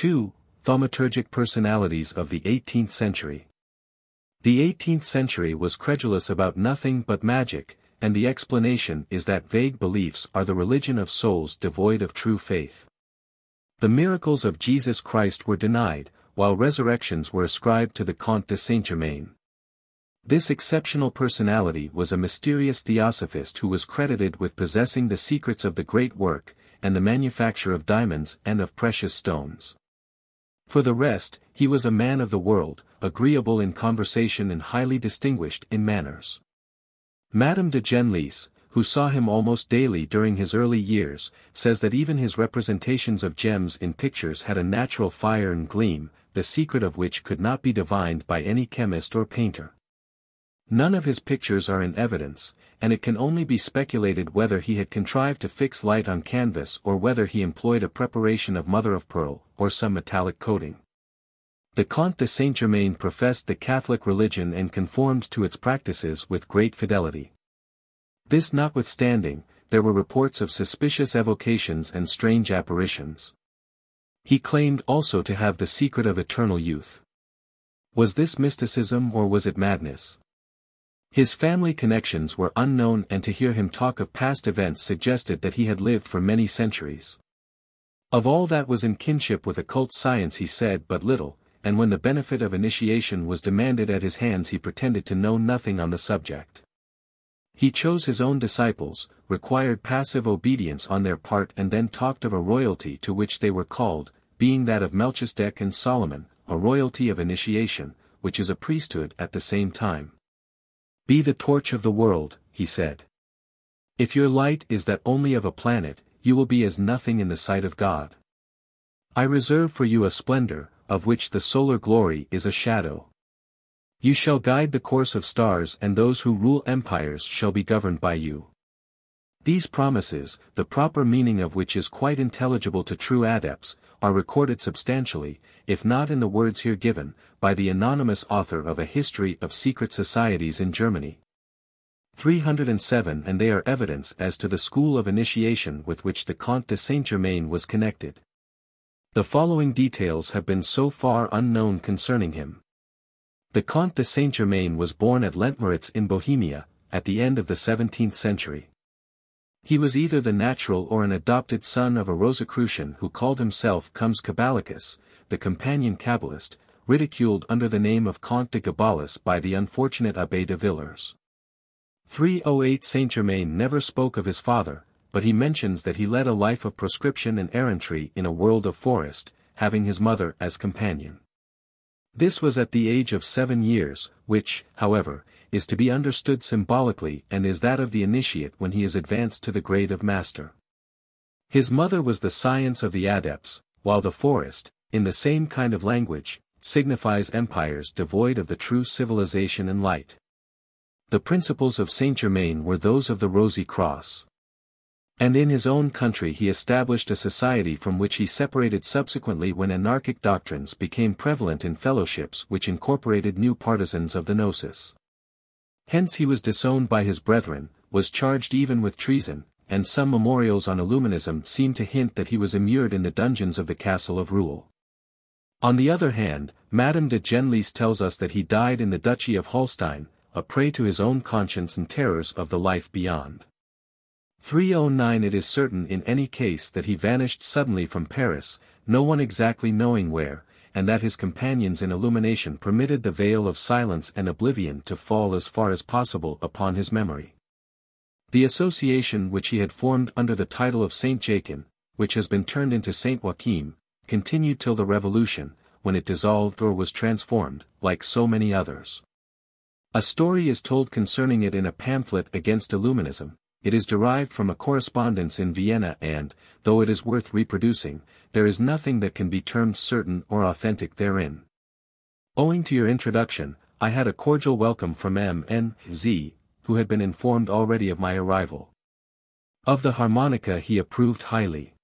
2. Thaumaturgic Personalities of the 18th Century The 18th century was credulous about nothing but magic, and the explanation is that vague beliefs are the religion of souls devoid of true faith. The miracles of Jesus Christ were denied, while resurrections were ascribed to the Comte de Saint-Germain. This exceptional personality was a mysterious theosophist who was credited with possessing the secrets of the great work, and the manufacture of diamonds and of precious stones. For the rest, he was a man of the world, agreeable in conversation and highly distinguished in manners. Madame de Genlis, who saw him almost daily during his early years, says that even his representations of gems in pictures had a natural fire and gleam, the secret of which could not be divined by any chemist or painter. None of his pictures are in evidence, and it can only be speculated whether he had contrived to fix light on canvas or whether he employed a preparation of mother-of-pearl, or some metallic coating. The Comte de Saint-Germain professed the Catholic religion and conformed to its practices with great fidelity. This notwithstanding, there were reports of suspicious evocations and strange apparitions. He claimed also to have the secret of eternal youth. Was this mysticism or was it madness? His family connections were unknown and to hear him talk of past events suggested that he had lived for many centuries. Of all that was in kinship with occult science he said but little, and when the benefit of initiation was demanded at his hands he pretended to know nothing on the subject. He chose his own disciples, required passive obedience on their part and then talked of a royalty to which they were called, being that of Melchizedek and Solomon, a royalty of initiation, which is a priesthood at the same time. Be the torch of the world, he said. If your light is that only of a planet, you will be as nothing in the sight of God. I reserve for you a splendor, of which the solar glory is a shadow. You shall guide the course of stars and those who rule empires shall be governed by you. These promises, the proper meaning of which is quite intelligible to true adepts, are recorded substantially, if not in the words here given, by the anonymous author of a history of secret societies in Germany. 307 and they are evidence as to the school of initiation with which the Comte de Saint-Germain was connected. The following details have been so far unknown concerning him. The Comte de Saint-Germain was born at Leitmeritz in Bohemia, at the end of the 17th century. He was either the natural or an adopted son of a Rosicrucian who called himself Comes Cabaliscus, the companion Kabbalist, ridiculed under the name of Comte de Gabalis by the unfortunate Abbé de Villars. 308 Saint-Germain never spoke of his father, but he mentions that he led a life of proscription and errantry in a world of forest, having his mother as companion. This was at the age of seven years, which, however, is to be understood symbolically and is that of the initiate when he is advanced to the grade of master. His mother was the science of the adepts, while the forest, in the same kind of language, signifies empires devoid of the true civilization and light. The principles of Saint Germain were those of the Rosy Cross. And in his own country he established a society from which he separated subsequently when anarchic doctrines became prevalent in fellowships which incorporated new partisans of the Gnosis. Hence he was disowned by his brethren, was charged even with treason, and some memorials on Illuminism seem to hint that he was immured in the dungeons of the castle of Rouen. On the other hand, Madame de Genlis tells us that he died in the Duchy of Holstein, a prey to his own conscience and terrors of the life beyond. 309 It is certain in any case that he vanished suddenly from Paris, no one exactly knowing where, and that his companions in illumination permitted the veil of silence and oblivion to fall as far as possible upon his memory. The association which he had formed under the title of Saint Jachin, which has been turned into Saint Joachim, continued till the Revolution, when it dissolved or was transformed, like so many others. A story is told concerning it in a pamphlet against Illuminism, it is derived from a correspondence in Vienna and, though it is worth reproducing, there is nothing that can be termed certain or authentic therein. Owing to your introduction, I had a cordial welcome from M. N. Z., who had been informed already of my arrival. Of the harmonica he approved highly.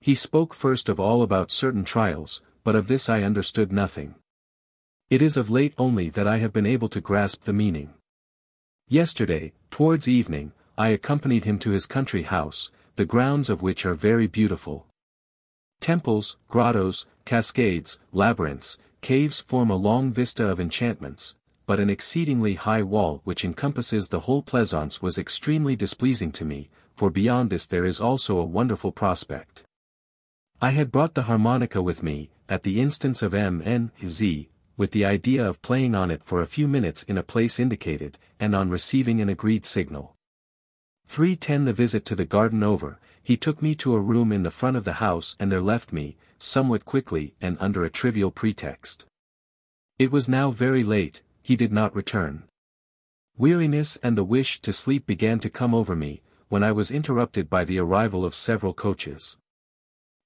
He spoke first of all about certain trials, but of this I understood nothing. It is of late only that I have been able to grasp the meaning. Yesterday, towards evening, I accompanied him to his country house, the grounds of which are very beautiful. Temples, grottos, cascades, labyrinths, caves form a long vista of enchantments, but an exceedingly high wall which encompasses the whole pleasaunce was extremely displeasing to me, for beyond this there is also a wonderful prospect. I had brought the harmonica with me, at the instance of M. N. Z., with the idea of playing on it for a few minutes in a place indicated, and on receiving an agreed signal. 310 The visit to the garden over, he took me to a room in the front of the house and there left me, somewhat quickly and under a trivial pretext. It was now very late, he did not return. Weariness and the wish to sleep began to come over me, when I was interrupted by the arrival of several coaches.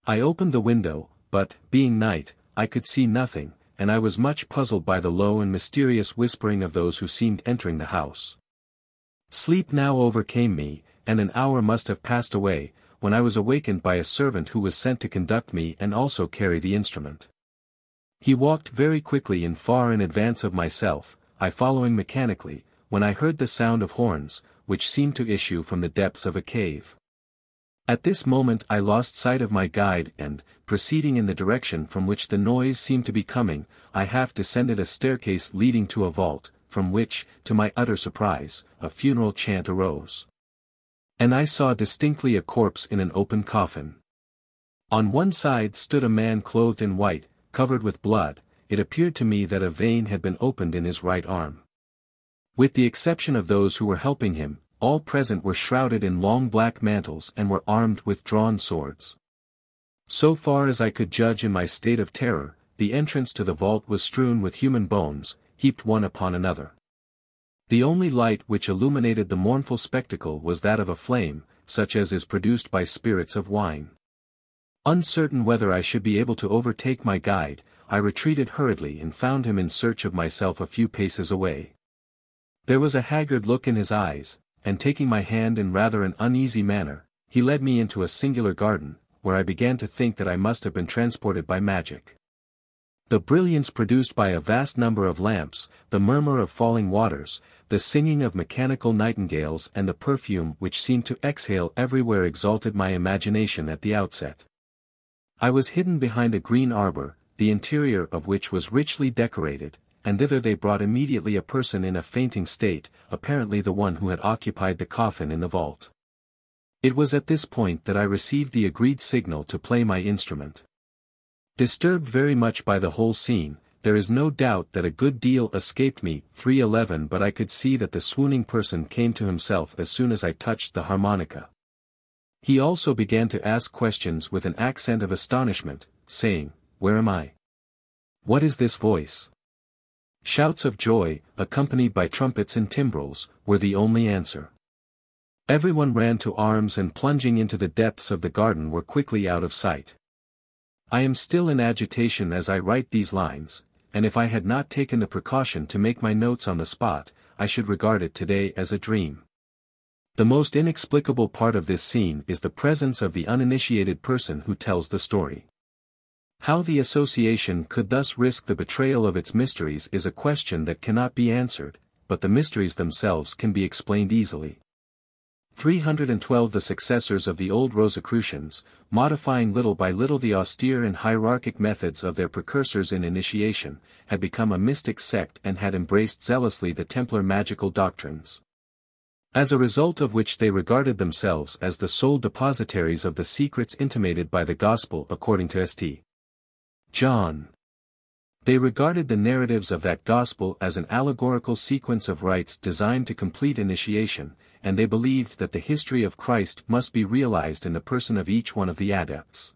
I opened the window, but, being night, I could see nothing, and I was much puzzled by the low and mysterious whispering of those who seemed entering the house. Sleep now overcame me, and an hour must have passed away, when I was awakened by a servant who was sent to conduct me and also carry the instrument. He walked very quickly and far in advance of myself, I following mechanically, when I heard the sound of horns, which seemed to issue from the depths of a cave. At this moment I lost sight of my guide and, proceeding in the direction from which the noise seemed to be coming, I half descended a staircase leading to a vault, from which, to my utter surprise, a funeral chant arose. And I saw distinctly a corpse in an open coffin. On one side stood a man clothed in white, covered with blood, it appeared to me that a vein had been opened in his right arm. With the exception of those who were helping him, all present were shrouded in long black mantles and were armed with drawn swords. So far as I could judge in my state of terror, the entrance to the vault was strewn with human bones, heaped one upon another. The only light which illuminated the mournful spectacle was that of a flame, such as is produced by spirits of wine. Uncertain whether I should be able to overtake my guide, I retreated hurriedly and found him in search of myself a few paces away. There was a haggard look in his eyes, and taking my hand in rather an uneasy manner, he led me into a singular garden, where I began to think that I must have been transported by magic. The brilliance produced by a vast number of lamps, the murmur of falling waters, the singing of mechanical nightingales and the perfume which seemed to exhale everywhere exalted my imagination at the outset. I was hidden behind a green arbor, the interior of which was richly decorated, and thither they brought immediately a person in a fainting state, apparently the one who had occupied the coffin in the vault. It was at this point that I received the agreed signal to play my instrument. Disturbed very much by the whole scene, there is no doubt that a good deal escaped me, 311 but I could see that the swooning person came to himself as soon as I touched the harmonica. He also began to ask questions with an accent of astonishment, saying, Where am I? What is this voice? Shouts of joy, accompanied by trumpets and timbrels, were the only answer. Everyone ran to arms and plunging into the depths of the garden were quickly out of sight. I am still in agitation as I write these lines, and if I had not taken the precaution to make my notes on the spot, I should regard it today as a dream. The most inexplicable part of this scene is the presence of the uninitiated person who tells the story. How the association could thus risk the betrayal of its mysteries is a question that cannot be answered, but the mysteries themselves can be explained easily. 312 The successors of the old Rosicrucians, modifying little by little the austere and hierarchic methods of their precursors in initiation, had become a mystic sect and had embraced zealously the Templar magical doctrines. As a result of which they regarded themselves as the sole depositaries of the secrets intimated by the Gospel according to St. John. They regarded the narratives of that Gospel as an allegorical sequence of rites designed to complete initiation, and they believed that the history of Christ must be realized in the person of each one of the adepts.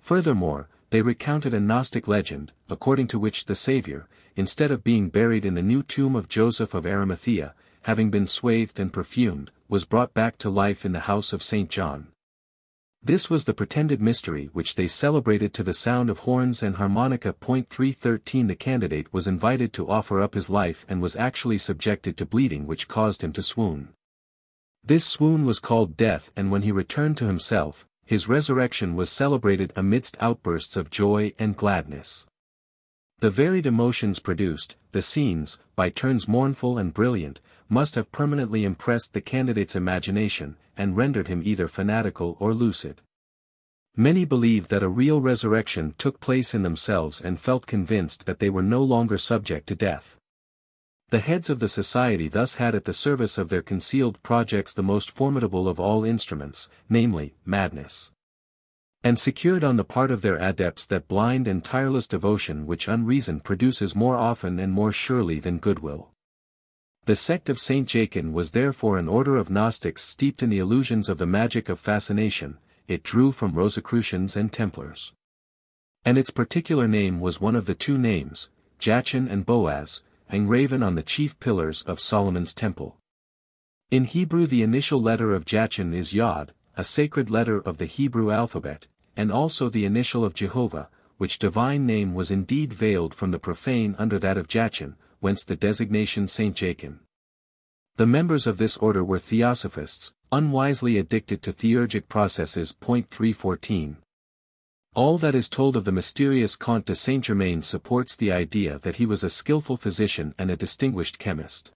Furthermore, they recounted a Gnostic legend, according to which the Savior, instead of being buried in the new tomb of Joseph of Arimathea, having been swathed and perfumed, was brought back to life in the house of St. John. This was the pretended mystery which they celebrated to the sound of horns and harmonica. 313 The candidate was invited to offer up his life and was actually subjected to bleeding which caused him to swoon. This swoon was called death and when he returned to himself, his resurrection was celebrated amidst outbursts of joy and gladness. The varied emotions produced, the scenes, by turns mournful and brilliant, must have permanently impressed the candidate's imagination, and rendered him either fanatical or lucid. Many believed that a real resurrection took place in themselves and felt convinced that they were no longer subject to death. The heads of the society thus had at the service of their concealed projects the most formidable of all instruments, namely, madness. And secured on the part of their adepts that blind and tireless devotion which unreason produces more often and more surely than goodwill. The sect of Saint Jachin was therefore an order of Gnostics steeped in the illusions of the magic of fascination, it drew from Rosicrucians and Templars. And its particular name was one of the two names, Jachin and Boaz, engraven on the chief pillars of Solomon's temple. In Hebrew the initial letter of Jachin is Yod, a sacred letter of the Hebrew alphabet, and also the initial of Jehovah, which divine name was indeed veiled from the profane under that of Jachin, whence the designation Saint Jachin. The members of this order were theosophists, unwisely addicted to theurgic processes. Point 314. All that is told of the mysterious Comte de Saint-Germain supports the idea that he was a skillful physician and a distinguished chemist.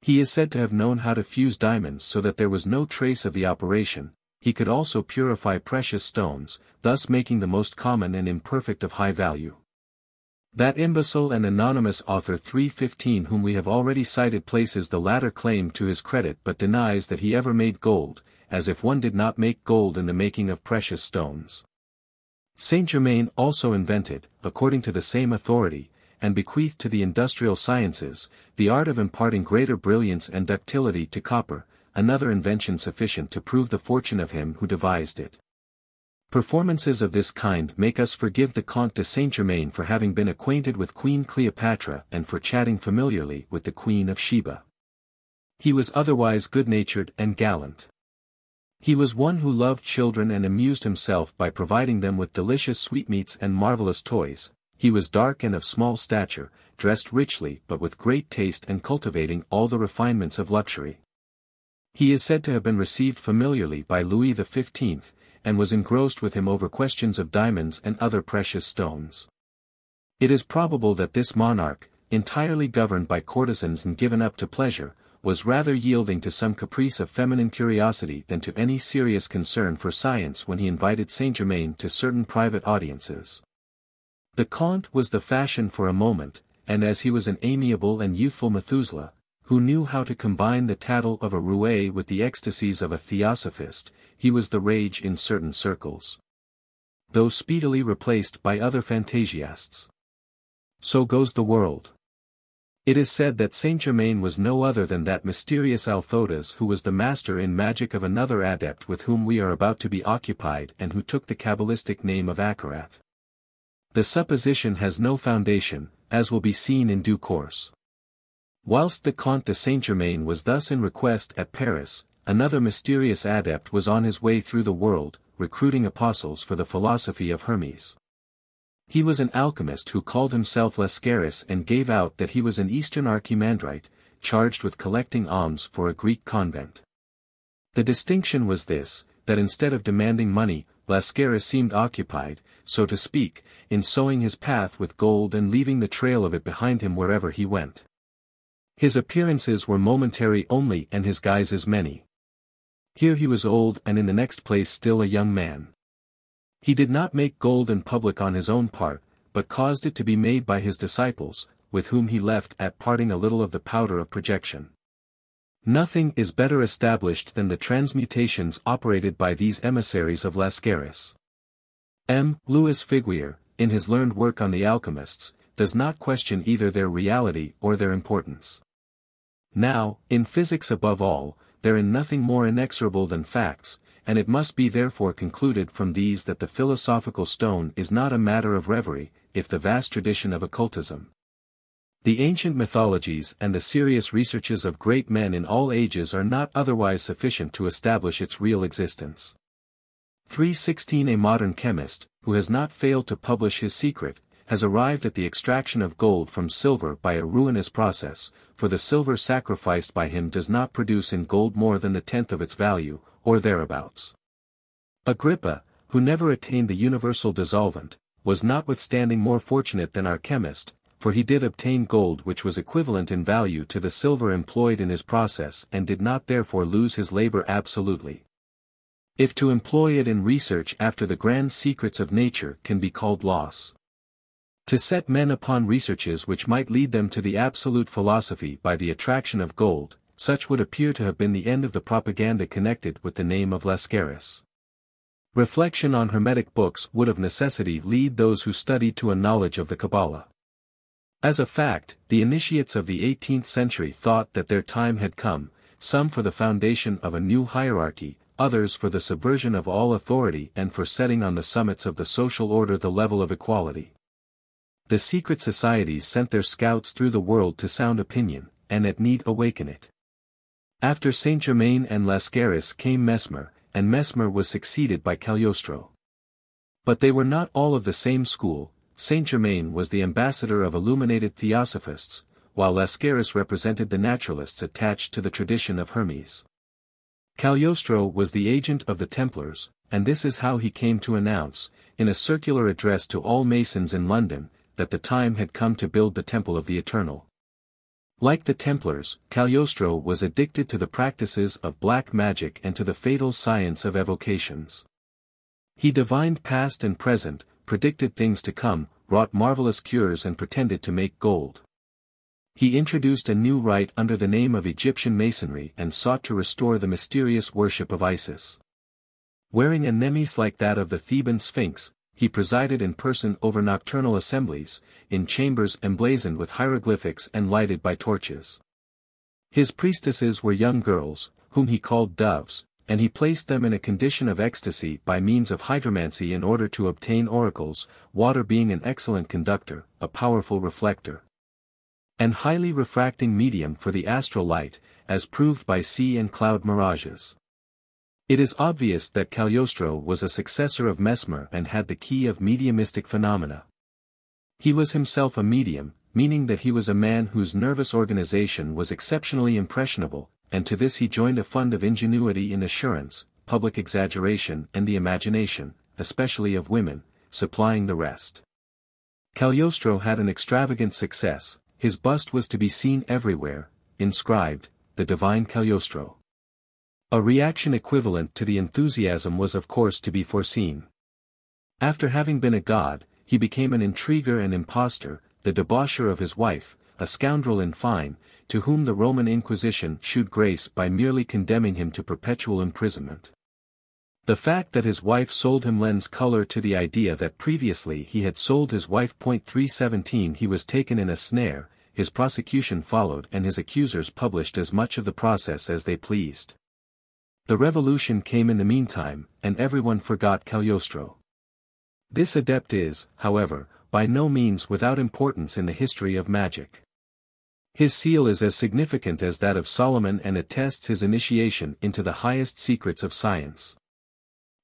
He is said to have known how to fuse diamonds so that there was no trace of the operation, he could also purify precious stones, thus making the most common and imperfect of high value. That imbecile and anonymous author 315 whom we have already cited places the latter claim to his credit but denies that he ever made gold, as if one did not make gold in the making of precious stones. Saint Germain also invented, according to the same authority, and bequeathed to the industrial sciences, the art of imparting greater brilliance and ductility to copper, another invention sufficient to prove the fortune of him who devised it. Performances of this kind make us forgive the Comte de Saint-Germain for having been acquainted with Queen Cleopatra and for chatting familiarly with the Queen of Sheba. He was otherwise good-natured and gallant. He was one who loved children and amused himself by providing them with delicious sweetmeats and marvelous toys, he was dark and of small stature, dressed richly but with great taste and cultivating all the refinements of luxury. He is said to have been received familiarly by Louis XV, and was engrossed with him over questions of diamonds and other precious stones. It is probable that this monarch, entirely governed by courtesans and given up to pleasure, was rather yielding to some caprice of feminine curiosity than to any serious concern for science when he invited Saint Germain to certain private audiences. The Comte was the fashion for a moment, and as he was an amiable and youthful Methuselah, who knew how to combine the tattle of a roue with the ecstasies of a theosophist, he was the rage in certain circles. Though speedily replaced by other fantasiasts. So goes the world. It is said that Saint Germain was no other than that mysterious Althotas who was the master in magic of another adept with whom we are about to be occupied and who took the Kabbalistic name of Acharat. The supposition has no foundation, as will be seen in due course. Whilst the Comte de Saint-Germain was thus in request at Paris, another mysterious adept was on his way through the world, recruiting apostles for the philosophy of Hermes. He was an alchemist who called himself Lascaris and gave out that he was an Eastern archimandrite, charged with collecting alms for a Greek convent. The distinction was this, that instead of demanding money, Lascaris seemed occupied, so to speak, in sowing his path with gold and leaving the trail of it behind him wherever he went. His appearances were momentary only and his guises many. Here he was old and in the next place still a young man. He did not make gold in public on his own part, but caused it to be made by his disciples, with whom he left at parting a little of the powder of projection. Nothing is better established than the transmutations operated by these emissaries of Lascaris. M. Louis Figuier, in his learned work on the alchemists, does not question either their reality or their importance. Now, in physics above all, there is nothing more inexorable than facts, and it must be therefore concluded from these that the philosophical stone is not a matter of reverie, if the vast tradition of occultism. The ancient mythologies and the serious researches of great men in all ages are not otherwise sufficient to establish its real existence. 316 A modern chemist, who has not failed to publish his secret, has arrived at the extraction of gold from silver by a ruinous process, for the silver sacrificed by him does not produce in gold more than the tenth of its value, or thereabouts. Agrippa, who never attained the universal dissolvent, was notwithstanding more fortunate than our chemist, for he did obtain gold which was equivalent in value to the silver employed in his process and did not therefore lose his labor absolutely. If to employ it in research after the grand secrets of nature can be called loss. To set men upon researches which might lead them to the absolute philosophy by the attraction of gold, such would appear to have been the end of the propaganda connected with the name of Lascaris. Reflection on Hermetic books would of necessity lead those who studied to a knowledge of the Kabbalah. As a fact, the initiates of the 18th century thought that their time had come, some for the foundation of a new hierarchy, others for the subversion of all authority and for setting on the summits of the social order the level of equality. The secret societies sent their scouts through the world to sound opinion, and at need awaken it. After Saint Germain and Lascaris came Mesmer, and Mesmer was succeeded by Cagliostro. But they were not all of the same school, Saint Germain was the ambassador of illuminated theosophists, while Lascaris represented the naturalists attached to the tradition of Hermes. Cagliostro was the agent of the Templars, and this is how he came to announce, in a circular address to all Masons in London, that the time had come to build the Temple of the Eternal. Like the Templars, Cagliostro was addicted to the practices of black magic and to the fatal science of evocations. He divined past and present, predicted things to come, wrought marvelous cures and pretended to make gold. He introduced a new rite under the name of Egyptian masonry and sought to restore the mysterious worship of Isis. Wearing a nemes like that of the Theban Sphinx, he presided in person over nocturnal assemblies, in chambers emblazoned with hieroglyphics and lighted by torches. His priestesses were young girls, whom he called doves, and he placed them in a condition of ecstasy by means of hydromancy in order to obtain oracles, water being an excellent conductor, a powerful reflector, and highly refracting medium for the astral light, as proved by sea and cloud mirages. It is obvious that Cagliostro was a successor of Mesmer and had the key of mediumistic phenomena. He was himself a medium, meaning that he was a man whose nervous organization was exceptionally impressionable, and to this he joined a fund of ingenuity in assurance, public exaggeration and the imagination, especially of women, supplying the rest. Cagliostro had an extravagant success, his bust was to be seen everywhere, inscribed, the divine Cagliostro. A reaction equivalent to the enthusiasm was of course to be foreseen. After having been a god, he became an intriguer and impostor, the debaucher of his wife, a scoundrel in fine, to whom the Roman Inquisition shewed grace by merely condemning him to perpetual imprisonment. The fact that his wife sold him lends color to the idea that previously he had sold his wife. 317 He was taken in a snare, his prosecution followed and his accusers published as much of the process as they pleased. The revolution came in the meantime, and everyone forgot Cagliostro. This adept is, however, by no means without importance in the history of magic. His seal is as significant as that of Solomon and attests his initiation into the highest secrets of science.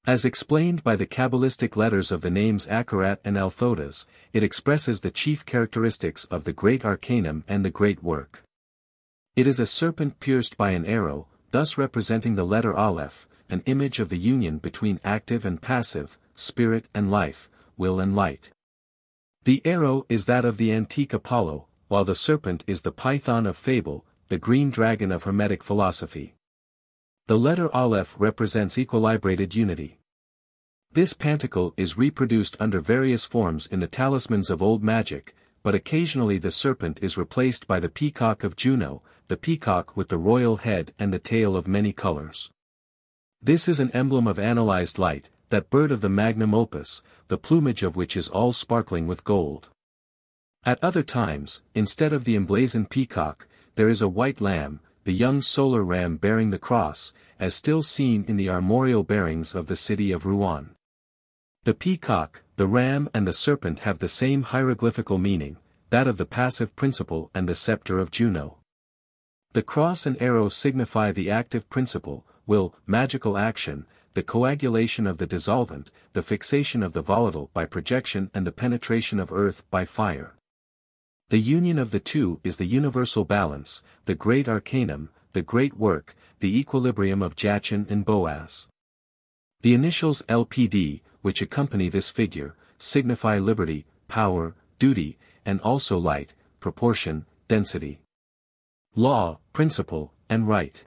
As explained by the Kabbalistic letters of the names Acharat and Althotas, it expresses the chief characteristics of the great arcanum and the great work. It is a serpent pierced by an arrow, thus representing the letter Aleph, an image of the union between active and passive, spirit and life, will and light. The arrow is that of the antique Apollo, while the serpent is the python of fable, the green dragon of Hermetic philosophy. The letter Aleph represents equilibrated unity. This pantacle is reproduced under various forms in the talismans of old magic, but occasionally the serpent is replaced by the peacock of Juno, the peacock with the royal head and the tail of many colors. This is an emblem of analyzed light, that bird of the magnum opus, the plumage of which is all sparkling with gold. At other times, instead of the emblazoned peacock, there is a white lamb, the young solar ram bearing the cross, as still seen in the armorial bearings of the city of Rouen. The peacock, the ram and the serpent have the same hieroglyphical meaning, that of the passive principle and the scepter of Juno. The cross and arrow signify the active principle, will, magical action, the coagulation of the dissolvent, the fixation of the volatile by projection and the penetration of earth by fire. The union of the two is the universal balance, the great arcanum, the great work, the equilibrium of Jachin and Boaz. The initials LPD, which accompany this figure, signify liberty, power, duty, and also light, proportion, density law, principle, and right.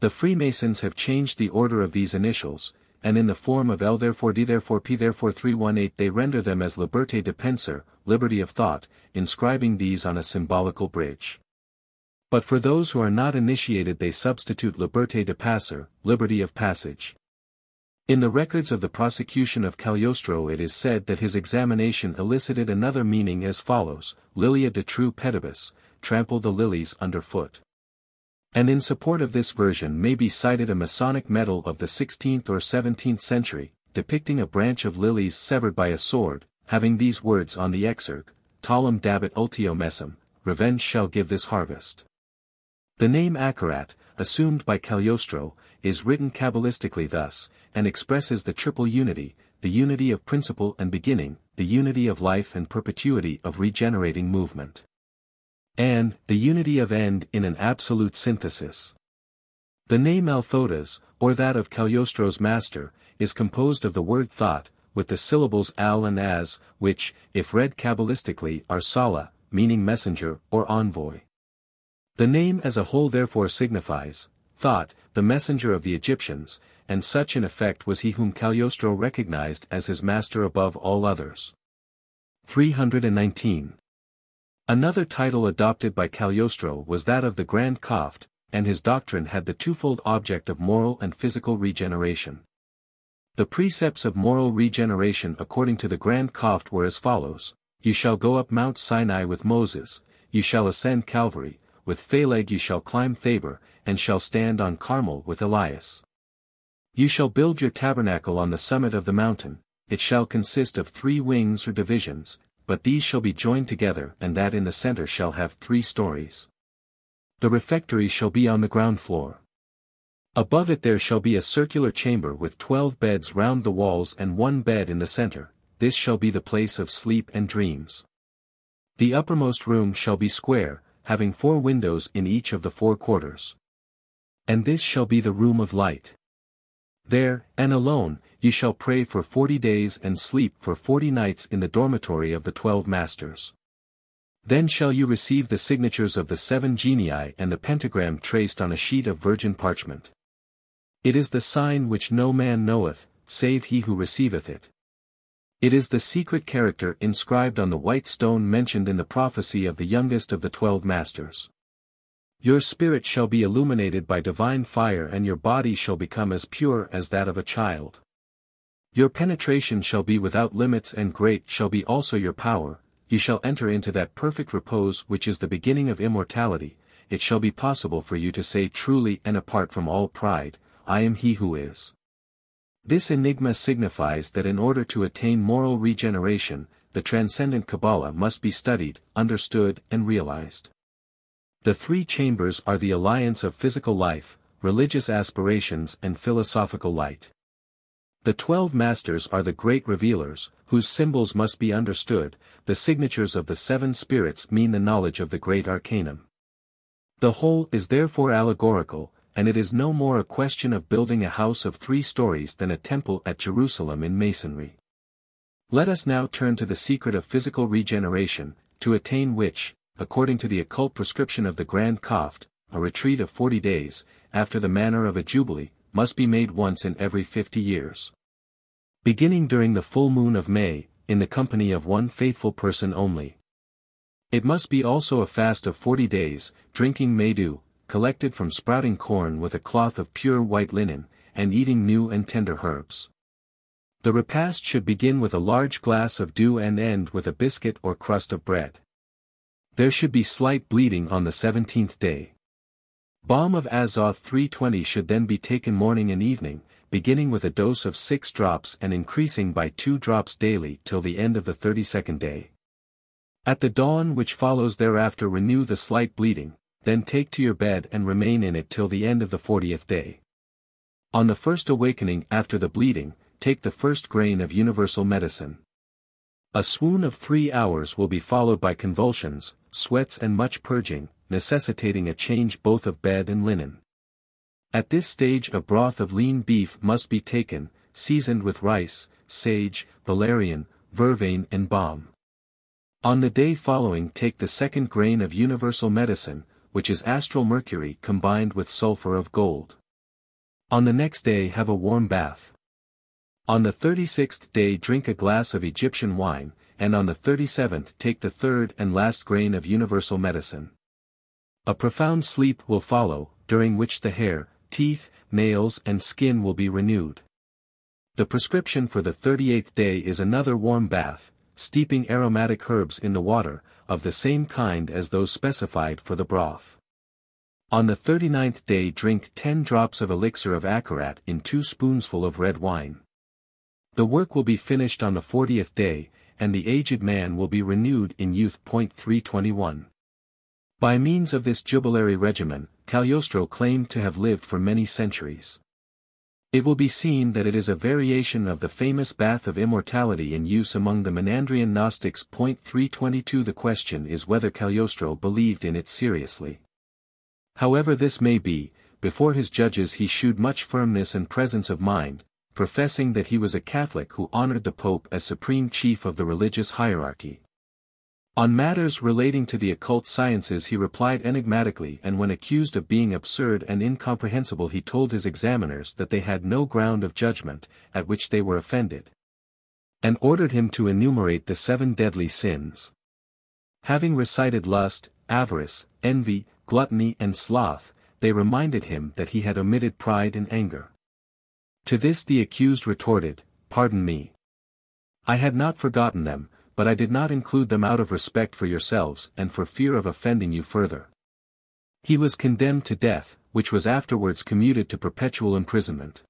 The Freemasons have changed the order of these initials, and in the form of L therefore D therefore P therefore 318 they render them as liberté de penser, liberty of thought, inscribing these on a symbolical bridge. But for those who are not initiated they substitute liberté de passer, liberty of passage. In the records of the prosecution of Cagliostro it is said that his examination elicited another meaning as follows, Lilia destrue pedibus, trample the lilies underfoot. And in support of this version may be cited a Masonic medal of the 16th or 17th century, depicting a branch of lilies severed by a sword, having these words on the exergue, Talem dabit ultio messem, revenge shall give this harvest. The name Acharat, assumed by Cagliostro, is written Kabbalistically thus, and expresses the triple unity, the unity of principle and beginning, the unity of life and perpetuity of regenerating movement and the unity of end in an absolute synthesis. The name Althotas, or that of Cagliostro's master, is composed of the word thought, with the syllables al and as, which, if read Kabbalistically are sala, meaning messenger or envoy. The name as a whole therefore signifies, thought, the messenger of the Egyptians, and such in effect was he whom Cagliostro recognized as his master above all others. 319. Another title adopted by Cagliostro was that of the Grand Copht, and his doctrine had the twofold object of moral and physical regeneration. The precepts of moral regeneration according to the Grand Copht were as follows, You shall go up Mount Sinai with Moses, you shall ascend Calvary, with Phaleg you shall climb Thabor, and shall stand on Carmel with Elias. You shall build your tabernacle on the summit of the mountain, it shall consist of three wings or divisions, but these shall be joined together and that in the center shall have three stories. The refectory shall be on the ground floor. Above it there shall be a circular chamber with twelve beds round the walls and one bed in the center, this shall be the place of sleep and dreams. The uppermost room shall be square, having four windows in each of the four quarters. And this shall be the room of light. There, and alone, ye shall pray for forty days and sleep for forty nights in the dormitory of the twelve masters. Then shall you receive the signatures of the seven genii and the pentagram traced on a sheet of virgin parchment. It is the sign which no man knoweth, save he who receiveth it. It is the secret character inscribed on the white stone mentioned in the prophecy of the youngest of the twelve masters. Your spirit shall be illuminated by divine fire and your body shall become as pure as that of a child. Your penetration shall be without limits and great shall be also your power, ye shall enter into that perfect repose which is the beginning of immortality, it shall be possible for you to say truly and apart from all pride, I am he who is. This enigma signifies that in order to attain moral regeneration, the transcendent Kabbalah must be studied, understood and realized. The three chambers are the alliance of physical life, religious aspirations and philosophical light. The twelve masters are the great revealers, whose symbols must be understood, the signatures of the seven spirits mean the knowledge of the great arcanum. The whole is therefore allegorical, and it is no more a question of building a house of three stories than a temple at Jerusalem in masonry. Let us now turn to the secret of physical regeneration, to attain which, according to the occult prescription of the Grand Copht, a retreat of forty days, after the manner of a jubilee, must be made once in every fifty years. Beginning during the full moon of May, in the company of one faithful person only. It must be also a fast of forty days, drinking maydew, collected from sprouting corn with a cloth of pure white linen, and eating new and tender herbs. The repast should begin with a large glass of dew and end with a biscuit or crust of bread. There should be slight bleeding on the seventeenth day. Balm of Azoth 320 should then be taken morning and evening, beginning with a dose of 6 drops and increasing by 2 drops daily till the end of the 32nd day. At the dawn which follows thereafter renew the slight bleeding, then take to your bed and remain in it till the end of the 40th day. On the first awakening after the bleeding, take the first grain of universal medicine. A swoon of three hours will be followed by convulsions, sweats and much purging, necessitating a change both of bed and linen. At this stage a broth of lean beef must be taken, seasoned with rice, sage, valerian, vervain and balm. On the day following take the second grain of universal medicine, which is astral mercury combined with sulfur of gold. On the next day have a warm bath. On the thirty-sixth day drink a glass of Egyptian wine, and on the thirty-seventh take the third and last grain of universal medicine. A profound sleep will follow, during which the hair, teeth, nails and skin will be renewed. The prescription for the thirty-eighth day is another warm bath, steeping aromatic herbs in the water, of the same kind as those specified for the broth. On the thirty-ninth day drink ten drops of elixir of Acharat in two spoonsful of red wine. The work will be finished on the fortieth day, and the aged man will be renewed in youth. 321. By means of this jubilary regimen, Cagliostro claimed to have lived for many centuries. It will be seen that it is a variation of the famous bath of immortality in use among the Menandrian Gnostics. 322 The question is whether Cagliostro believed in it seriously. However this may be, before his judges he shewed much firmness and presence of mind, professing that he was a Catholic who honored the Pope as supreme chief of the religious hierarchy. On matters relating to the occult sciences he replied enigmatically and when accused of being absurd and incomprehensible he told his examiners that they had no ground of judgment, at which they were offended. And ordered him to enumerate the seven deadly sins. Having recited lust, avarice, envy, gluttony and sloth, they reminded him that he had omitted pride and anger. To this the accused retorted, Pardon me. I had not forgotten them, but I did not include them out of respect for yourselves and for fear of offending you further. He was condemned to death, which was afterwards commuted to perpetual imprisonment.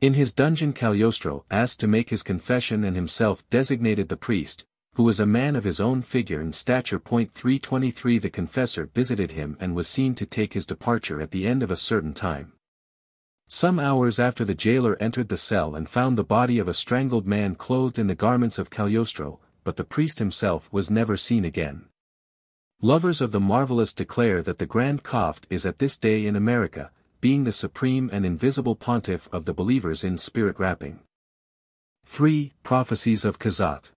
In his dungeon Cagliostro asked to make his confession and himself designated the priest, who was a man of his own figure and stature. 323 The confessor visited him and was seen to take his departure at the end of a certain time. Some hours after the jailer entered the cell and found the body of a strangled man clothed in the garments of Cagliostro, but the priest himself was never seen again. Lovers of the marvelous declare that the Grand Copht is at this day in America, being the supreme and invisible pontiff of the believers in spirit rapping. 3. Prophecies of Cazotte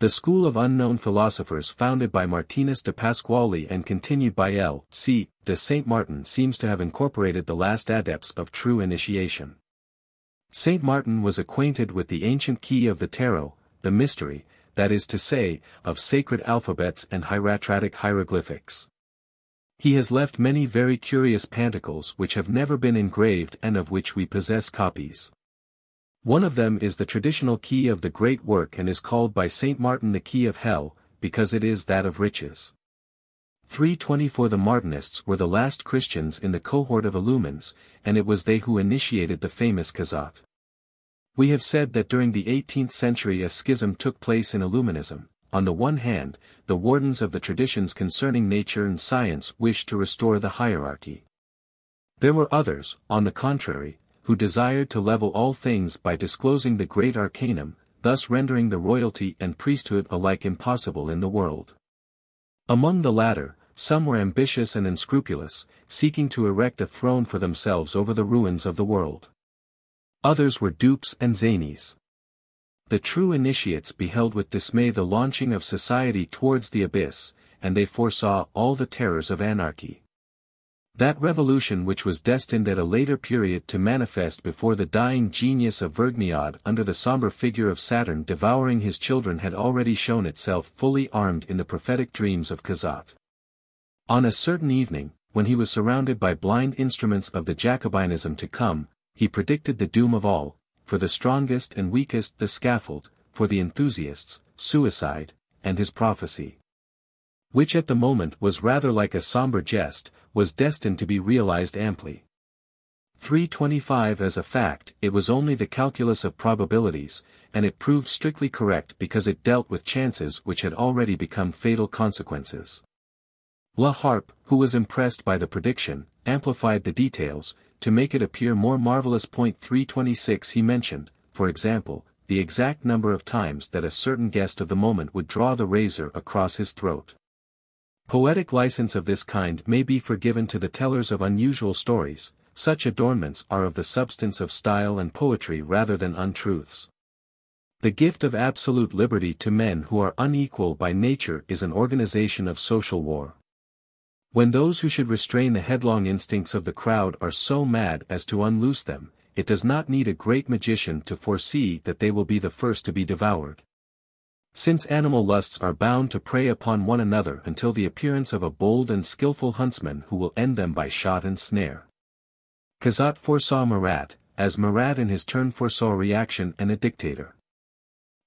the school of unknown philosophers founded by Martinus de Pasquale and continued by L. C. de Saint Martin seems to have incorporated the last adepts of true initiation. Saint Martin was acquainted with the ancient key of the tarot, the mystery, that is to say, of sacred alphabets and hieratratic hieroglyphics. He has left many very curious pantacles which have never been engraved and of which we possess copies. One of them is the traditional key of the great work and is called by St. Martin the key of hell, because it is that of riches. 324 The Martinists were the last Christians in the cohort of Illumines, and it was they who initiated the famous Cazotte. We have said that during the 18th century a schism took place in Illuminism. On the one hand, the wardens of the traditions concerning nature and science wished to restore the hierarchy. There were others, on the contrary, who desired to level all things by disclosing the great arcanum, thus rendering the royalty and priesthood alike impossible in the world. Among the latter, some were ambitious and unscrupulous, seeking to erect a throne for themselves over the ruins of the world. Others were dupes and zanies. The true initiates beheld with dismay the launching of society towards the abyss, and they foresaw all the terrors of anarchy. That revolution which was destined at a later period to manifest before the dying genius of Vergniaud under the somber figure of Saturn devouring his children had already shown itself fully armed in the prophetic dreams of Cazotte. On a certain evening, when he was surrounded by blind instruments of the Jacobinism to come, he predicted the doom of all, for the strongest and weakest the scaffold, for the enthusiasts, suicide, and his prophecy. Which at the moment was rather like a somber jest, was destined to be realized amply. 325 As a fact, it was only the calculus of probabilities, and it proved strictly correct because it dealt with chances which had already become fatal consequences. La Harpe, who was impressed by the prediction, amplified the details, to make it appear more marvelous. Point 326 He mentioned, for example, the exact number of times that a certain guest of the moment would draw the razor across his throat. Poetic license of this kind may be forgiven to the tellers of unusual stories, such adornments are of the substance of style and poetry rather than untruths. The gift of absolute liberty to men who are unequal by nature is an organization of social war. When those who should restrain the headlong instincts of the crowd are so mad as to unloose them, it does not need a great magician to foresee that they will be the first to be devoured. Since animal lusts are bound to prey upon one another until the appearance of a bold and skillful huntsman who will end them by shot and snare. Cazotte foresaw Marat, as Marat in his turn foresaw reaction and a dictator.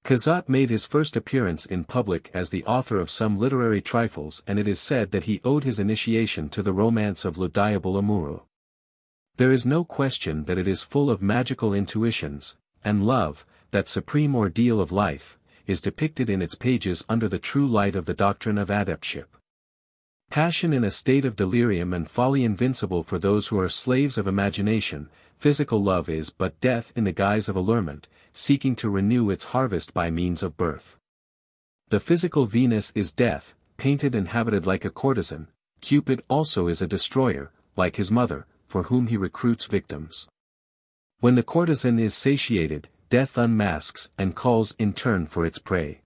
Cazotte made his first appearance in public as the author of some literary trifles and it is said that he owed his initiation to the romance of Le Diable Amoureux. There is no question that it is full of magical intuitions, and love, that supreme ordeal of life, is depicted in its pages under the true light of the doctrine of adeptship. Passion in a state of delirium and folly invincible for those who are slaves of imagination, physical love is but death in the guise of allurement, seeking to renew its harvest by means of birth. The physical Venus is death, painted and habited like a courtesan, Cupid also is a destroyer, like his mother, for whom he recruits victims. When the courtesan is satiated, death unmasks and calls in turn for its prey.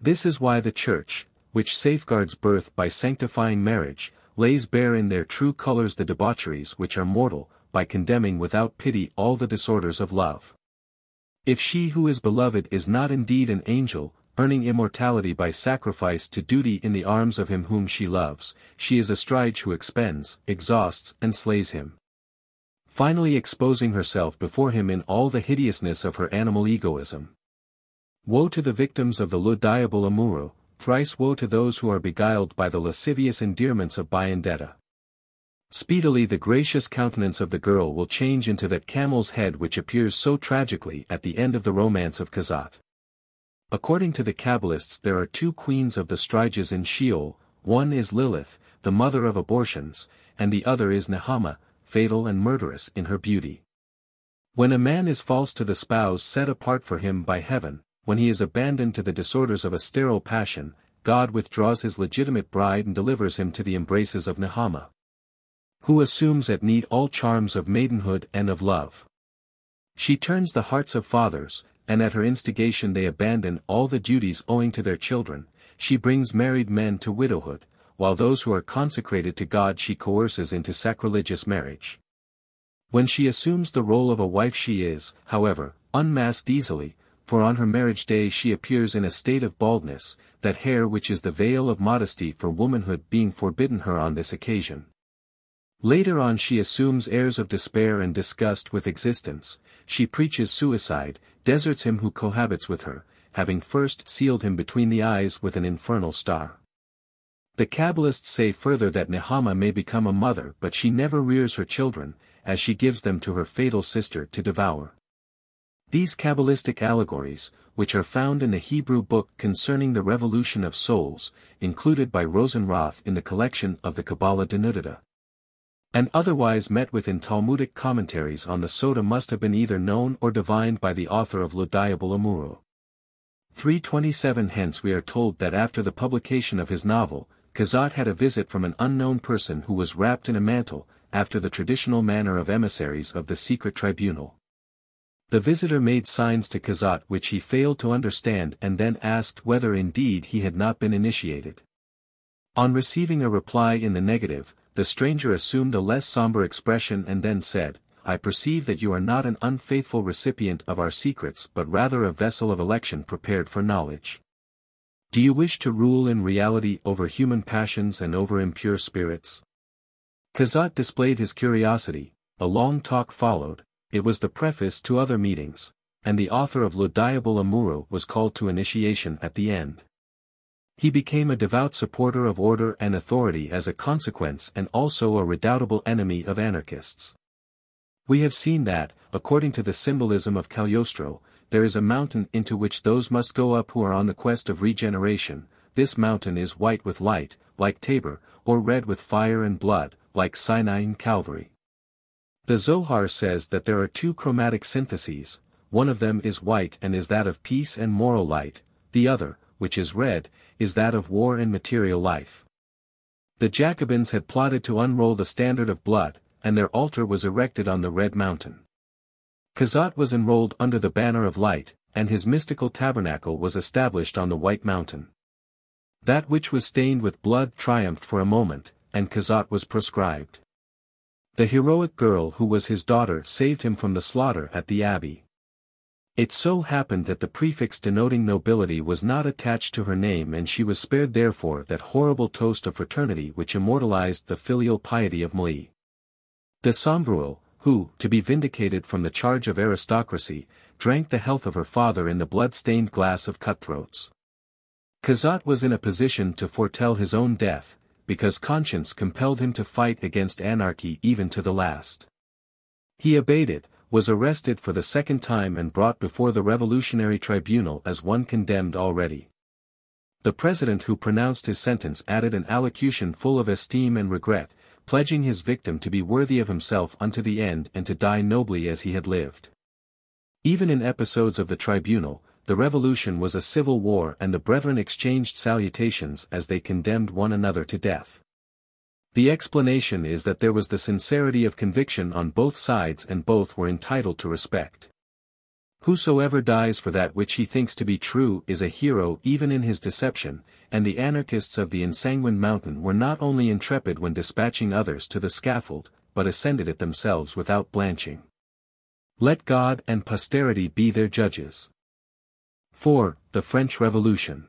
This is why the Church, which safeguards birth by sanctifying marriage, lays bare in their true colors the debaucheries which are mortal, by condemning without pity all the disorders of love. If she who is beloved is not indeed an angel, earning immortality by sacrifice to duty in the arms of him whom she loves, she is a strige who expends, exhausts and slays him. Finally exposing herself before him in all the hideousness of her animal egoism. Woe to the victims of the Le Diable thrice woe to those who are beguiled by the lascivious endearments of Biondetta. Speedily the gracious countenance of the girl will change into that camel's head which appears so tragically at the end of the romance of Cazotte. According to the Kabbalists there are two queens of the Striges in Sheol, one is Lilith, the mother of abortions, and the other is Nehama, fatal and murderous in her beauty. When a man is false to the spouse set apart for him by heaven, when he is abandoned to the disorders of a sterile passion, God withdraws his legitimate bride and delivers him to the embraces of Nehama who assumes at need all charms of maidenhood and of love. She turns the hearts of fathers, and at her instigation they abandon all the duties owing to their children, she brings married men to widowhood, while those who are consecrated to God she coerces into sacrilegious marriage. When she assumes the role of a wife she is, however, unmasked easily, for on her marriage day she appears in a state of baldness, that hair which is the veil of modesty for womanhood being forbidden her on this occasion. Later on she assumes airs of despair and disgust with existence, she preaches suicide, deserts him who cohabits with her, having first sealed him between the eyes with an infernal star. The Kabbalists say further that Nehama may become a mother but she never rears her children, as she gives them to her fatal sister to devour. These Kabbalistic allegories, which are found in the Hebrew book concerning the revolution of souls, included by Rosenroth in the collection of the Kabbalah Denudata and otherwise met with in Talmudic commentaries on the Sota must have been either known or divined by the author of Le Diable Amoureux. 327 Hence we are told that after the publication of his novel, Cazotte had a visit from an unknown person who was wrapped in a mantle, after the traditional manner of emissaries of the secret tribunal. The visitor made signs to Cazotte which he failed to understand and then asked whether indeed he had not been initiated. On receiving a reply in the negative, the stranger assumed a less somber expression and then said, I perceive that you are not an unfaithful recipient of our secrets but rather a vessel of election prepared for knowledge. Do you wish to rule in reality over human passions and over impure spirits? Cazotte displayed his curiosity, a long talk followed, it was the preface to other meetings, and the author of Le Diable Amoureux was called to initiation at the end. He became a devout supporter of order and authority as a consequence and also a redoubtable enemy of anarchists. We have seen that, according to the symbolism of Cagliostro, there is a mountain into which those must go up who are on the quest of regeneration, this mountain is white with light, like Tabor, or red with fire and blood, like Sinai and Calvary. The Zohar says that there are two chromatic syntheses, one of them is white and is that of peace and moral light, the other, which is red, is that of war and material life. The Jacobins had plotted to unroll the standard of blood, and their altar was erected on the Red Mountain. Cazotte was enrolled under the banner of light, and his mystical tabernacle was established on the White Mountain. That which was stained with blood triumphed for a moment, and Cazotte was proscribed. The heroic girl who was his daughter saved him from the slaughter at the abbey. It so happened that the prefix denoting nobility was not attached to her name and she was spared therefore that horrible toast of fraternity which immortalized the filial piety of Mli. De Sombreuil, who, to be vindicated from the charge of aristocracy, drank the health of her father in the blood-stained glass of cutthroats. Cazotte was in a position to foretell his own death, because conscience compelled him to fight against anarchy even to the last. He obeyed it, was arrested for the second time and brought before the Revolutionary Tribunal as one condemned already. The president who pronounced his sentence added an allocution full of esteem and regret, pledging his victim to be worthy of himself unto the end and to die nobly as he had lived. Even in episodes of the tribunal, the revolution was a civil war and the brethren exchanged salutations as they condemned one another to death. The explanation is that there was the sincerity of conviction on both sides and both were entitled to respect. Whosoever dies for that which he thinks to be true is a hero even in his deception, and the anarchists of the ensanguined mountain were not only intrepid when dispatching others to the scaffold, but ascended it themselves without blanching. Let God and posterity be their judges. 4. The French Revolution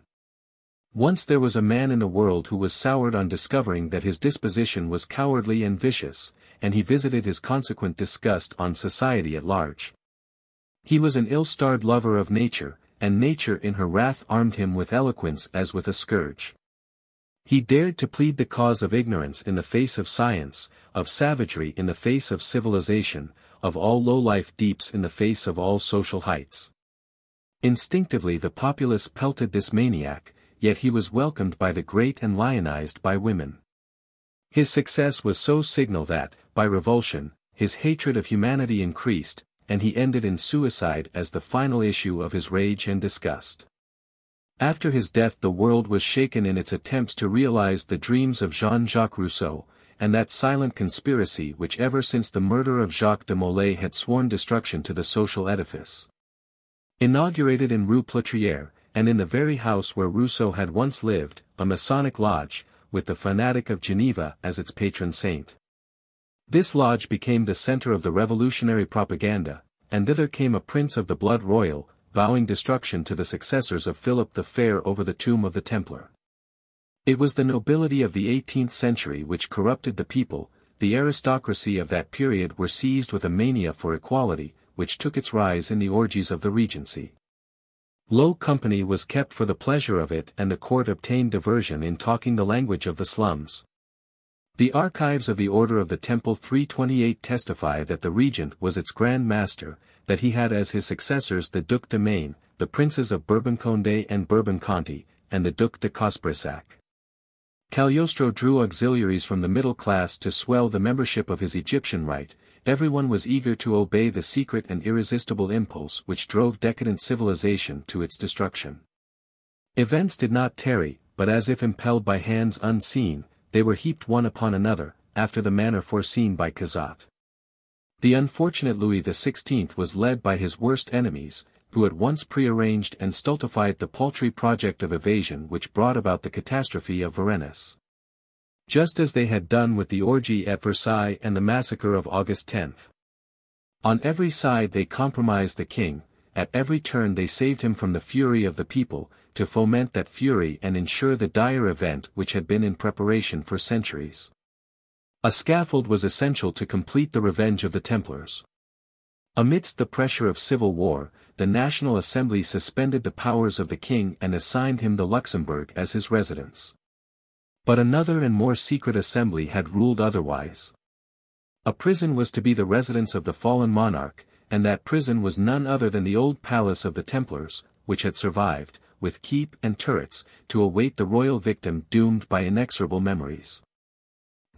once there was a man in the world who was soured on discovering that his disposition was cowardly and vicious, and he visited his consequent disgust on society at large. He was an ill-starred lover of nature, and nature in her wrath armed him with eloquence as with a scourge. He dared to plead the cause of ignorance in the face of science, of savagery in the face of civilization, of all low-life deeps in the face of all social heights. Instinctively the populace pelted this maniac, yet he was welcomed by the great and lionized by women. His success was so signal that, by revulsion, his hatred of humanity increased, and he ended in suicide as the final issue of his rage and disgust. After his death the world was shaken in its attempts to realize the dreams of Jean-Jacques Rousseau, and that silent conspiracy which ever since the murder of Jacques de Molay had sworn destruction to the social edifice. Inaugurated in Rue Plâtrière, and in the very house where Rousseau had once lived, a Masonic lodge, with the fanatic of Geneva as its patron saint. This lodge became the center of the revolutionary propaganda, and thither came a prince of the blood royal, vowing destruction to the successors of Philip the Fair over the tomb of the Templar. It was the nobility of the 18th century which corrupted the people, the aristocracy of that period were seized with a mania for equality, which took its rise in the orgies of the Regency. Low company was kept for the pleasure of it and the court obtained diversion in talking the language of the slums. The archives of the Order of the Temple 328 testify that the regent was its grand master, that he had as his successors the Duc de Maine, the princes of Bourbon-Condé and Bourbon-Conti, and the Duc de Cossebrissac. Cagliostro drew auxiliaries from the middle class to swell the membership of his Egyptian rite, everyone was eager to obey the secret and irresistible impulse which drove decadent civilization to its destruction. Events did not tarry, but as if impelled by hands unseen, they were heaped one upon another, after the manner foreseen by Cazotte. The unfortunate Louis XVI was led by his worst enemies, who at once prearranged and stultified the paltry project of evasion which brought about the catastrophe of Varennes just as they had done with the orgy at Versailles and the massacre of August 10. On every side they compromised the king, at every turn they saved him from the fury of the people, to foment that fury and ensure the dire event which had been in preparation for centuries. A scaffold was essential to complete the revenge of the Templars. Amidst the pressure of civil war, the National Assembly suspended the powers of the king and assigned him the Luxembourg as his residence. But another and more secret assembly had ruled otherwise. A prison was to be the residence of the fallen monarch, and that prison was none other than the old palace of the Templars, which had survived, with keep and turrets, to await the royal victim doomed by inexorable memories.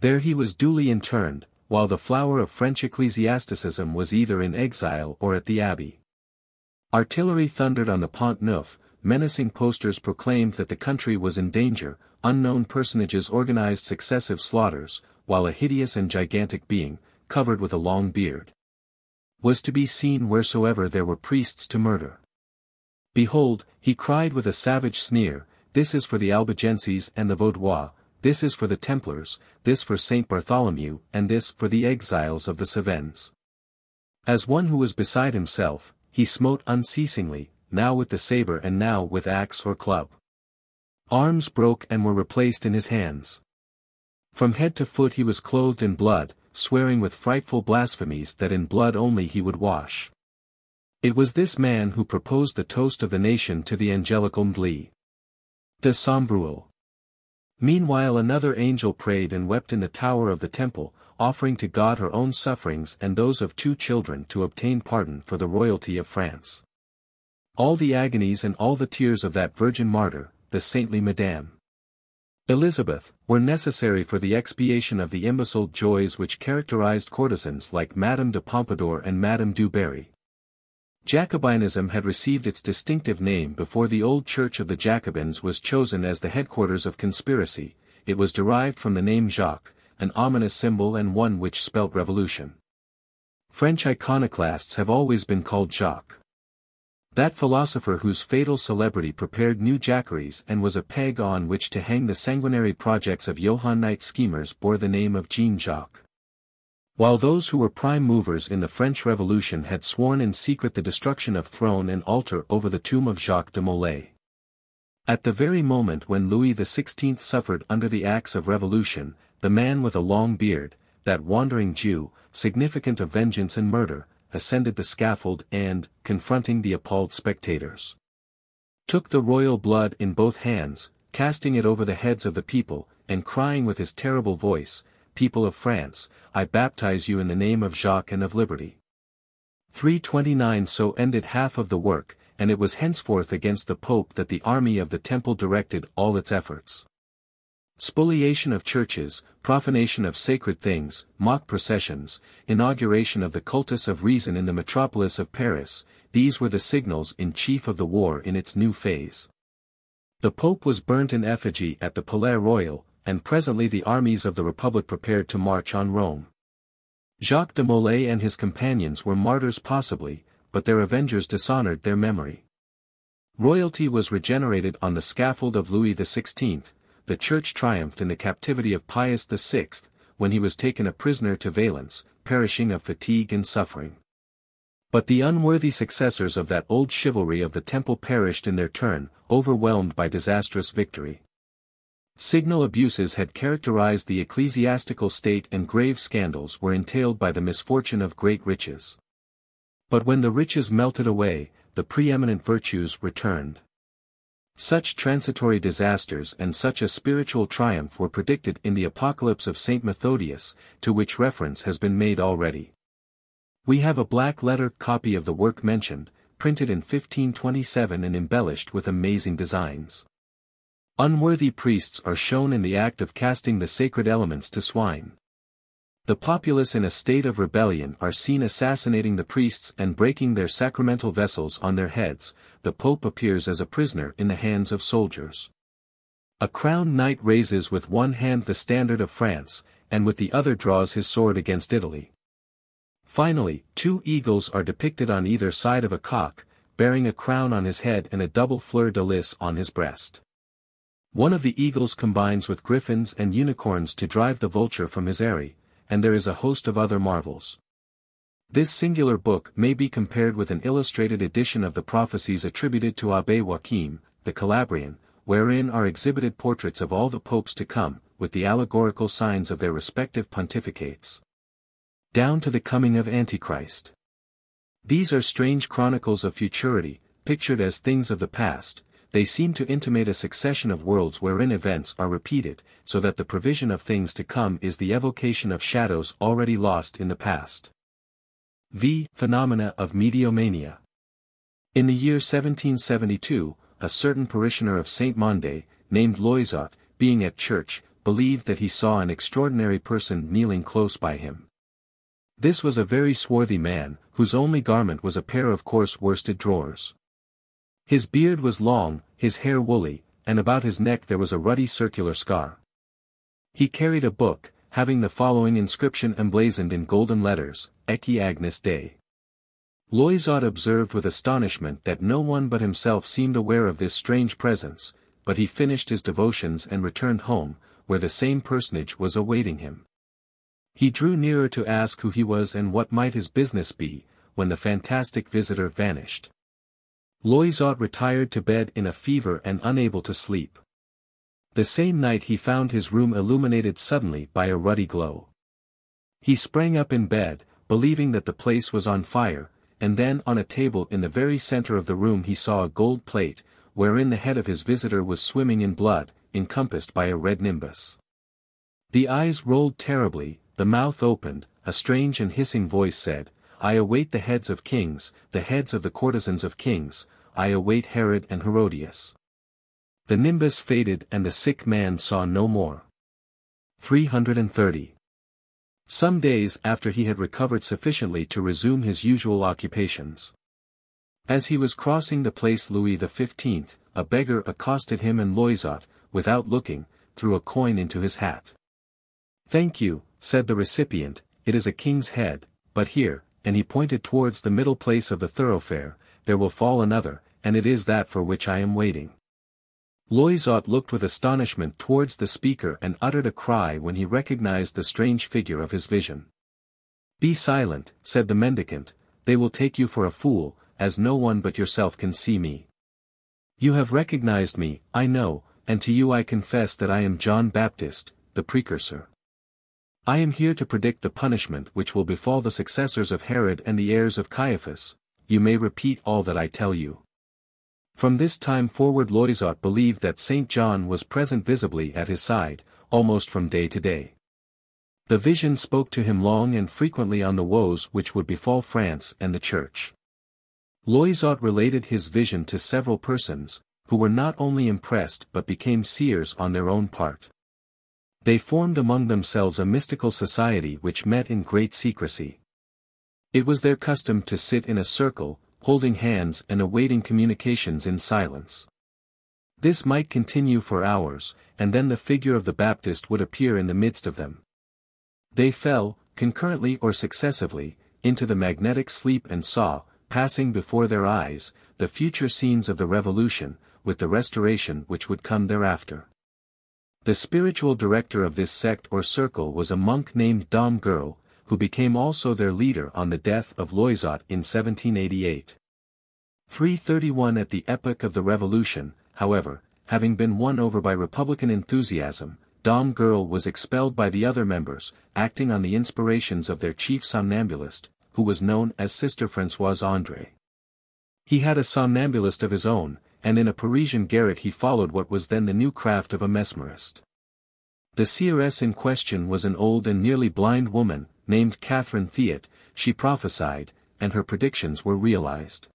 There he was duly interned, while the flower of French ecclesiasticism was either in exile or at the abbey. Artillery thundered on the Pont Neuf, menacing posters proclaimed that the country was in danger, unknown personages organized successive slaughters, while a hideous and gigantic being, covered with a long beard, was to be seen wheresoever there were priests to murder. Behold, he cried with a savage sneer, this is for the Albigenses and the Vaudois, this is for the Templars, this for Saint Bartholomew, and this for the exiles of the Cevennes. As one who was beside himself, he smote unceasingly, now with the sabre and now with axe or club. Arms broke and were replaced in his hands. From head to foot he was clothed in blood, swearing with frightful blasphemies that in blood only he would wash. It was this man who proposed the toast of the nation to the angelical Mdli. De Sombreuil. Meanwhile another angel prayed and wept in the tower of the temple, offering to God her own sufferings and those of two children to obtain pardon for the royalty of France. All the agonies and all the tears of that virgin martyr, the saintly Madame Elizabeth, were necessary for the expiation of the imbecile joys which characterized courtesans like Madame de Pompadour and Madame du Barry. Jacobinism had received its distinctive name before the old Church of the Jacobins was chosen as the headquarters of conspiracy, it was derived from the name Jacques, an ominous symbol and one which spelt revolution. French iconoclasts have always been called Jacques. That philosopher whose fatal celebrity prepared new Jacqueries and was a peg on which to hang the sanguinary projects of Johannite schemers bore the name of Jean-Jacques. While those who were prime movers in the French Revolution had sworn in secret the destruction of throne and altar over the tomb of Jacques de Molay. At the very moment when Louis XVI suffered under the axe of revolution, the man with a long beard, that wandering Jew, significant of vengeance and murder, ascended the scaffold and, confronting the appalled spectators, took the royal blood in both hands, casting it over the heads of the people, and crying with his terrible voice, People of France, I baptize you in the name of Jacques and of liberty. 329 So ended half of the work, and it was henceforth against the Pope that the army of the Temple directed all its efforts. Spoliation of churches, profanation of sacred things, mock processions, inauguration of the cultus of reason in the metropolis of Paris, these were the signals in chief of the war in its new phase. The Pope was burnt in effigy at the Palais Royal, and presently the armies of the Republic prepared to march on Rome. Jacques de Molay and his companions were martyrs possibly, but their avengers dishonored their memory. Royalty was regenerated on the scaffold of Louis XVI, the church triumphed in the captivity of Pius VI, when he was taken a prisoner to Valence, perishing of fatigue and suffering. But the unworthy successors of that old chivalry of the temple perished in their turn, overwhelmed by disastrous victory. Signal abuses had characterized the ecclesiastical state and grave scandals were entailed by the misfortune of great riches. But when the riches melted away, the preeminent virtues returned. Such transitory disasters and such a spiritual triumph were predicted in the Apocalypse of St. Methodius, to which reference has been made already. We have a black-letter copy of the work mentioned, printed in 1527 and embellished with amazing designs. Unworthy priests are shown in the act of casting the sacred elements to swine. The populace in a state of rebellion are seen assassinating the priests and breaking their sacramental vessels on their heads, the Pope appears as a prisoner in the hands of soldiers. A crowned knight raises with one hand the standard of France, and with the other draws his sword against Italy. Finally, two eagles are depicted on either side of a cock, bearing a crown on his head and a double fleur de lis on his breast. One of the eagles combines with griffins and unicorns to drive the vulture from his eyrie, and there is a host of other marvels. This singular book may be compared with an illustrated edition of the prophecies attributed to Abbe Joachim, the Calabrian, wherein are exhibited portraits of all the popes to come, with the allegorical signs of their respective pontificates. Down to the coming of Antichrist. These are strange chronicles of futurity, pictured as things of the past, they seem to intimate a succession of worlds wherein events are repeated, so that the provision of things to come is the evocation of shadows already lost in the past. V. Phenomena of Mediomania In the year 1772, a certain parishioner of Saint Monde, named Loizot, being at church, believed that he saw an extraordinary person kneeling close by him. This was a very swarthy man, whose only garment was a pair of coarse worsted drawers. His beard was long, his hair woolly, and about his neck there was a ruddy circular scar. He carried a book, having the following inscription emblazoned in golden letters, Ecce Agnus Dei. Loizot observed with astonishment that no one but himself seemed aware of this strange presence, but he finished his devotions and returned home, where the same personage was awaiting him. He drew nearer to ask who he was and what might his business be, when the fantastic visitor vanished. Loizot retired to bed in a fever and unable to sleep. The same night he found his room illuminated suddenly by a ruddy glow. He sprang up in bed, believing that the place was on fire, and then on a table in the very center of the room he saw a gold plate, wherein the head of his visitor was swimming in blood, encompassed by a red nimbus. The eyes rolled terribly, the mouth opened, a strange and hissing voice said, I await the heads of kings, the heads of the courtesans of kings, I await Herod and Herodias. The nimbus faded and the sick man saw no more. 330. Some days after he had recovered sufficiently to resume his usual occupations. As he was crossing the place Louis XV, a beggar accosted him and Loizot, without looking, threw a coin into his hat. Thank you, said the recipient, it is a king's head, but here, and he pointed towards the middle place of the thoroughfare, there will fall another, and it is that for which I am waiting. Loizot looked with astonishment towards the speaker and uttered a cry when he recognized the strange figure of his vision. Be silent, said the mendicant, they will take you for a fool, as no one but yourself can see me. You have recognized me, I know, and to you I confess that I am John Baptist, the precursor. I am here to predict the punishment which will befall the successors of Herod and the heirs of Caiaphas, you may repeat all that I tell you. From this time forward Loizot believed that St. John was present visibly at his side, almost from day to day. The vision spoke to him long and frequently on the woes which would befall France and the Church. Loizot related his vision to several persons, who were not only impressed but became seers on their own part. They formed among themselves a mystical society which met in great secrecy. It was their custom to sit in a circle, holding hands and awaiting communications in silence. This might continue for hours, and then the figure of the Baptist would appear in the midst of them. They fell, concurrently or successively, into the magnetic sleep and saw, passing before their eyes, the future scenes of the revolution, with the restoration which would come thereafter. The spiritual director of this sect or circle was a monk named Dom Gerle, who became also their leader on the death of Loizot in 1788. 331 At the epoch of the revolution, however, having been won over by republican enthusiasm, Dom Gerle was expelled by the other members, acting on the inspirations of their chief somnambulist, who was known as Sister Françoise André. He had a somnambulist of his own, and in a Parisian garret he followed what was then the new craft of a mesmerist. The seeress in question was an old and nearly blind woman, named Catherine Theot, she prophesied, and her predictions were realized.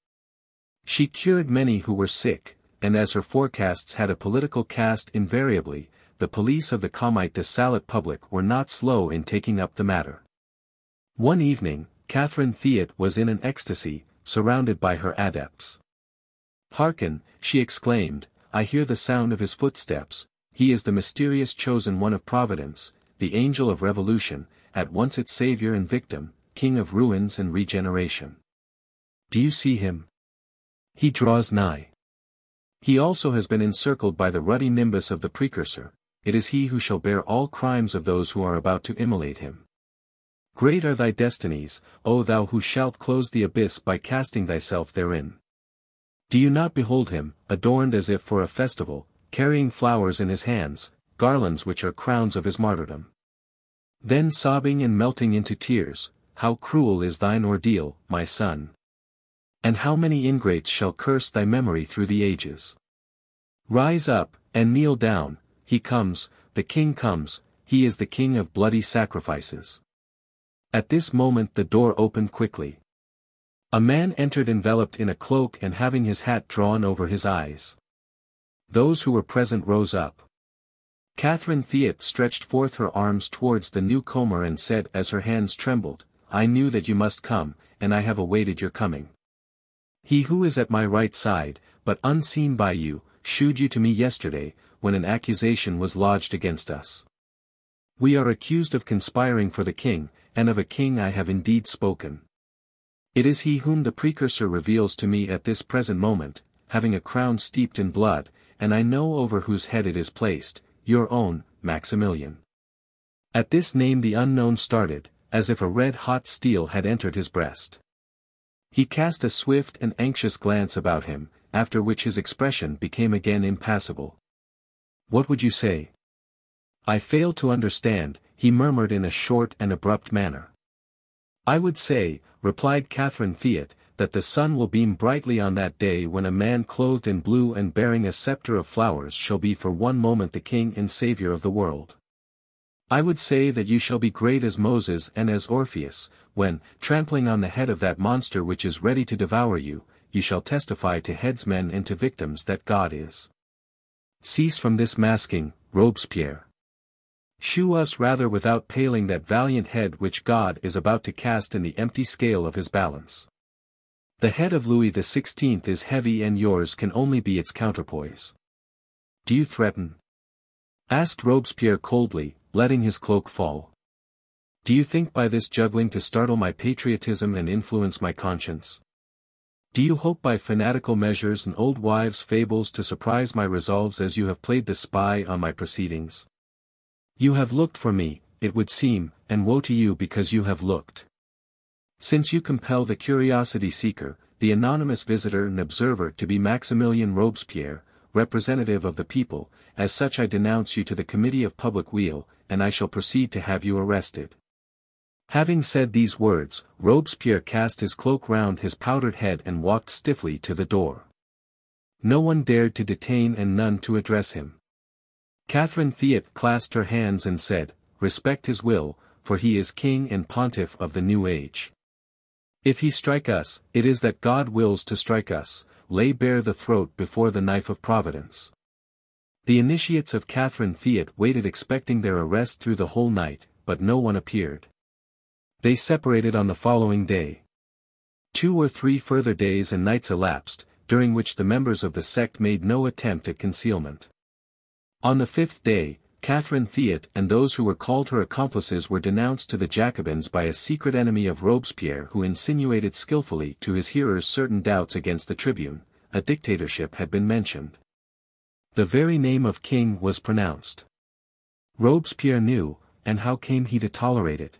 She cured many who were sick, and as her forecasts had a political cast invariably, the police of the Comite de Salut public were not slow in taking up the matter. One evening, Catherine Theot was in an ecstasy, surrounded by her adepts. Hearken, she exclaimed, I hear the sound of his footsteps, he is the mysterious chosen one of Providence, the angel of revolution, at once its savior and victim, king of ruins and regeneration. Do you see him? He draws nigh. He also has been encircled by the ruddy nimbus of the precursor, it is he who shall bear all crimes of those who are about to immolate him. Great are thy destinies, O thou who shalt close the abyss by casting thyself therein. Do you not behold him, adorned as if for a festival, carrying flowers in his hands, garlands which are crowns of his martyrdom? Then sobbing and melting into tears, how cruel is thine ordeal, my son. And how many ingrates shall curse thy memory through the ages? Rise up, and kneel down, he comes, the king comes, he is the king of bloody sacrifices. At this moment the door opened quickly. A man entered enveloped in a cloak and having his hat drawn over his eyes. Those who were present rose up. Catherine Theot stretched forth her arms towards the newcomer and said as her hands trembled, I knew that you must come, and I have awaited your coming. He who is at my right side, but unseen by you, shewed you to me yesterday, when an accusation was lodged against us. We are accused of conspiring for the king, and of a king I have indeed spoken. It is he whom the precursor reveals to me at this present moment, having a crown steeped in blood, and I know over whose head it is placed, your own, Maximilian. At this name the unknown started, as if a red-hot steel had entered his breast. He cast a swift and anxious glance about him, after which his expression became again impassible. What would you say? I fail to understand, he murmured in a short and abrupt manner. I would say, replied Catherine Theot, that the sun will beam brightly on that day when a man clothed in blue and bearing a scepter of flowers shall be for one moment the king and saviour of the world. I would say that you shall be great as Moses and as Orpheus, when, trampling on the head of that monster which is ready to devour you, you shall testify to headsmen and to victims that God is. Cease from this masking, Robespierre. Shew us rather without paling that valiant head which God is about to cast in the empty scale of his balance. The head of Louis XVI is heavy and yours can only be its counterpoise. Do you threaten? Asked Robespierre coldly, letting his cloak fall. Do you think by this juggling to startle my patriotism and influence my conscience? Do you hope by fanatical measures and old wives' fables to surprise my resolves as you have played the spy on my proceedings? You have looked for me, it would seem, and woe to you because you have looked. Since you compel the curiosity seeker, the anonymous visitor and observer to be Maximilian Robespierre, representative of the people, as such I denounce you to the Committee of Public Weal, and I shall proceed to have you arrested. Having said these words, Robespierre cast his cloak round his powdered head and walked stiffly to the door. No one dared to detain and none to address him. Catherine Theot clasped her hands and said, Respect his will, for he is king and pontiff of the new age. If he strike us, it is that God wills to strike us, lay bare the throat before the knife of providence. The initiates of Catherine Theot waited expecting their arrest through the whole night, but no one appeared. They separated on the following day. Two or three further days and nights elapsed, during which the members of the sect made no attempt at concealment. On the fifth day, Catherine Theot and those who were called her accomplices were denounced to the Jacobins by a secret enemy of Robespierre who insinuated skillfully to his hearers certain doubts against the tribune, a dictatorship had been mentioned. The very name of king was pronounced. Robespierre knew, and how came he to tolerate it?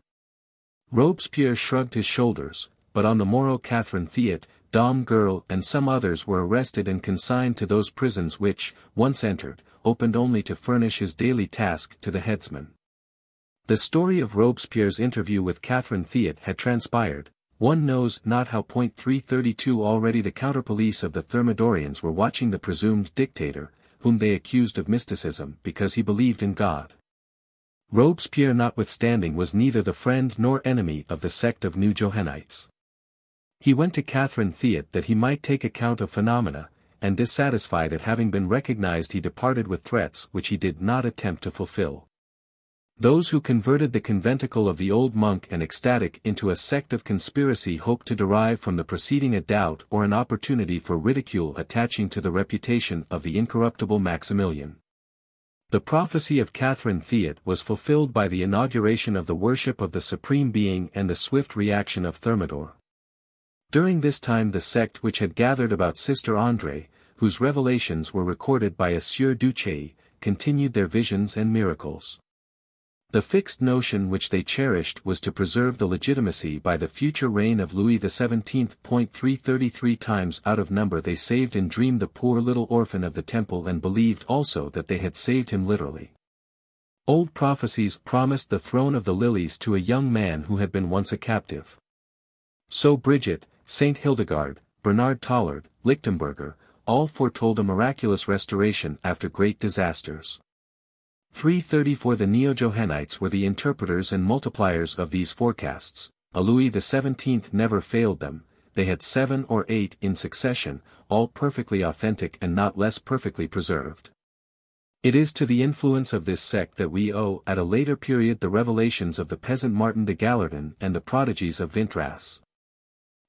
Robespierre shrugged his shoulders, but on the morrow Catherine Theot, Dom Gerle and some others were arrested and consigned to those prisons which, once entered, opened only to furnish his daily task to the headsman. The story of Robespierre's interview with Catherine Theot had transpired, one knows not how. Point 332 Already the counter-police of the Thermidorians were watching the presumed dictator, whom they accused of mysticism because he believed in God. Robespierre notwithstanding was neither the friend nor enemy of the sect of New Johannites. He went to Catherine Theot that he might take account of phenomena, and dissatisfied at having been recognized he departed with threats which he did not attempt to fulfill. Those who converted the conventicle of the old monk and ecstatic into a sect of conspiracy hoped to derive from the proceeding a doubt or an opportunity for ridicule attaching to the reputation of the incorruptible Maximilian. The prophecy of Catherine Theot was fulfilled by the inauguration of the worship of the Supreme Being and the swift reaction of Thermidor. During this time the sect which had gathered about Sister André, whose revelations were recorded by a Sieur Duché, continued their visions and miracles. The fixed notion which they cherished was to preserve the legitimacy by the future reign of Louis XVII. 333 times out of number they saved and dreamed the poor little orphan of the temple and believed also that they had saved him literally. Old prophecies promised the throne of the lilies to a young man who had been once a captive. So Bridget, Saint Hildegard, Bernard Tallard, Lichtenberger, all foretold a miraculous restoration after great disasters. 334 The Neo-Johannites were the interpreters and multipliers of these forecasts, a Louis XVII never failed them, they had seven or eight in succession, all perfectly authentic and not less perfectly preserved. It is to the influence of this sect that we owe at a later period the revelations of the peasant Martin de Gallardon and the prodigies of Vintras.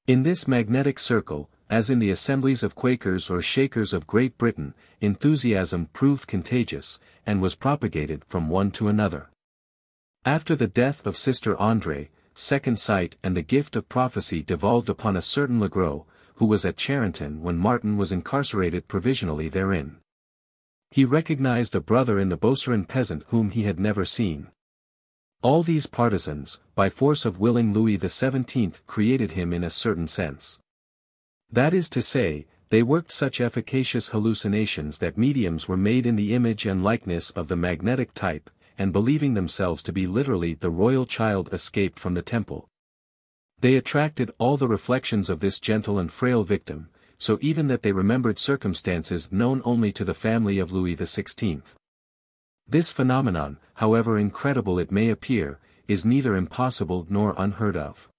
In this magnetic circle, as in the assemblies of Quakers or Shakers of Great Britain, enthusiasm proved contagious, and was propagated from one to another. After the death of Sister André, second sight and the gift of prophecy devolved upon a certain Legros, who was at Charenton when Martin was incarcerated provisionally therein. He recognized a brother in the Beauceron peasant whom he had never seen. All these partisans, by force of willing Louis XVII created him in a certain sense. That is to say, they worked such efficacious hallucinations that mediums were made in the image and likeness of the magnetic type, and believing themselves to be literally the royal child escaped from the temple. They attracted all the reflections of this gentle and frail victim, so even that they remembered circumstances known only to the family of Louis XVI. This phenomenon, however incredible it may appear, is neither impossible nor unheard of.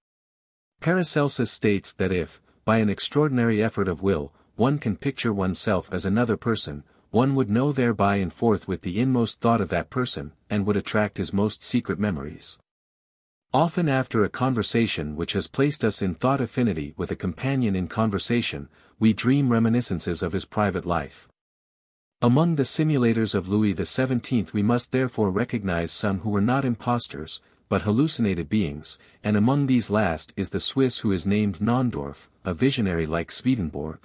Paracelsus states that if, by an extraordinary effort of will, one can picture oneself as another person, one would know thereby and forth with the inmost thought of that person, and would attract his most secret memories. Often after a conversation which has placed us in thought affinity with a companion in conversation, we dream reminiscences of his private life. Among the simulators of Louis XVII we must therefore recognize some who were not impostors, but hallucinated beings, and among these last is the Swiss who is named Naundorff, a visionary like Swedenborg.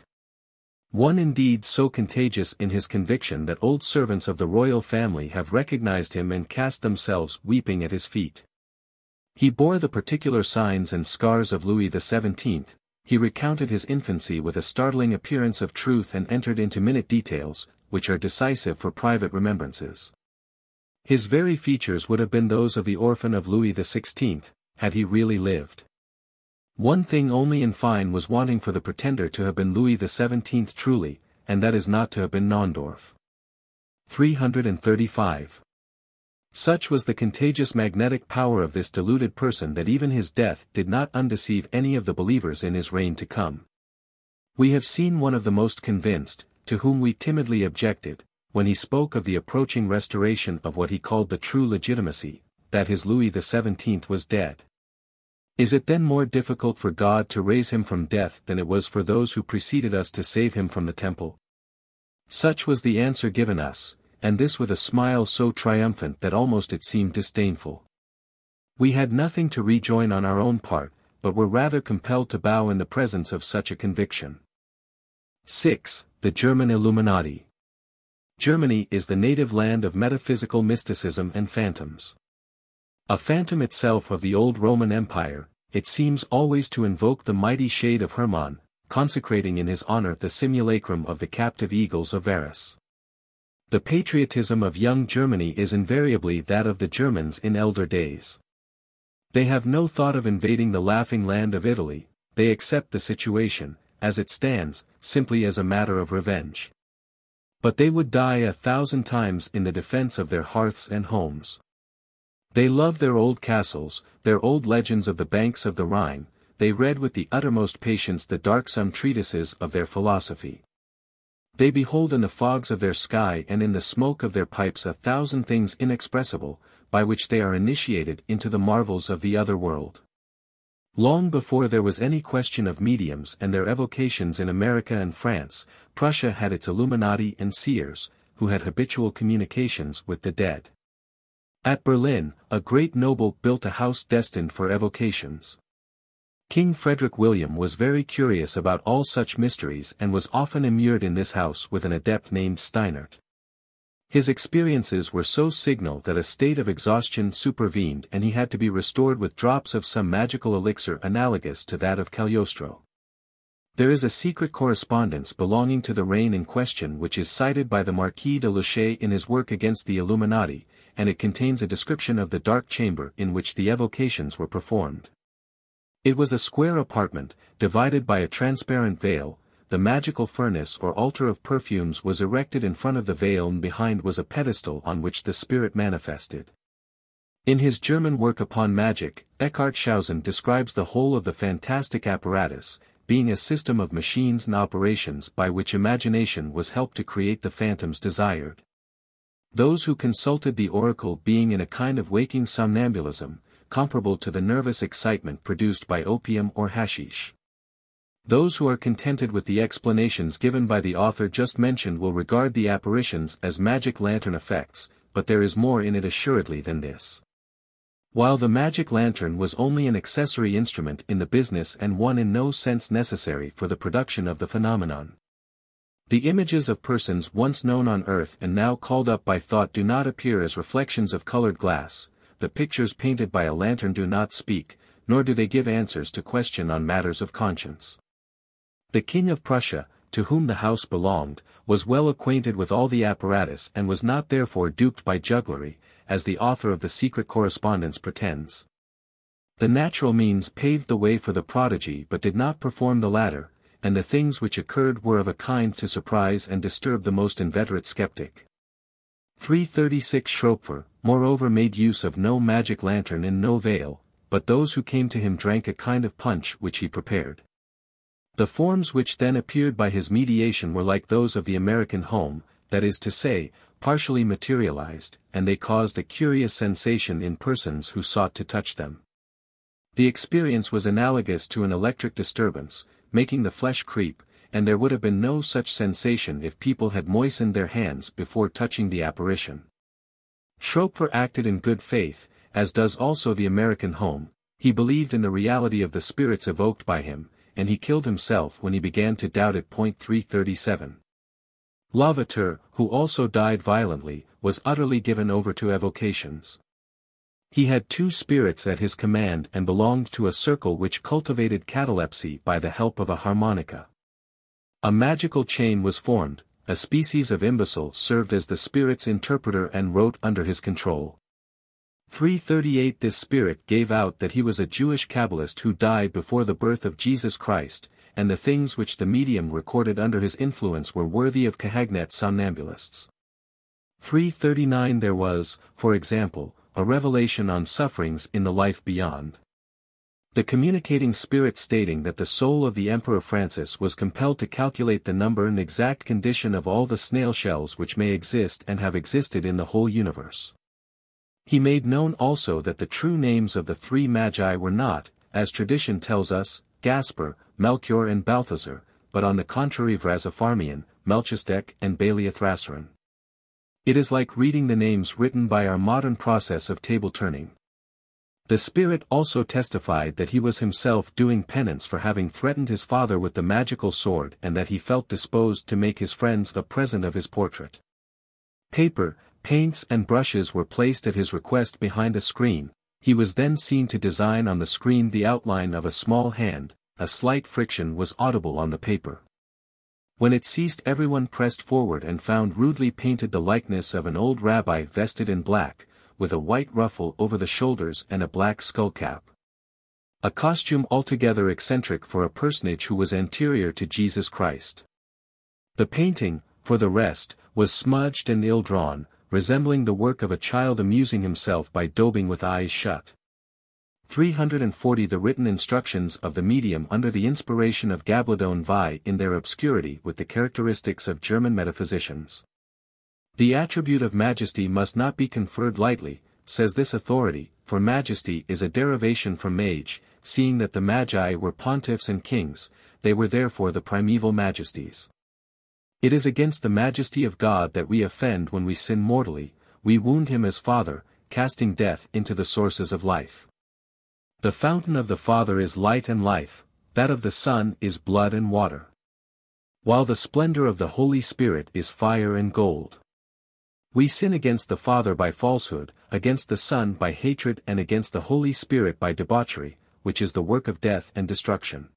One indeed so contagious in his conviction that old servants of the royal family have recognized him and cast themselves weeping at his feet. He bore the particular signs and scars of Louis XVII, he recounted his infancy with a startling appearance of truth and entered into minute details, which are decisive for private remembrances. His very features would have been those of the orphan of Louis XVI, had he really lived. One thing only in fine was wanting for the pretender to have been Louis XVII truly, and that is not to have been Naundorff. 335. Such was the contagious magnetic power of this deluded person that even his death did not undeceive any of the believers in his reign to come. We have seen one of the most convinced, to whom we timidly objected, when he spoke of the approaching restoration of what he called the true legitimacy, that his Louis XVII was dead. Is it then more difficult for God to raise him from death than it was for those who preceded us to save him from the temple? Such was the answer given us, and this with a smile so triumphant that almost it seemed disdainful. We had nothing to rejoin on our own part, but were rather compelled to bow in the presence of such a conviction. 6. The German Illuminati Germany is the native land of metaphysical mysticism and phantoms. A phantom itself of the old Roman Empire, it seems always to invoke the mighty shade of Hermann, consecrating in his honor the simulacrum of the captive eagles of Varus. The patriotism of young Germany is invariably that of the Germans in elder days. They have no thought of invading the laughing land of Italy, they accept the situation, as it stands, simply as a matter of revenge. But they would die a thousand times in the defense of their hearths and homes. They love their old castles, their old legends of the banks of the Rhine, they read with the uttermost patience the darksome treatises of their philosophy. They behold in the fogs of their sky and in the smoke of their pipes a thousand things inexpressible, by which they are initiated into the marvels of the other world. Long before there was any question of mediums and their evocations in America and France, Prussia had its Illuminati and seers, who had habitual communications with the dead. At Berlin, a great noble built a house destined for evocations. King Frederick William was very curious about all such mysteries and was often immured in this house with an adept named Steinert. His experiences were so signal that a state of exhaustion supervened and he had to be restored with drops of some magical elixir analogous to that of Cagliostro. There is a secret correspondence belonging to the reign in question which is cited by the Marquis de Luchet in his work against the Illuminati, and it contains a description of the dark chamber in which the evocations were performed. It was a square apartment, divided by a transparent veil, the magical furnace or altar of perfumes was erected in front of the veil and behind was a pedestal on which the spirit manifested. In his German work upon magic, Eckartshausen describes the whole of the fantastic apparatus, being a system of machines and operations by which imagination was helped to create the phantoms desired. Those who consulted the oracle being in a kind of waking somnambulism, comparable to the nervous excitement produced by opium or hashish. Those who are contented with the explanations given by the author just mentioned will regard the apparitions as magic lantern effects, but there is more in it assuredly than this. While the magic lantern was only an accessory instrument in the business and one in no sense necessary for the production of the phenomenon. The images of persons once known on earth and now called up by thought do not appear as reflections of colored glass, the pictures painted by a lantern do not speak, nor do they give answers to question on matters of conscience. The King of Prussia, to whom the house belonged, was well acquainted with all the apparatus and was not therefore duped by jugglery, as the author of the secret correspondence pretends. The natural means paved the way for the prodigy but did not perform the latter, and the things which occurred were of a kind to surprise and disturb the most inveterate skeptic. 336 Schroepfer, moreover made use of no magic lantern and no veil, but those who came to him drank a kind of punch which he prepared. The forms which then appeared by his mediation were like those of the American Home, that is to say, partially materialized, and they caused a curious sensation in persons who sought to touch them. The experience was analogous to an electric disturbance, making the flesh creep, and there would have been no such sensation if people had moistened their hands before touching the apparition. Schroepfer acted in good faith, as does also the American Home, he believed in the reality of the spirits evoked by him, and he killed himself when he began to doubt it. 337. Lavater, who also died violently, was utterly given over to evocations. He had two spirits at his command and belonged to a circle which cultivated catalepsy by the help of a harmonica. A magical chain was formed, a species of imbecile served as the spirit's interpreter and wrote under his control. 338 This spirit gave out that he was a Jewish Kabbalist who died before the birth of Jesus Christ, and the things which the medium recorded under his influence were worthy of Cahagnet somnambulists. 339 There was, for example, a revelation on sufferings in the life beyond. The communicating spirit stating that the soul of the Emperor Francis was compelled to calculate the number and exact condition of all the snail shells which may exist and have existed in the whole universe. He made known also that the true names of the three magi were not, as tradition tells us, Gaspar, Melchior and Balthazar, but on the contrary Vrazapharmion, Melchizedek and Baliathrasaran. It is like reading the names written by our modern process of table turning. The Spirit also testified that he was himself doing penance for having threatened his father with the magical sword and that he felt disposed to make his friends a present of his portrait. Paper, paints and brushes were placed at his request behind a screen, he was then seen to design on the screen the outline of a small hand, a slight friction was audible on the paper. When it ceased everyone pressed forward and found rudely painted the likeness of an old rabbi vested in black, with a white ruffle over the shoulders and a black skullcap. A costume altogether eccentric for a personage who was anterior to Jesus Christ. The painting, for the rest, was smudged and ill-drawn, resembling the work of a child amusing himself by daubing with eyes shut. 340 The written instructions of the medium under the inspiration of Gablidone vie in their obscurity with the characteristics of German metaphysicians. The attribute of majesty must not be conferred lightly, says this authority, for majesty is a derivation from mage, seeing that the magi were pontiffs and kings, they were therefore the primeval majesties. It is against the majesty of God that we offend when we sin mortally, we wound him as Father, casting death into the sources of life. The fountain of the Father is light and life, that of the Son is blood and water. While the splendor of the Holy Spirit is fire and gold. We sin against the Father by falsehood, against the Son by hatred and against the Holy Spirit by debauchery, which is the work of death and destruction.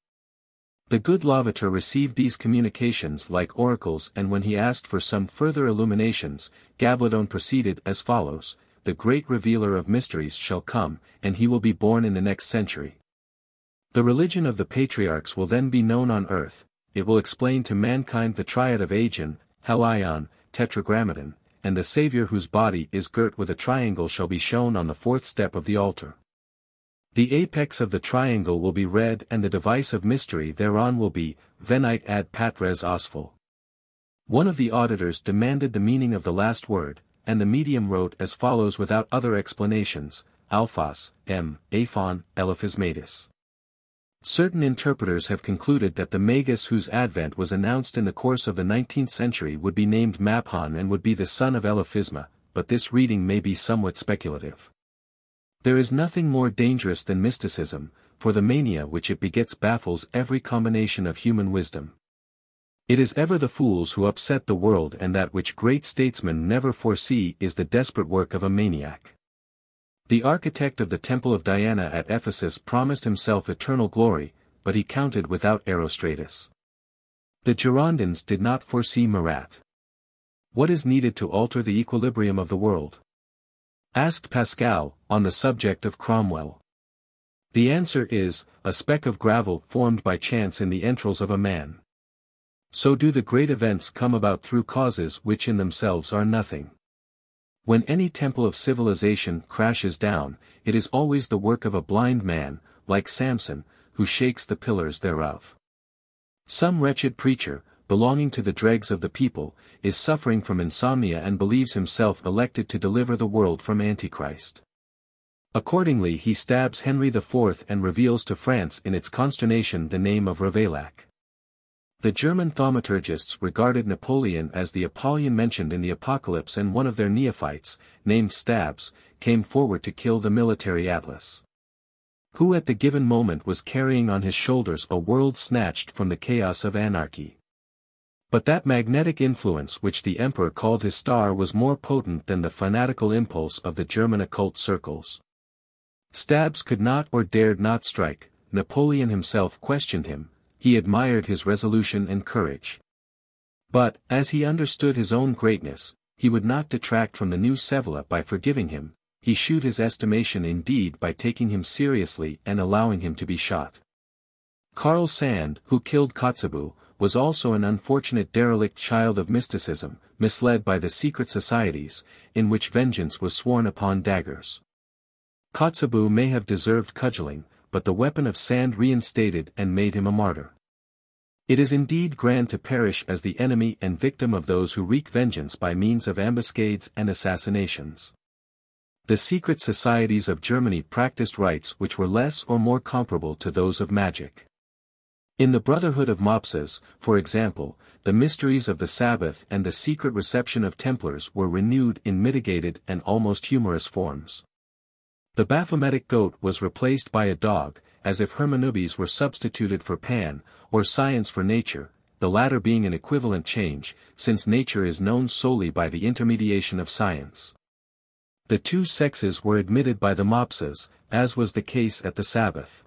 The good Lavater received these communications like oracles and when he asked for some further illuminations, Gablidone proceeded as follows, The great revealer of mysteries shall come, and he will be born in the next century. The religion of the patriarchs will then be known on earth, it will explain to mankind the triad of Aegon, Helion, Tetragrammaton, and the Saviour whose body is girt with a triangle shall be shown on the fourth step of the altar. The apex of the triangle will be red and the device of mystery thereon will be, Venite ad patres osful. One of the auditors demanded the meaning of the last word, and the medium wrote as follows without other explanations, Alphas, M. Aphon, Eliphismatus. Certain interpreters have concluded that the Magus whose advent was announced in the course of the 19th century would be named Maphon and would be the son of Eliphisma, but this reading may be somewhat speculative. There is nothing more dangerous than mysticism, for the mania which it begets baffles every combination of human wisdom. It is ever the fools who upset the world and that which great statesmen never foresee is the desperate work of a maniac. The architect of the temple of Diana at Ephesus promised himself eternal glory, but he counted without Erostratus. The Girondins did not foresee Marat. What is needed to alter the equilibrium of the world? Asked Pascal, on the subject of Cromwell. The answer is, a speck of gravel formed by chance in the entrails of a man. So do the great events come about through causes which in themselves are nothing. When any temple of civilization crashes down, it is always the work of a blind man, like Samson, who shakes the pillars thereof. Some wretched preacher, belonging to the dregs of the people, is suffering from insomnia and believes himself elected to deliver the world from Antichrist. Accordingly he stabs Henry IV and reveals to France in its consternation the name of Ravaillac. The German thaumaturgists regarded Napoleon as the Apollyon mentioned in the Apocalypse and one of their neophytes, named Stabs, came forward to kill the military atlas. Who at the given moment was carrying on his shoulders a world snatched from the chaos of anarchy. But that magnetic influence which the emperor called his star was more potent than the fanatical impulse of the German occult circles. Stabs could not or dared not strike, Napoleon himself questioned him, he admired his resolution and courage. But, as he understood his own greatness, he would not detract from the new Scaevola by forgiving him, he shewed his estimation indeed by taking him seriously and allowing him to be shot. Karl Sand, who killed Kotzebue, was also an unfortunate derelict child of mysticism, misled by the secret societies, in which vengeance was sworn upon daggers. Kotzebue may have deserved cudgeling, but the weapon of Sand reinstated and made him a martyr. It is indeed grand to perish as the enemy and victim of those who wreak vengeance by means of ambuscades and assassinations. The secret societies of Germany practiced rites which were less or more comparable to those of magic. In the Brotherhood of Mopses, for example, the mysteries of the Sabbath and the secret reception of Templars were renewed in mitigated and almost humorous forms. The Baphometic goat was replaced by a dog, as if Hermanubis were substituted for Pan, or science for nature, the latter being an equivalent change, since nature is known solely by the intermediation of science. The two sexes were admitted by the Mopses, as was the case at the Sabbath.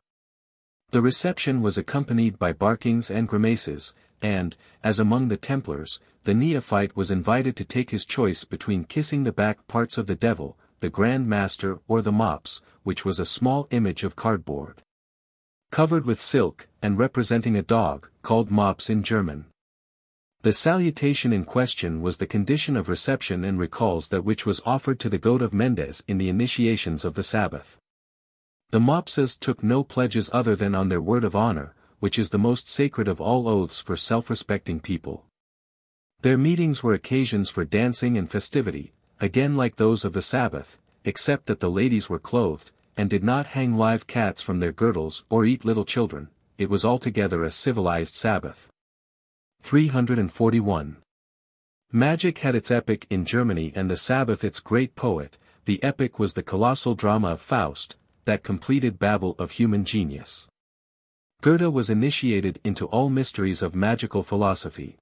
The reception was accompanied by barkings and grimaces, and, as among the Templars, the neophyte was invited to take his choice between kissing the back parts of the devil, the Grand Master or the mops, which was a small image of cardboard. Covered with silk, and representing a dog, called mops in German. The salutation in question was the condition of reception and recalls that which was offered to the goat of Mendes in the initiations of the Sabbath. The Mopses took no pledges other than on their word of honor, which is the most sacred of all oaths for self-respecting people. Their meetings were occasions for dancing and festivity, again like those of the Sabbath, except that the ladies were clothed, and did not hang live cats from their girdles or eat little children, it was altogether a civilized Sabbath. 341. Magic had its epic in Germany and the Sabbath its great poet, the epic was the colossal drama of Faust, that completed babel of human genius. Goethe was initiated into all mysteries of magical philosophy.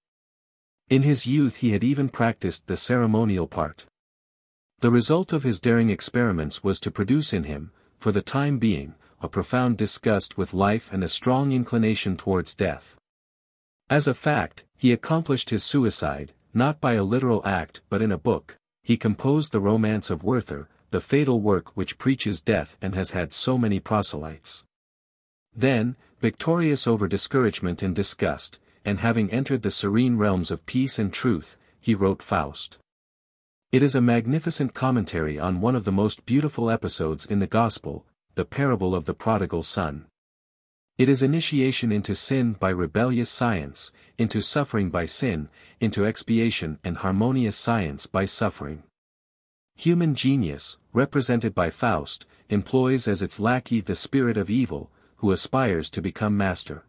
In his youth he had even practiced the ceremonial part. The result of his daring experiments was to produce in him, for the time being, a profound disgust with life and a strong inclination towards death. As a fact, he accomplished his suicide, not by a literal act but in a book, he composed the Romance of Werther, the fatal work which preaches death and has had so many proselytes. Then, victorious over discouragement and disgust, and having entered the serene realms of peace and truth, he wrote Faust. It is a magnificent commentary on one of the most beautiful episodes in the Gospel, the parable of the prodigal son. It is initiation into sin by rebellious science, into suffering by sin, into expiation and harmonious science by suffering. Human genius, represented by Faust, employs as its lackey the spirit of evil, who aspires to become master.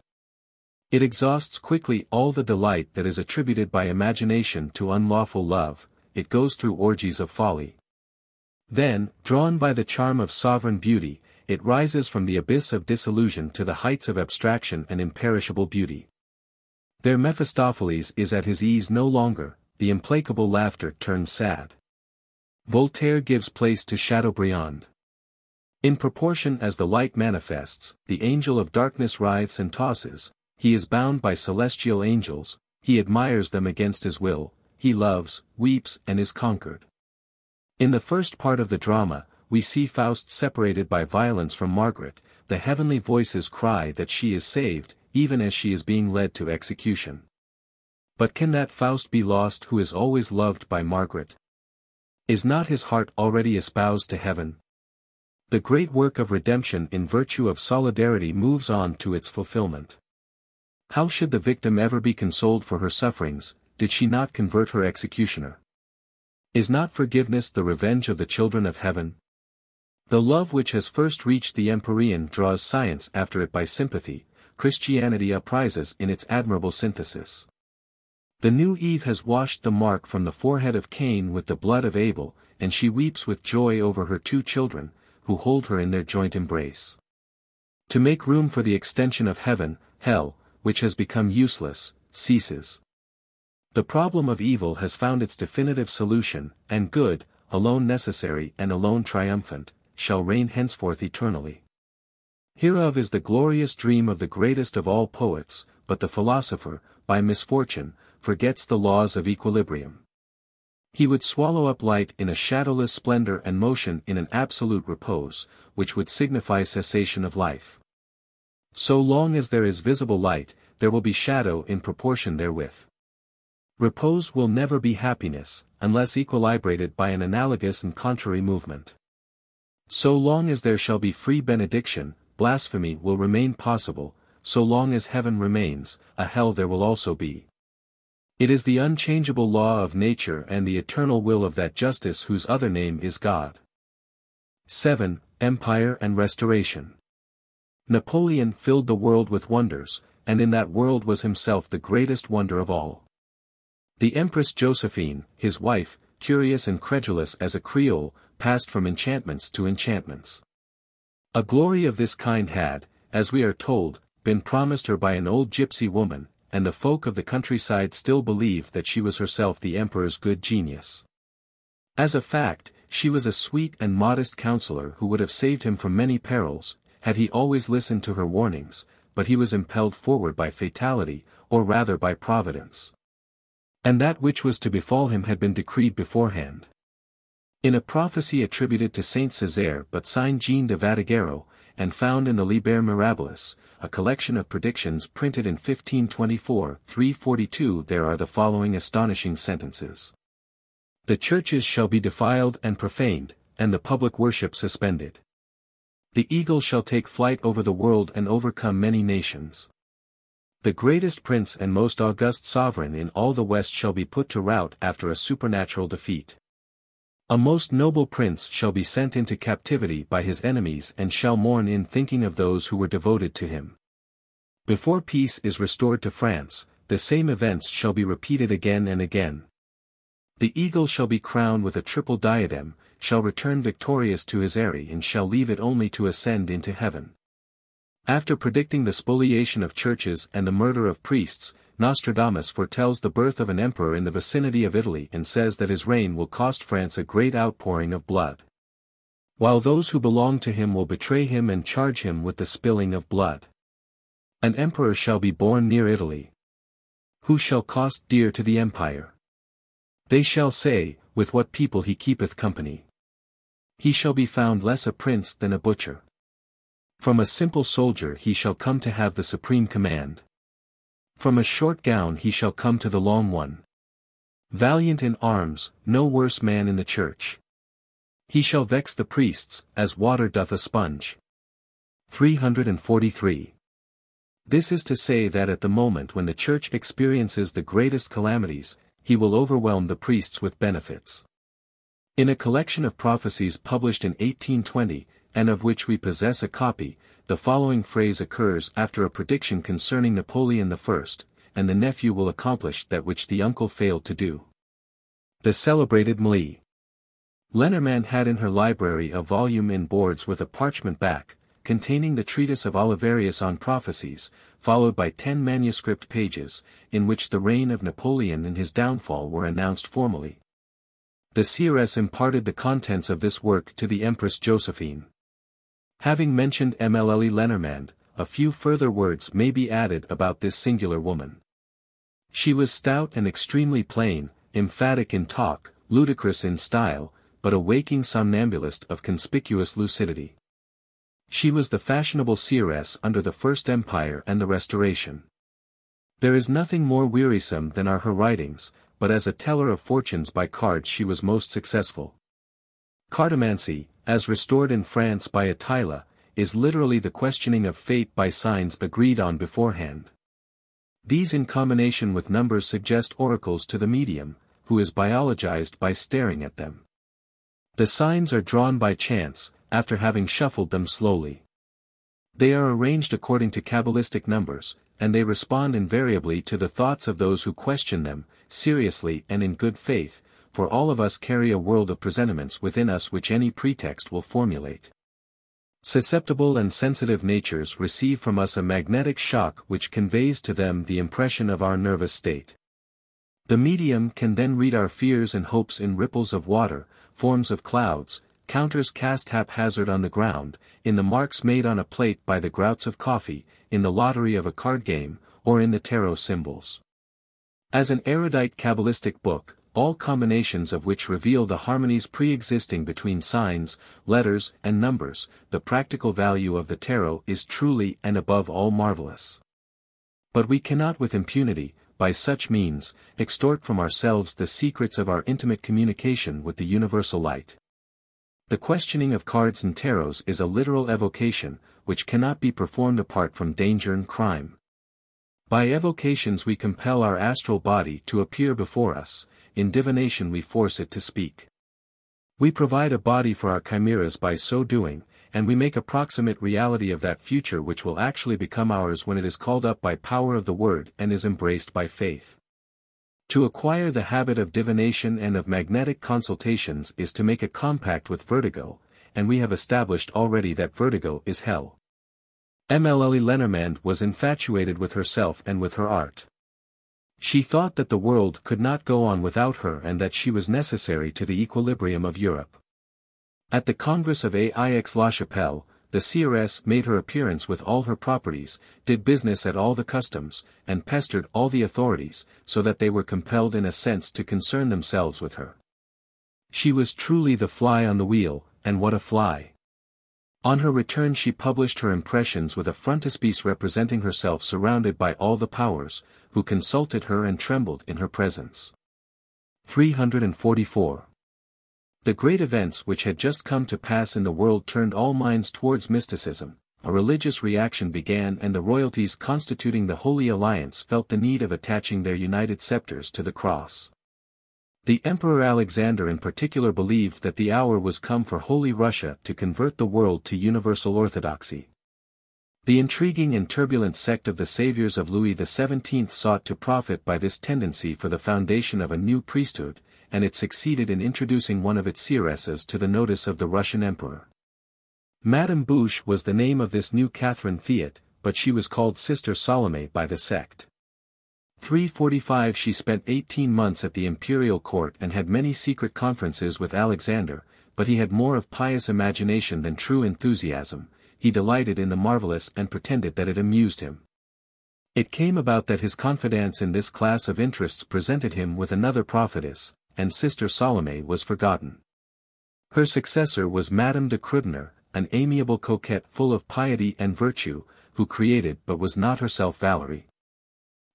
It exhausts quickly all the delight that is attributed by imagination to unlawful love, it goes through orgies of folly. Then, drawn by the charm of sovereign beauty, it rises from the abyss of disillusion to the heights of abstraction and imperishable beauty. There Mephistopheles is at his ease no longer, the implacable laughter turns sad. Voltaire gives place to Chateaubriand. In proportion as the light manifests, the angel of darkness writhes and tosses, he is bound by celestial angels, he admires them against his will, he loves, weeps and is conquered. In the first part of the drama, we see Faust separated by violence from Margaret, the heavenly voices cry that she is saved, even as she is being led to execution. But can that Faust be lost who is always loved by Margaret? Is not his heart already espoused to heaven? The great work of redemption in virtue of solidarity moves on to its fulfillment. How should the victim ever be consoled for her sufferings, did she not convert her executioner? Is not forgiveness the revenge of the children of heaven? The love which has first reached the Empyrean draws science after it by sympathy, Christianity uprises in its admirable synthesis. The new Eve has washed the mark from the forehead of Cain with the blood of Abel, and she weeps with joy over her two children, who hold her in their joint embrace. To make room for the extension of heaven, hell, which has become useless, ceases. The problem of evil has found its definitive solution, and good, alone necessary and alone triumphant, shall reign henceforth eternally. Hereof is the glorious dream of the greatest of all poets, but the philosopher, by misfortune, forgets the laws of equilibrium. He would swallow up light in a shadowless splendor and motion in an absolute repose, which would signify cessation of life. So long as there is visible light, there will be shadow in proportion therewith. Repose will never be happiness, unless equilibrated by an analogous and contrary movement. So long as there shall be free benediction, blasphemy will remain possible, so long as heaven remains, a hell there will also be. It is the unchangeable law of nature and the eternal will of that justice whose other name is God. 7. Empire and Restoration Napoleon filled the world with wonders, and in that world was himself the greatest wonder of all. The Empress Josephine, his wife, curious and credulous as a Creole, passed from enchantments to enchantments. A glory of this kind had, as we are told, been promised her by an old gypsy woman, and the folk of the countryside still believed that she was herself the emperor's good genius. As a fact, she was a sweet and modest counselor who would have saved him from many perils, had he always listened to her warnings, but he was impelled forward by fatality, or rather by providence. And that which was to befall him had been decreed beforehand. In a prophecy attributed to Saint Césaire but signed Jean de Vatiguerro, and found in the Liber Mirabilis, a collection of predictions printed in 1524-342 there are the following astonishing sentences. The churches shall be defiled and profaned, and the public worship suspended. The eagle shall take flight over the world and overcome many nations. The greatest prince and most august sovereign in all the West shall be put to rout after a supernatural defeat. A most noble prince shall be sent into captivity by his enemies and shall mourn in thinking of those who were devoted to him. Before peace is restored to France, the same events shall be repeated again and again. The eagle shall be crowned with a triple diadem, shall return victorious to his eyrie and shall leave it only to ascend into heaven. After predicting the spoliation of churches and the murder of priests, Nostradamus foretells the birth of an emperor in the vicinity of Italy and says that his reign will cost France a great outpouring of blood. While those who belong to him will betray him and charge him with the spilling of blood. An emperor shall be born near Italy. Who shall cost dear to the empire? They shall say, with what people he keepeth company. He shall be found less a prince than a butcher. From a simple soldier he shall come to have the supreme command. From a short gown he shall come to the long one. Valiant in arms, no worse man in the church. He shall vex the priests, as water doth a sponge. 343. This is to say that at the moment when the church experiences the greatest calamities, he will overwhelm the priests with benefits. In a collection of prophecies published in 1820, and of which we possess a copy, the following phrase occurs after a prediction concerning Napoleon I, and the nephew will accomplish that which the uncle failed to do. The celebrated Mlie. Lenormand had in her library a volume in boards with a parchment back, containing the treatise of Olivarius on prophecies, followed by ten manuscript pages, in which the reign of Napoleon and his downfall were announced formally. The seeress imparted the contents of this work to the Empress Josephine. Having mentioned MLLE Lenormand, a few further words may be added about this singular woman. She was stout and extremely plain, emphatic in talk, ludicrous in style, but a waking somnambulist of conspicuous lucidity. She was the fashionable seeress under the First Empire and the Restoration. There is nothing more wearisome than are her writings, but as a teller of fortunes by cards she was most successful. Cartomancy, as restored in France by Etteilla, is literally the questioning of fate by signs agreed on beforehand. These in combination with numbers suggest oracles to the medium, who is biologized by staring at them. The signs are drawn by chance, after having shuffled them slowly. They are arranged according to Kabbalistic numbers, and they respond invariably to the thoughts of those who question them, seriously and in good faith, for all of us carry a world of presentiments within us which any pretext will formulate. Susceptible and sensitive natures receive from us a magnetic shock which conveys to them the impression of our nervous state. The medium can then read our fears and hopes in ripples of water, forms of clouds, counters cast haphazard on the ground, in the marks made on a plate by the grouts of coffee, in the lottery of a card game, or in the tarot symbols. As an erudite Kabbalistic book, all combinations of which reveal the harmonies pre-existing between signs, letters, and numbers, the practical value of the tarot is truly and above all marvelous. But we cannot with impunity, by such means, extort from ourselves the secrets of our intimate communication with the universal light. The questioning of cards and tarots is a literal evocation, which cannot be performed apart from danger and crime. By evocations we compel our astral body to appear before us, in divination we force it to speak. We provide a body for our chimeras by so doing, and we make approximate reality of that future which will actually become ours when it is called up by power of the word and is embraced by faith. To acquire the habit of divination and of magnetic consultations is to make a compact with vertigo, and we have established already that vertigo is hell. MLLE Lenormand was infatuated with herself and with her art. She thought that the world could not go on without her and that she was necessary to the equilibrium of Europe. At the Congress of Aix-la-Chapelle, the seeress made her appearance with all her properties, did business at all the customs, and pestered all the authorities, so that they were compelled in a sense to concern themselves with her. She was truly the fly on the wheel, and what a fly. On her return she published her impressions with a frontispiece representing herself surrounded by all the powers, who consulted her and trembled in her presence. 344. The great events which had just come to pass in the world turned all minds towards mysticism, a religious reaction began and the royalties constituting the Holy Alliance felt the need of attaching their united scepters to the cross. The Emperor Alexander in particular believed that the hour was come for Holy Russia to convert the world to universal orthodoxy. The intriguing and turbulent sect of the saviors of Louis XVII sought to profit by this tendency for the foundation of a new priesthood, and it succeeded in introducing one of its seeresses to the notice of the Russian emperor. Madame Bouche was the name of this new Catherine Theot, but she was called Sister Salome by the sect. 345 She spent 18 months at the imperial court and had many secret conferences with Alexander, but he had more of pious imagination than true enthusiasm, he delighted in the marvelous and pretended that it amused him. It came about that his confidence in this class of interests presented him with another prophetess, and Sister Salome was forgotten. Her successor was Madame de Krüdener, an amiable coquette full of piety and virtue, who created but was not herself Valerie.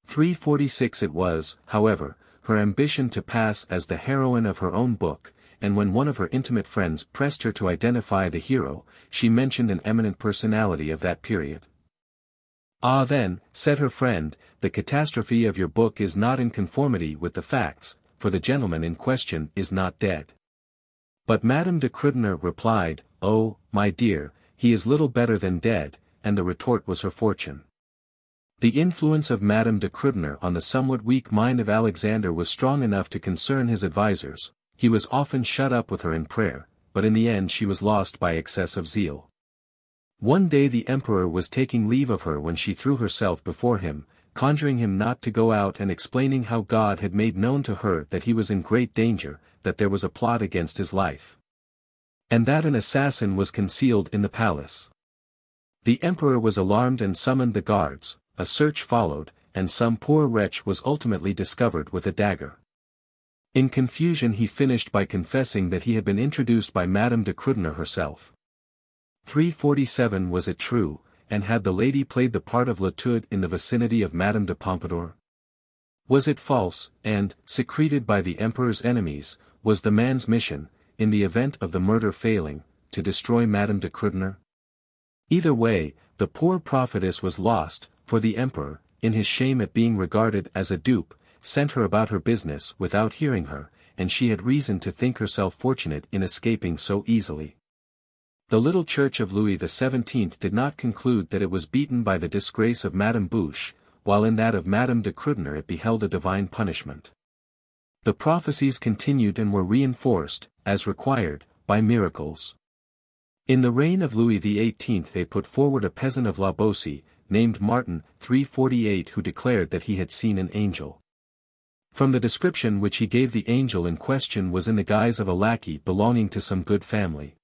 346 It was, however, her ambition to pass as the heroine of her own book, and when one of her intimate friends pressed her to identify the hero, she mentioned an eminent personality of that period. Ah then, said her friend, the catastrophe of your book is not in conformity with the facts, for the gentleman in question is not dead. But Madame de Krüdener replied, Oh, my dear, he is little better than dead, and the retort was her fortune. The influence of Madame de Krüdener on the somewhat weak mind of Alexander was strong enough to concern his advisers, he was often shut up with her in prayer, but in the end she was lost by excess of zeal. One day the emperor was taking leave of her when she threw herself before him, conjuring him not to go out and explaining how God had made known to her that he was in great danger, that there was a plot against his life. And that an assassin was concealed in the palace. The emperor was alarmed and summoned the guards, a search followed, and some poor wretch was ultimately discovered with a dagger. In confusion he finished by confessing that he had been introduced by Madame de Krüdener herself. 347 Was it true, and had the lady played the part of Latude in the vicinity of Madame de Pompadour? Was it false, and, secreted by the emperor's enemies, was the man's mission, in the event of the murder failing, to destroy Madame de Krüdener? Either way, the poor prophetess was lost, for the emperor, in his shame at being regarded as a dupe, sent her about her business without hearing her, and she had reason to think herself fortunate in escaping so easily. The little church of Louis XVII did not conclude that it was beaten by the disgrace of Madame Bouche, while in that of Madame de Krüdener it beheld a divine punishment. The prophecies continued and were reinforced, as required, by miracles. In the reign of Louis XVIII they put forward a peasant of La Beaucie, named Martin, 348 who declared that he had seen an angel. From the description which he gave the angel in question was in the guise of a lackey belonging to some good family.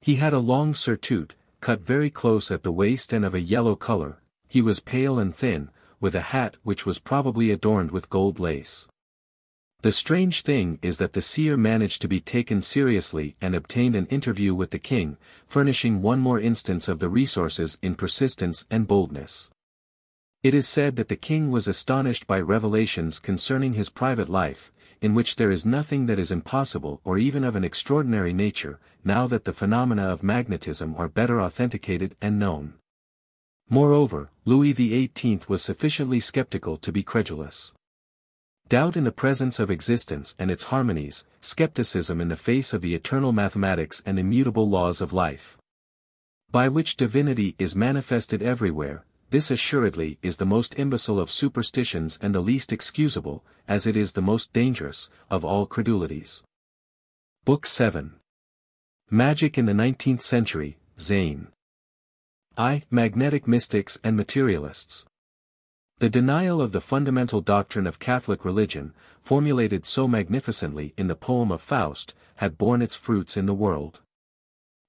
He had a long surtout, cut very close at the waist and of a yellow color, he was pale and thin, with a hat which was probably adorned with gold lace. The strange thing is that the seer managed to be taken seriously and obtained an interview with the king, furnishing one more instance of the resources in persistence and boldness. It is said that the king was astonished by revelations concerning his private life, in which there is nothing that is impossible or even of an extraordinary nature, now that the phenomena of magnetism are better authenticated and known. Moreover, Louis XVIII was sufficiently skeptical to be credulous. Doubt in the presence of existence and its harmonies, skepticism in the face of the eternal mathematics and immutable laws of life. By which divinity is manifested everywhere, this assuredly is the most imbecile of superstitions and the least excusable, as it is the most dangerous, of all credulities. Book 7 Magic in the Nineteenth Century, Zain. I. Magnetic Mystics and Materialists. The denial of the fundamental doctrine of Catholic religion, formulated so magnificently in the poem of Faust, had borne its fruits in the world.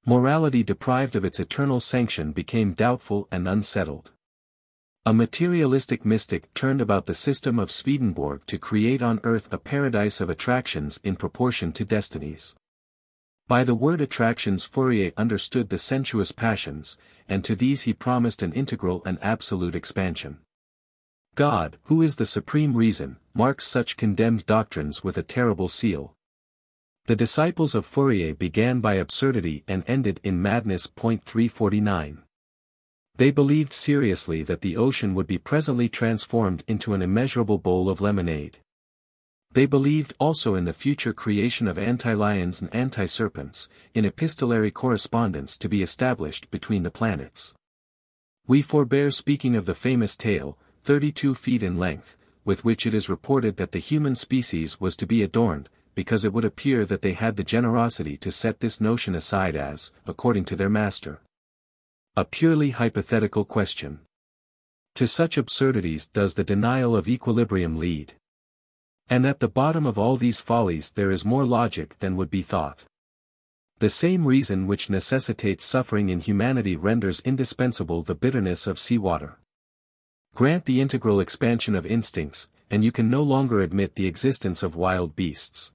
Morality deprived of its eternal sanction became doubtful and unsettled. A materialistic mystic turned about the system of Swedenborg to create on earth a paradise of attractions in proportion to destinies. By the word attractions Fourier understood the sensuous passions, and to these he promised an integral and absolute expansion. God, who is the supreme reason, marks such condemned doctrines with a terrible seal. The disciples of Fourier began by absurdity and ended in madness. 349. They believed seriously that the ocean would be presently transformed into an immeasurable bowl of lemonade. They believed also in the future creation of anti-lions and anti-serpents, in epistolary correspondence to be established between the planets. We forbear speaking of the famous tail, 32 feet in length, with which it is reported that the human species was to be adorned, because it would appear that they had the generosity to set this notion aside as, according to their master, a purely hypothetical question. To such absurdities does the denial of equilibrium lead. And at the bottom of all these follies there is more logic than would be thought. The same reason which necessitates suffering in humanity renders indispensable the bitterness of seawater. Grant the integral expansion of instincts, and you can no longer admit the existence of wild beasts.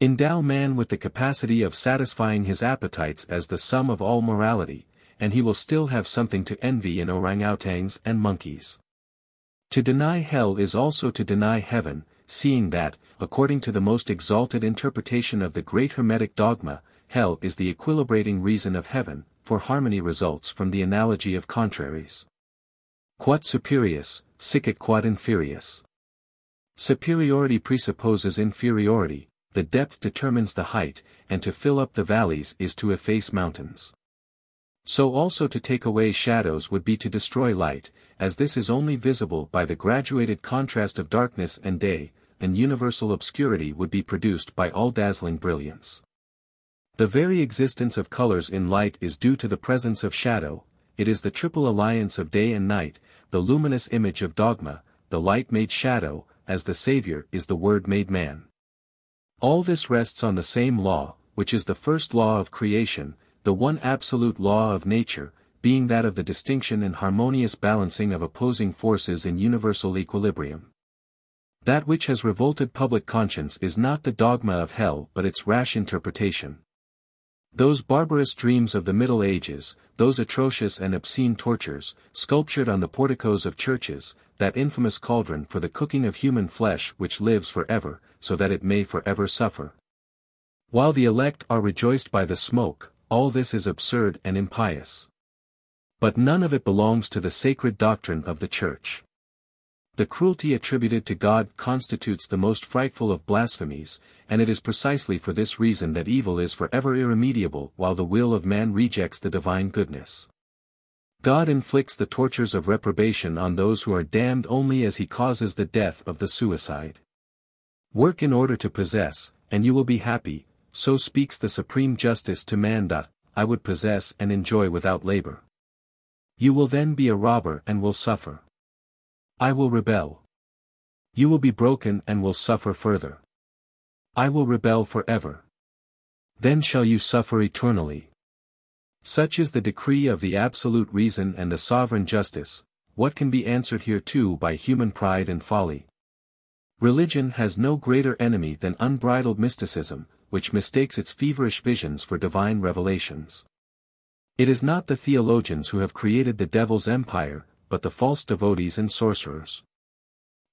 Endow man with the capacity of satisfying his appetites as the sum of all morality, and he will still have something to envy in orangutans and monkeys. To deny hell is also to deny heaven, seeing that, according to the most exalted interpretation of the great Hermetic dogma, hell is the equilibrating reason of heaven, for harmony results from the analogy of contraries. Quod superius, sicut quod inferius. Superiority presupposes inferiority, the depth determines the height, and to fill up the valleys is to efface mountains. So also to take away shadows would be to destroy light, as this is only visible by the graduated contrast of darkness and day, and universal obscurity would be produced by all dazzling brilliance. The very existence of colors in light is due to the presence of shadow, it is the triple alliance of day and night, the luminous image of dogma, the light made shadow, as the Savior is the Word made man. All this rests on the same law, which is the first law of creation, the one absolute law of nature, being that of the distinction and harmonious balancing of opposing forces in universal equilibrium. That which has revolted public conscience is not the dogma of hell but its rash interpretation. Those barbarous dreams of the Middle Ages, those atrocious and obscene tortures, sculptured on the porticos of churches, that infamous cauldron for the cooking of human flesh which lives forever, so that it may forever suffer. While the elect are rejoiced by the smoke, all this is absurd and impious. But none of it belongs to the sacred doctrine of the Church. The cruelty attributed to God constitutes the most frightful of blasphemies, and it is precisely for this reason that evil is forever irremediable while the will of man rejects the divine goodness. God inflicts the tortures of reprobation on those who are damned only as he causes the death of the suicide. Work in order to possess, and you will be happy, so speaks the supreme justice to man. I would possess and enjoy without labor. You will then be a robber and will suffer. I will rebel. You will be broken and will suffer further. I will rebel forever. Then shall you suffer eternally. Such is the decree of the absolute reason and the sovereign justice, what can be answered hereto by human pride and folly? Religion has no greater enemy than unbridled mysticism, which mistakes its feverish visions for divine revelations. It is not the theologians who have created the devil's empire, but the false devotees and sorcerers.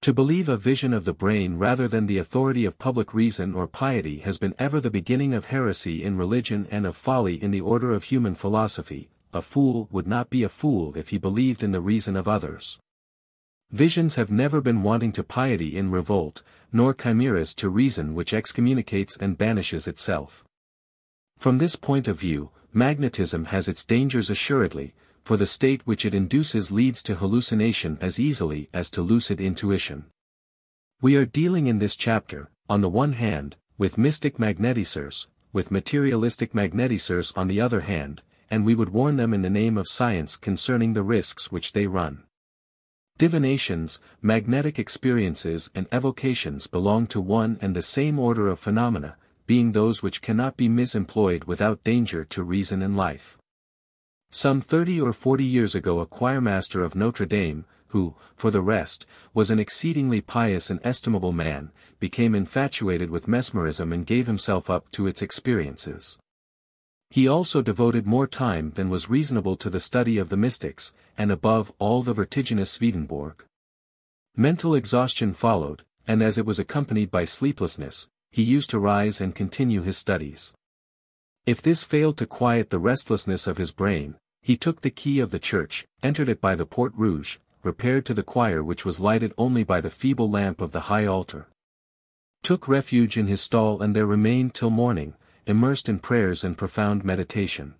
To believe a vision of the brain rather than the authority of public reason or piety has been ever the beginning of heresy in religion and of folly in the order of human philosophy, a fool would not be a fool if he believed in the reason of others. Visions have never been wanting to piety in revolt, nor chimeras to reason which excommunicates and banishes itself. From this point of view, magnetism has its dangers assuredly, for the state which it induces leads to hallucination as easily as to lucid intuition. We are dealing in this chapter, on the one hand, with mystic magnetisers, with materialistic magnetisers on the other hand, and we would warn them in the name of science concerning the risks which they run. Divinations, magnetic experiences and evocations belong to one and the same order of phenomena, being those which cannot be misemployed without danger to reason and life. Some thirty or forty years ago a choirmaster of Notre Dame, who, for the rest, was an exceedingly pious and estimable man, became infatuated with mesmerism and gave himself up to its experiences. He also devoted more time than was reasonable to the study of the mystics, and above all the vertiginous Swedenborg. Mental exhaustion followed, and as it was accompanied by sleeplessness, he used to rise and continue his studies. If this failed to quiet the restlessness of his brain, he took the key of the church, entered it by the Porte Rouge, repaired to the choir which was lighted only by the feeble lamp of the high altar. Took refuge in his stall and there remained till morning, immersed in prayers and profound meditation.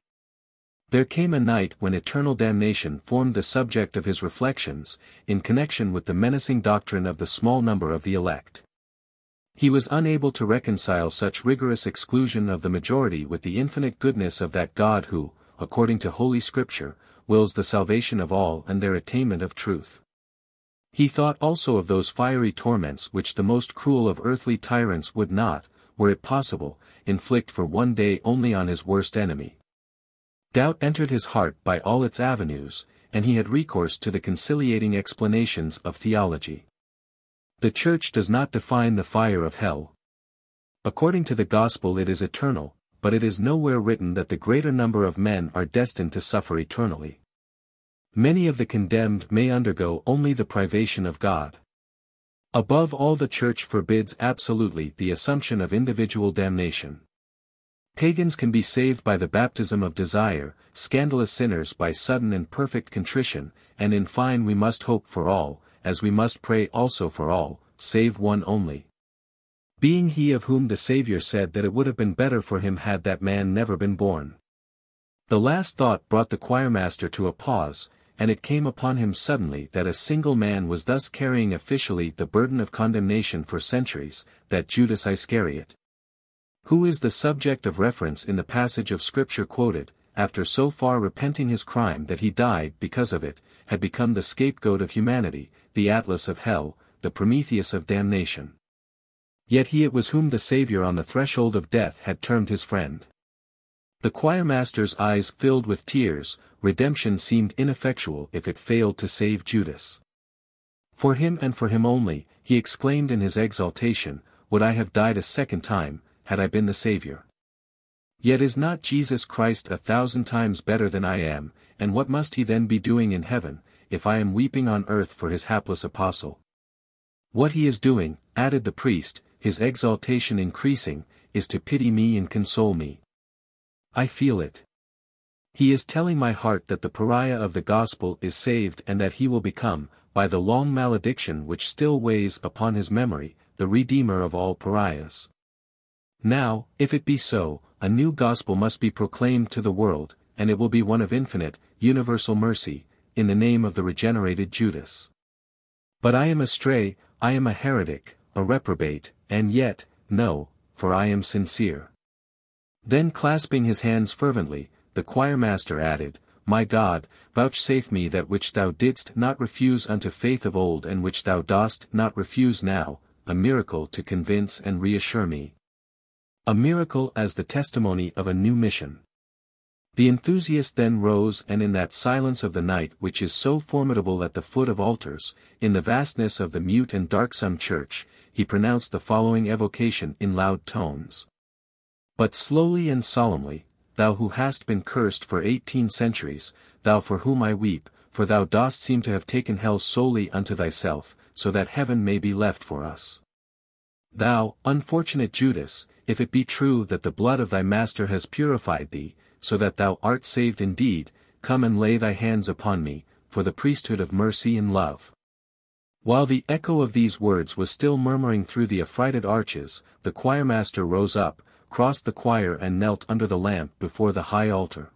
There came a night when eternal damnation formed the subject of his reflections, in connection with the menacing doctrine of the small number of the elect. He was unable to reconcile such rigorous exclusion of the majority with the infinite goodness of that God who, according to Holy Scripture, wills the salvation of all and their attainment of truth. He thought also of those fiery torments which the most cruel of earthly tyrants would not, were it possible, inflict for one day only on his worst enemy. Doubt entered his heart by all its avenues, and he had recourse to the conciliating explanations of theology. The Church does not define the fire of hell. According to the Gospel it is eternal, but it is nowhere written that the greater number of men are destined to suffer eternally. Many of the condemned may undergo only the privation of God. Above all the Church forbids absolutely the assumption of individual damnation. Pagans can be saved by the baptism of desire, scandalous sinners by sudden and perfect contrition, and in fine we must hope for all, as we must pray also for all, save one only being he of whom the Saviour said that it would have been better for him had that man never been born. The last thought brought the choirmaster to a pause, and it came upon him suddenly that a single man was thus carrying officially the burden of condemnation for centuries, that Judas Iscariot. Who is the subject of reference in the passage of scripture quoted, after so far repenting his crime that he died because of it, had become the scapegoat of humanity, the Atlas of hell, the Prometheus of damnation. Yet he it was whom the Saviour on the threshold of death had termed his friend. The choirmaster's eyes filled with tears, redemption seemed ineffectual if it failed to save Judas. For him and for him only, he exclaimed in his exaltation, would I have died a second time, had I been the Saviour. Yet is not Jesus Christ a thousand times better than I am, and what must he then be doing in heaven, if I am weeping on earth for his hapless apostle? What he is doing, added the priest, his exaltation increasing, is to pity me and console me. I feel it. He is telling my heart that the pariah of the gospel is saved and that he will become, by the long malediction which still weighs upon his memory, the Redeemer of all pariahs. Now, if it be so, a new gospel must be proclaimed to the world, and it will be one of infinite, universal mercy, in the name of the regenerated Judas. But I am astray, I am a heretic, a reprobate, and yet, no, for I am sincere. Then clasping his hands fervently, the choirmaster added, My God, vouchsafe me that which thou didst not refuse unto faith of old and which thou dost not refuse now, a miracle to convince and reassure me. A miracle as the testimony of a new mission. The enthusiast then rose and in that silence of the night which is so formidable at the foot of altars, in the vastness of the mute and darksome church, he pronounced the following evocation in loud tones. But slowly and solemnly, thou who hast been cursed for eighteen centuries, thou for whom I weep, for thou dost seem to have taken hell solely unto thyself, so that heaven may be left for us. Thou, unfortunate Judas, if it be true that the blood of thy master has purified thee, so that thou art saved indeed, come and lay thy hands upon me, for the priesthood of mercy and love. While the echo of these words was still murmuring through the affrighted arches, the choirmaster rose up, crossed the choir and knelt under the lamp before the high altar.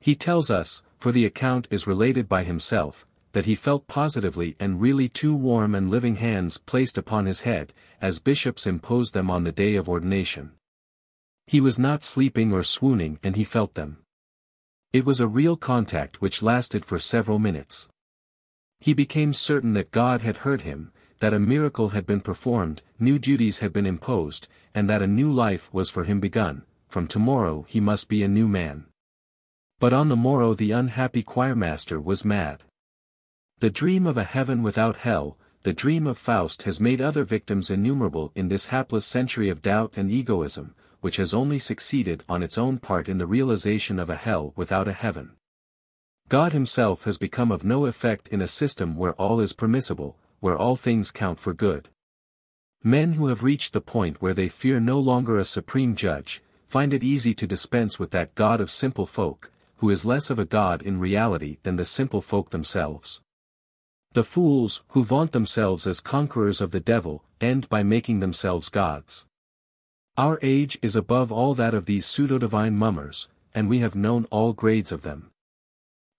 He tells us, for the account is related by himself, that he felt positively and really two warm and living hands placed upon his head, as bishops impose them on the day of ordination. He was not sleeping or swooning and he felt them. It was a real contact which lasted for several minutes. He became certain that God had heard him, that a miracle had been performed, new duties had been imposed, and that a new life was for him begun, from tomorrow he must be a new man. But on the morrow the unhappy choirmaster was mad. The dream of a heaven without hell, the dream of Faust has made other victims innumerable in this hapless century of doubt and egoism, which has only succeeded on its own part in the realization of a hell without a heaven. God himself has become of no effect in a system where all is permissible, where all things count for good. Men who have reached the point where they fear no longer a supreme judge, find it easy to dispense with that God of simple folk, who is less of a God in reality than the simple folk themselves. The fools, who vaunt themselves as conquerors of the devil, end by making themselves gods. Our age is above all that of these pseudo-divine mummers, and we have known all grades of them.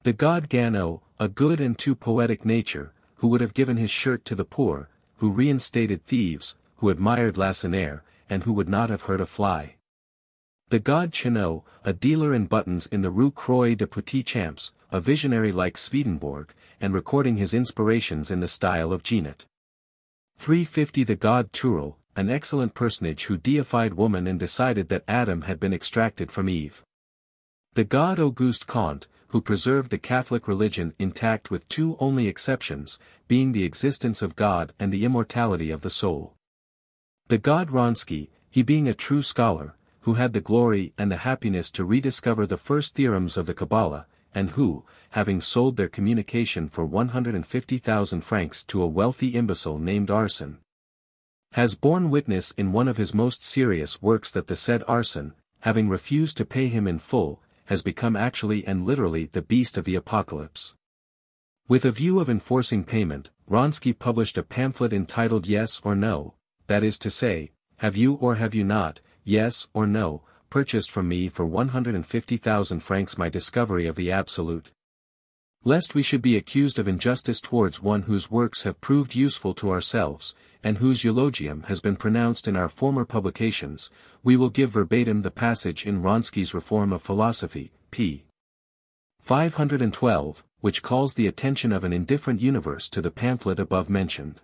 The god Ganneau, a good and too poetic nature, who would have given his shirt to the poor, who reinstated thieves, who admired Lacenaire, and who would not have hurt a fly. The god Cheneau, a dealer in buttons in the Rue Croix de Petit Champs, a visionary like Swedenborg, and recording his inspirations in the style of Genet. 350 The god Tourreil, an excellent personage who deified woman and decided that Adam had been extracted from Eve. The god Auguste Comte, who preserved the Catholic religion intact with two only exceptions, being the existence of God and the immortality of the soul. The god Wronski, he being a true scholar, who had the glory and the happiness to rediscover the first theorems of the Kabbalah, and who, having sold their communication for 150,000 francs to a wealthy imbecile named Arson, has borne witness in one of his most serious works that the said Arson, having refused to pay him in full, has become actually and literally the beast of the apocalypse. With a view of enforcing payment, Wronski published a pamphlet entitled Yes or No, that is to say, have you or have you not, yes or no, purchased from me for 150,000 francs my discovery of the Absolute. Lest we should be accused of injustice towards one whose works have proved useful to ourselves, and whose eulogium has been pronounced in our former publications, we will give verbatim the passage in Wronski's Reform of Philosophy, p. 512, which calls the attention of an indifferent universe to the pamphlet above mentioned.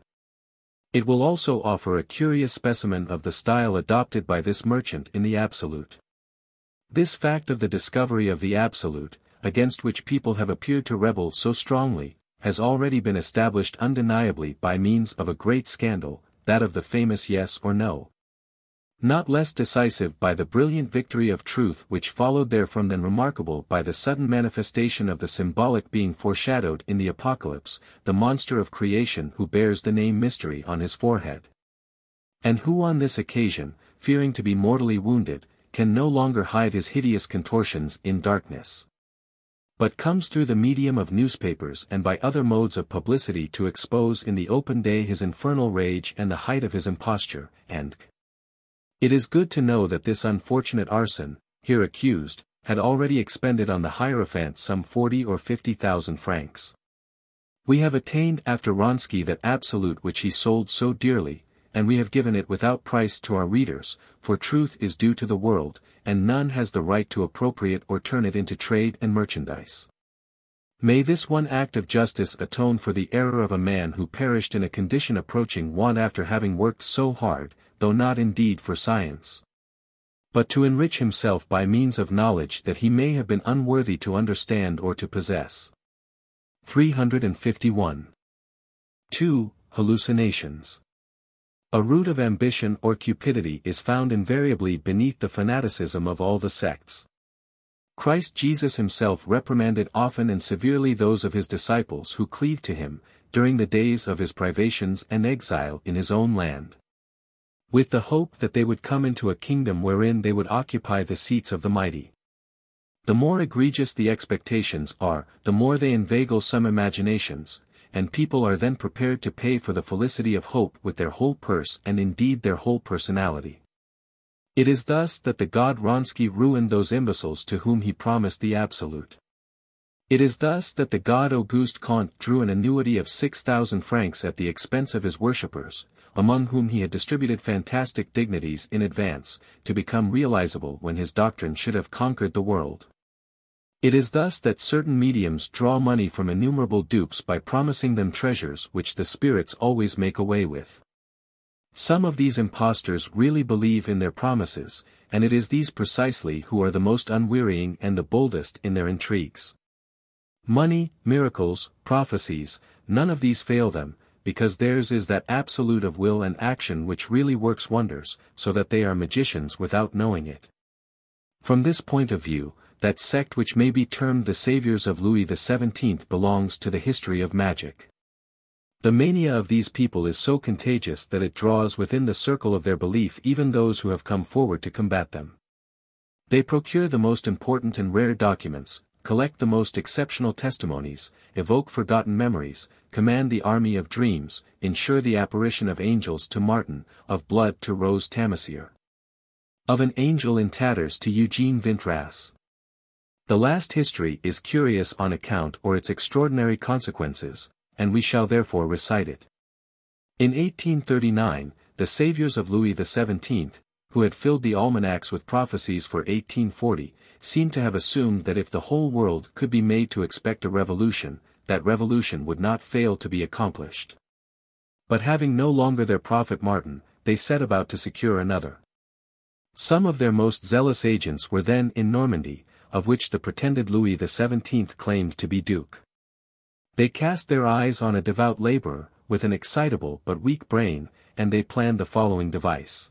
It will also offer a curious specimen of the style adopted by this merchant in the Absolute. This fact of the discovery of the Absolute, against which people have appeared to rebel so strongly, has already been established undeniably by means of a great scandal, that of the famous yes or no. Not less decisive by the brilliant victory of truth which followed therefrom than remarkable by the sudden manifestation of the symbolic being foreshadowed in the Apocalypse, the monster of creation who bears the name Mystery on his forehead. And who on this occasion, fearing to be mortally wounded, can no longer hide his hideous contortions in darkness. But comes through the medium of newspapers and by other modes of publicity to expose in the open day his infernal rage and the height of his imposture, and it is good to know that this unfortunate arson, here accused, had already expended on the Hierophant some forty or fifty thousand francs. We have attained after Wronski that absolute which he sold so dearly, and we have given it without price to our readers, for truth is due to the world, and none has the right to appropriate or turn it into trade and merchandise. May this one act of justice atone for the error of a man who perished in a condition approaching want after having worked so hard, though not indeed for science. But to enrich himself by means of knowledge that he may have been unworthy to understand or to possess. 351. 2. Hallucinations. A root of ambition or cupidity is found invariably beneath the fanaticism of all the sects. Christ Jesus himself reprimanded often and severely those of his disciples who cleaved to him, during the days of his privations and exile in his own land with the hope that they would come into a kingdom wherein they would occupy the seats of the mighty. The more egregious the expectations are, the more they inveigle some imaginations, and people are then prepared to pay for the felicity of hope with their whole purse and indeed their whole personality. It is thus that the god Wronski ruined those imbeciles to whom he promised the absolute. It is thus that the god Auguste Comte drew an annuity of 6,000 francs at the expense of his worshippers, among whom he had distributed fantastic dignities in advance, to become realizable when his doctrine should have conquered the world. It is thus that certain mediums draw money from innumerable dupes by promising them treasures which the spirits always make away with. Some of these impostors really believe in their promises, and it is these precisely who are the most unwearying and the boldest in their intrigues. Money, miracles, prophecies, none of these fail them, because theirs is that absolute of will and action which really works wonders, so that they are magicians without knowing it. From this point of view, that sect which may be termed the saviors of Louis XVII belongs to the history of magic. The mania of these people is so contagious that it draws within the circle of their belief even those who have come forward to combat them. They procure the most important and rare documents, collect the most exceptional testimonies, evoke forgotten memories, command the army of dreams, ensure the apparition of angels to Martin, of blood to Rose Tamisier. Of an angel in tatters to Eugene Vintras. The last history is curious on account or its extraordinary consequences, and we shall therefore recite it. In 1839, the saviors of Louis XVII, who had filled the almanacs with prophecies for 1840, seem to have assumed that if the whole world could be made to expect a revolution, that revolution would not fail to be accomplished. But having no longer their prophet Martin, they set about to secure another. Some of their most zealous agents were then in Normandy, of which the pretended Louis XVII claimed to be duke. They cast their eyes on a devout laborer, with an excitable but weak brain, and they planned the following device.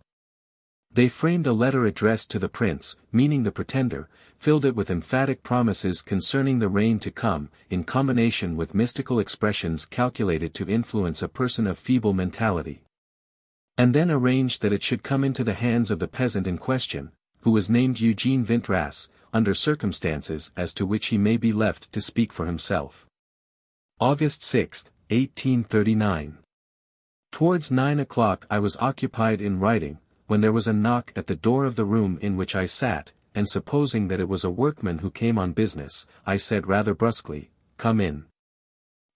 They framed a letter addressed to the prince, meaning the pretender, filled it with emphatic promises concerning the reign to come, in combination with mystical expressions calculated to influence a person of feeble mentality. And then arranged that it should come into the hands of the peasant in question, who was named Eugene Vintras, under circumstances as to which he may be left to speak for himself. August 6, 1839. Towards nine o'clock I was occupied in writing, when there was a knock at the door of the room in which I sat, and supposing that it was a workman who came on business, I said rather brusquely, Come in.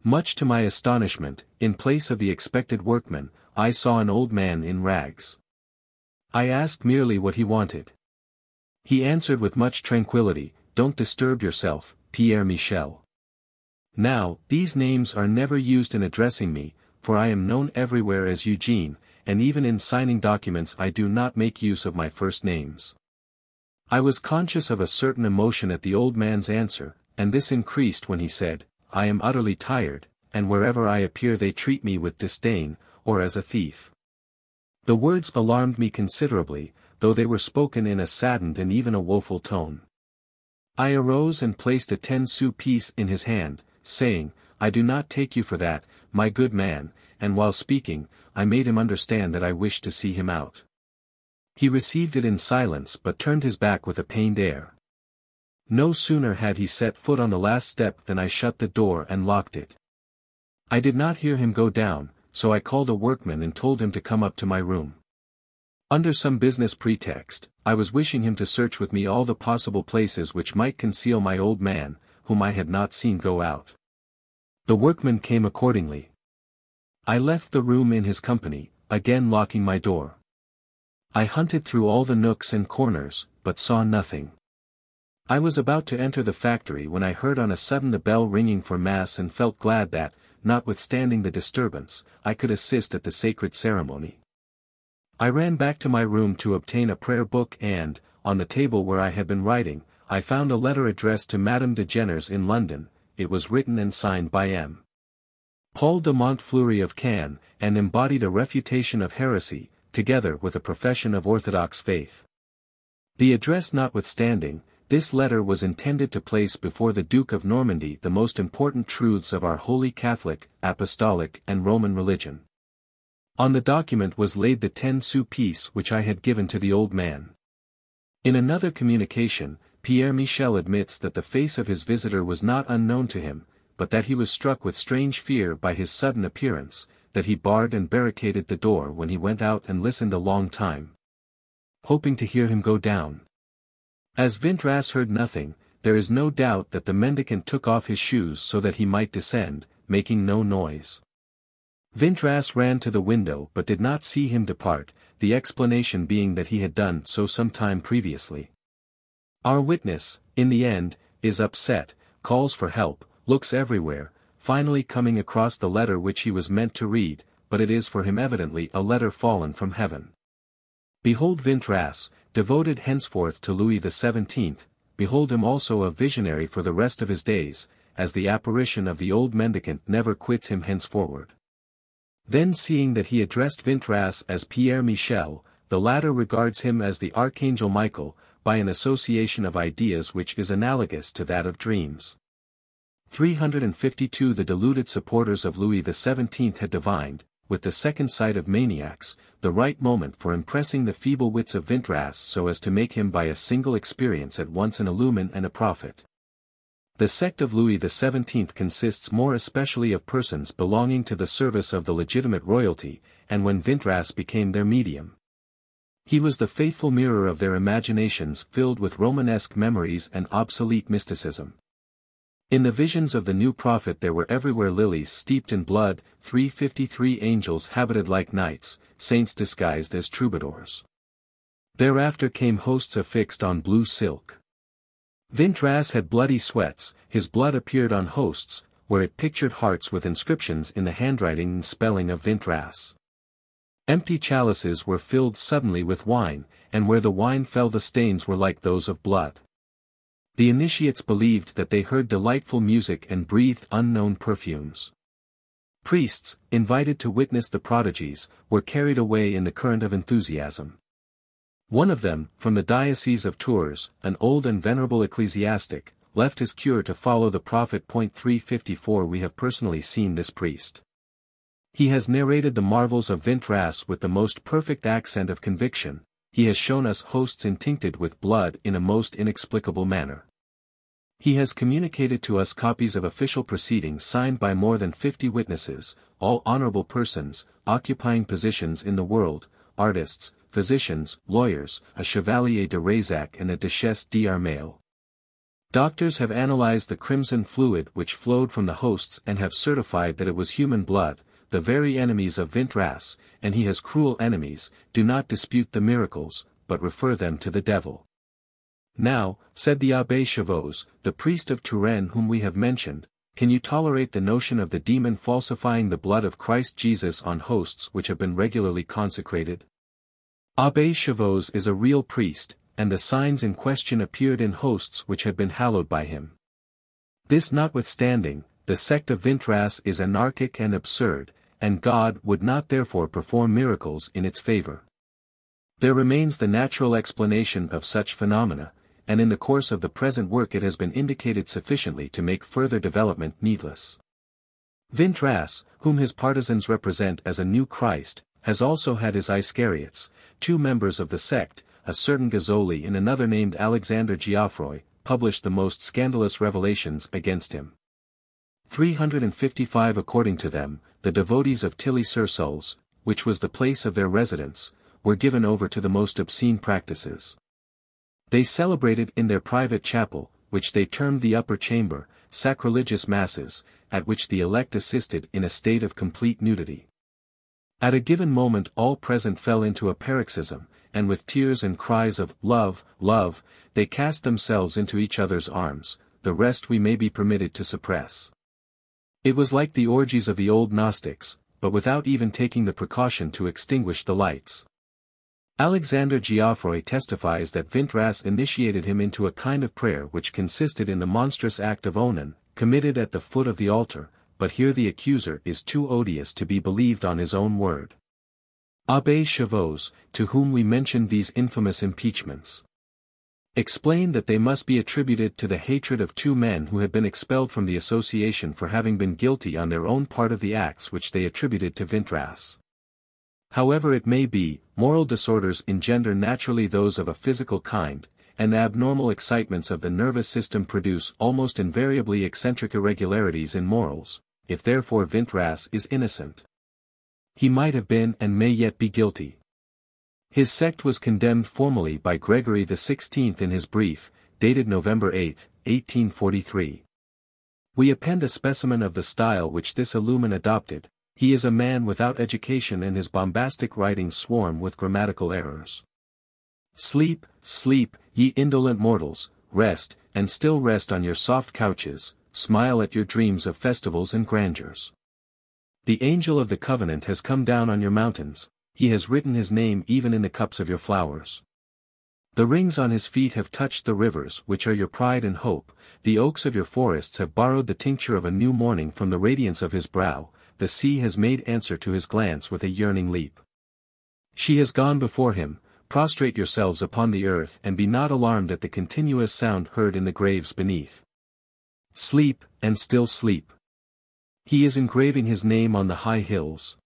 Much to my astonishment, in place of the expected workman, I saw an old man in rags. I asked merely what he wanted. He answered with much tranquility, Don't disturb yourself, Pierre Michel. Now, these names are never used in addressing me, for I am known everywhere as Eugene, and even in signing documents I do not make use of my first names. I was conscious of a certain emotion at the old man's answer, and this increased when he said, I am utterly tired, and wherever I appear they treat me with disdain, or as a thief. The words alarmed me considerably, though they were spoken in a saddened and even a woeful tone. I arose and placed a ten-sou piece in his hand, saying, I do not take you for that, my good man, and while speaking, I made him understand that I wished to see him out. He received it in silence but turned his back with a pained air. No sooner had he set foot on the last step than I shut the door and locked it. I did not hear him go down, so I called a workman and told him to come up to my room. Under some business pretext, I was wishing him to search with me all the possible places which might conceal my old man, whom I had not seen go out. The workman came accordingly. I left the room in his company, again locking my door. I hunted through all the nooks and corners, but saw nothing. I was about to enter the factory when I heard on a sudden the bell ringing for mass and felt glad that, notwithstanding the disturbance, I could assist at the sacred ceremony. I ran back to my room to obtain a prayer book and, on the table where I had been writing, I found a letter addressed to Madame de Jenners in London, it was written and signed by M. Paul de Montfleury of Caen, and embodied a refutation of heresy, together with a profession of orthodox faith. The address notwithstanding, this letter was intended to place before the Duke of Normandy the most important truths of our Holy Catholic, Apostolic and Roman religion. On the document was laid the ten-sou piece which I had given to the old man. In another communication, Pierre Michel admits that the face of his visitor was not unknown to him, but that he was struck with strange fear by his sudden appearance, that he barred and barricaded the door when he went out and listened a long time. Hoping to hear him go down. As Vintras heard nothing, there is no doubt that the mendicant took off his shoes so that he might descend, making no noise. Vintras ran to the window but did not see him depart, the explanation being that he had done so some time previously. Our witness, in the end, is upset, calls for help, looks everywhere, finally coming across the letter which he was meant to read, but it is for him evidently a letter fallen from heaven. Behold Vintras, devoted henceforth to Louis XVII, behold him also a visionary for the rest of his days, as the apparition of the old mendicant never quits him henceforward. Then seeing that he addressed Vintras as Pierre Michel, the latter regards him as the Archangel Michael, by an association of ideas which is analogous to that of dreams. 352 The deluded supporters of Louis XVII had divined, with the second sight of maniacs, the right moment for impressing the feeble wits of Vintras so as to make him by a single experience at once an illumin and a prophet. The sect of Louis XVII consists more especially of persons belonging to the service of the legitimate royalty, and when Vintras became their medium. He was the faithful mirror of their imaginations filled with Romanesque memories and obsolete mysticism. In the visions of the new prophet there were everywhere lilies steeped in blood, 353 angels habited like knights, saints disguised as troubadours. Thereafter came hosts affixed on blue silk. Vintras had bloody sweats, his blood appeared on hosts, where it pictured hearts with inscriptions in the handwriting and spelling of Vintras. Empty chalices were filled suddenly with wine, and where the wine fell the stains were like those of blood. The initiates believed that they heard delightful music and breathed unknown perfumes. Priests, invited to witness the prodigies, were carried away in the current of enthusiasm. One of them, from the diocese of Tours, an old and venerable ecclesiastic, left his cure to follow the prophet. 354 We have personally seen this priest. He has narrated the marvels of Vintras with the most perfect accent of conviction, he has shown us hosts intincted with blood in a most inexplicable manner. He has communicated to us copies of official proceedings signed by more than 50 witnesses, all honorable persons, occupying positions in the world, artists, physicians, lawyers, a Chevalier de Razac and a Duchesse d'Armail. Doctors have analyzed the crimson fluid which flowed from the hosts and have certified that it was human blood, the very enemies of Vintras, and he has cruel enemies, do not dispute the miracles, but refer them to the devil. Now, said the Abbé Charvoz, the priest of Touraine whom we have mentioned, can you tolerate the notion of the demon falsifying the blood of Christ Jesus on hosts which have been regularly consecrated? Abbé Charvoz is a real priest, and the signs in question appeared in hosts which had been hallowed by him. This notwithstanding, the sect of Vintras is anarchic and absurd, and God would not therefore perform miracles in its favor. There remains the natural explanation of such phenomena, and in the course of the present work it has been indicated sufficiently to make further development needless. Vintras, whom his partisans represent as a new Christ, has also had his Iscariots, two members of the sect, a certain Gazzoli and another named Alexander Geoffroy, published the most scandalous revelations against him. 355 According to them, the devotees of Tilly-sur-Seulles, which was the place of their residence, were given over to the most obscene practices. They celebrated in their private chapel, which they termed the upper chamber, sacrilegious masses, at which the elect assisted in a state of complete nudity. At a given moment all present fell into a paroxysm, and with tears and cries of, love, love, they cast themselves into each other's arms, the rest we may be permitted to suppress. It was like the orgies of the old Gnostics, but without even taking the precaution to extinguish the lights. Alexander Geoffroy testifies that Vintras initiated him into a kind of prayer which consisted in the monstrous act of onan, committed at the foot of the altar, but here the accuser is too odious to be believed on his own word. Abbé Charvoz, to whom we mentioned these infamous impeachments, explained that they must be attributed to the hatred of two men who had been expelled from the association for having been guilty on their own part of the acts which they attributed to Vintras. However it may be, moral disorders engender naturally those of a physical kind, and abnormal excitements of the nervous system produce almost invariably eccentric irregularities in morals, if therefore Vintras is innocent. He might have been and may yet be guilty. His sect was condemned formally by Gregory XVI in his brief, dated November 8, 1843. We append a specimen of the style which this illumin adopted, he is a man without education and his bombastic writings swarm with grammatical errors. Sleep, sleep, ye indolent mortals, rest, and still rest on your soft couches, smile at your dreams of festivals and grandeurs. The angel of the covenant has come down on your mountains, he has written his name even in the cups of your flowers. The rings on his feet have touched the rivers which are your pride and hope, the oaks of your forests have borrowed the tincture of a new morning from the radiance of his brow, the sea has made answer to his glance with a yearning leap. She has gone before him, prostrate yourselves upon the earth and be not alarmed at the continuous sound heard in the graves beneath. Sleep, and still sleep. He is engraving his name on the high hills.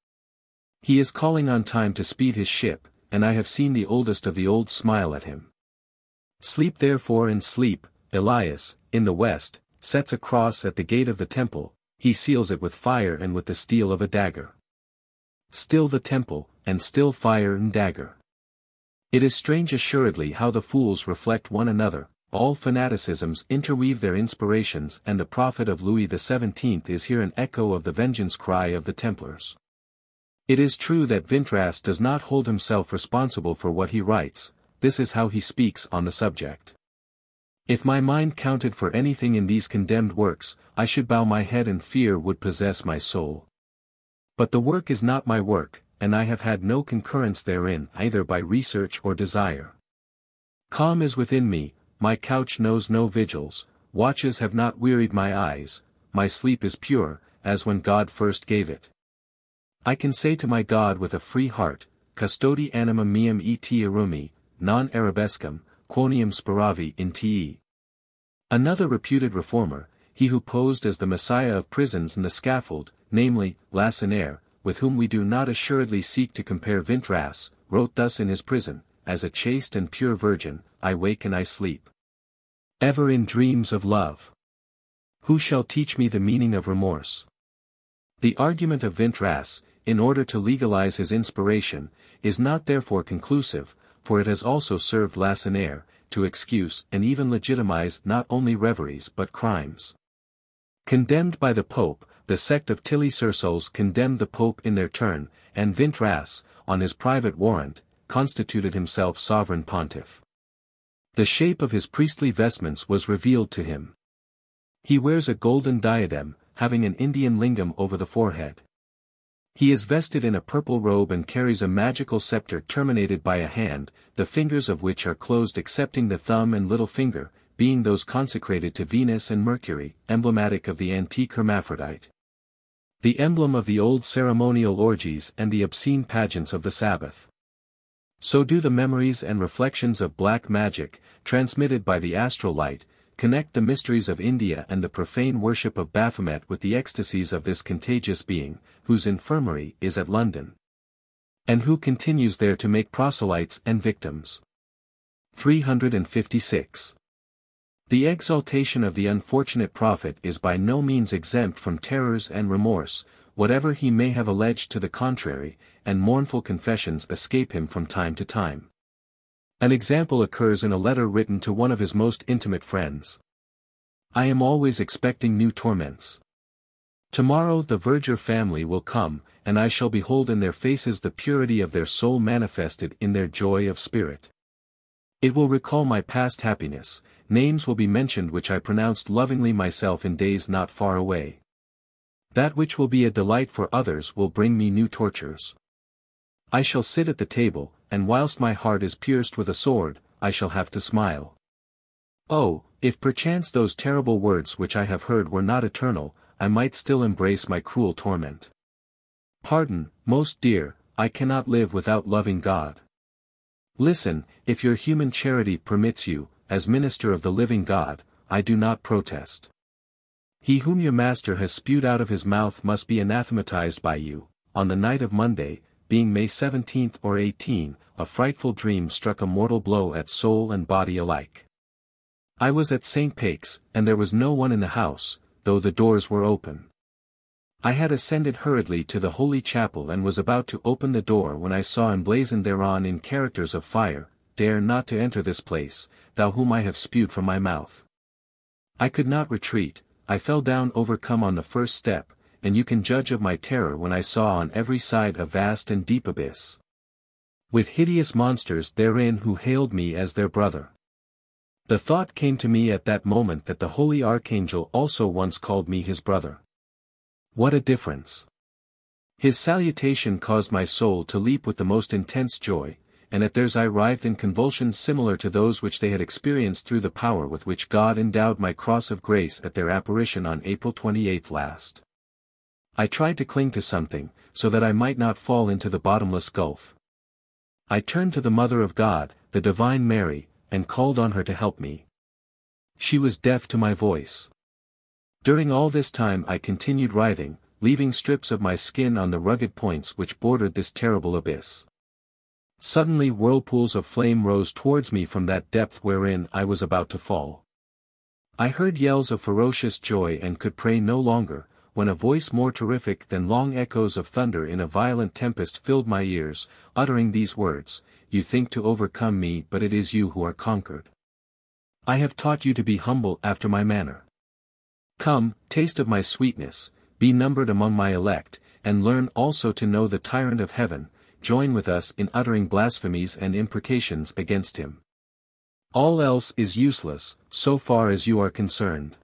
He is calling on time to speed his ship, and I have seen the oldest of the old smile at him. Sleep therefore and sleep, Elias, in the west, sets a cross at the gate of the temple, he seals it with fire and with the steel of a dagger. Still the temple, and still fire and dagger. It is strange assuredly how the fools reflect one another, all fanaticisms interweave their inspirations and the prophet of Louis XVII is here an echo of the vengeance cry of the Templars. It is true that Vintras does not hold himself responsible for what he writes, this is how he speaks on the subject. If my mind counted for anything in these condemned works, I should bow my head and fear would possess my soul. But the work is not my work, and I have had no concurrence therein either by research or desire. Calm is within me, my couch knows no vigils, watches have not wearied my eyes, my sleep is pure, as when God first gave it. I can say to my God with a free heart, Custodi anima meum et arumi, non erubescam, quoniam speravi in te. Another reputed reformer, he who posed as the messiah of prisons and the scaffold, namely, Lacenaire, with whom we do not assuredly seek to compare Vintras, wrote thus in his prison, as a chaste and pure virgin, I wake and I sleep. Ever in dreams of love. Who shall teach me the meaning of remorse? The argument of Vintras, in order to legalize his inspiration, is not therefore conclusive, for it has also served Lacenaire, to excuse and even legitimize not only reveries but crimes. Condemned by the Pope, the sect of Tilly-sur-Seulles condemned the Pope in their turn, and Vintras, on his private warrant, constituted himself sovereign pontiff. The shape of his priestly vestments was revealed to him. He wears a golden diadem, having an Indian lingam over the forehead. He is vested in a purple robe and carries a magical scepter terminated by a hand, the fingers of which are closed excepting the thumb and little finger, being those consecrated to Venus and Mercury, emblematic of the antique hermaphrodite. The emblem of the old ceremonial orgies and the obscene pageants of the Sabbath. So do the memories and reflections of black magic, transmitted by the astral light, connect the mysteries of India and the profane worship of Baphomet with the ecstasies of this contagious being, whose infirmary is at London. And who continues there to make proselytes and victims. 356. The exaltation of the unfortunate prophet is by no means exempt from terrors and remorse, whatever he may have alleged to the contrary, and mournful confessions escape him from time to time. An example occurs in a letter written to one of his most intimate friends. I am always expecting new torments. Tomorrow the Verger family will come, and I shall behold in their faces the purity of their soul manifested in their joy of spirit. It will recall my past happiness, names will be mentioned which I pronounced lovingly myself in days not far away. That which will be a delight for others will bring me new tortures. I shall sit at the table, and whilst my heart is pierced with a sword, I shall have to smile. Oh, if perchance those terrible words which I have heard were not eternal, I might still embrace my cruel torment. Pardon, most dear, I cannot live without loving God. Listen, if your human charity permits you, as minister of the living God, I do not protest. He whom your master has spewed out of his mouth must be anathematized by you, on the night of Monday, being May 17 or 18, a frightful dream struck a mortal blow at soul and body alike. I was at St. Paix, and there was no one in the house, though the doors were open. I had ascended hurriedly to the holy chapel and was about to open the door when I saw emblazoned thereon in characters of fire, Dare not to enter this place, thou whom I have spewed from my mouth. I could not retreat, I fell down overcome on the first step, and you can judge of my terror when I saw on every side a vast and deep abyss. With hideous monsters therein who hailed me as their brother. The thought came to me at that moment that the holy archangel also once called me his brother. What a difference! His salutation caused my soul to leap with the most intense joy, and at theirs I writhed in convulsions similar to those which they had experienced through the power with which God endowed my cross of grace at their apparition on April 28 last. I tried to cling to something, so that I might not fall into the bottomless gulf. I turned to the Mother of God, the Divine Mary, and called on her to help me. She was deaf to my voice. During all this time I continued writhing, leaving strips of my skin on the rugged points which bordered this terrible abyss. Suddenly whirlpools of flame rose towards me from that depth wherein I was about to fall. I heard yells of ferocious joy and could pray no longer, when a voice more terrific than long echoes of thunder in a violent tempest filled my ears, uttering these words, You think to overcome me but it is you who are conquered. I have taught you to be humble after my manner. Come, taste of my sweetness, be numbered among my elect, and learn also to know the tyrant of heaven, join with us in uttering blasphemies and imprecations against him. All else is useless, so far as you are concerned.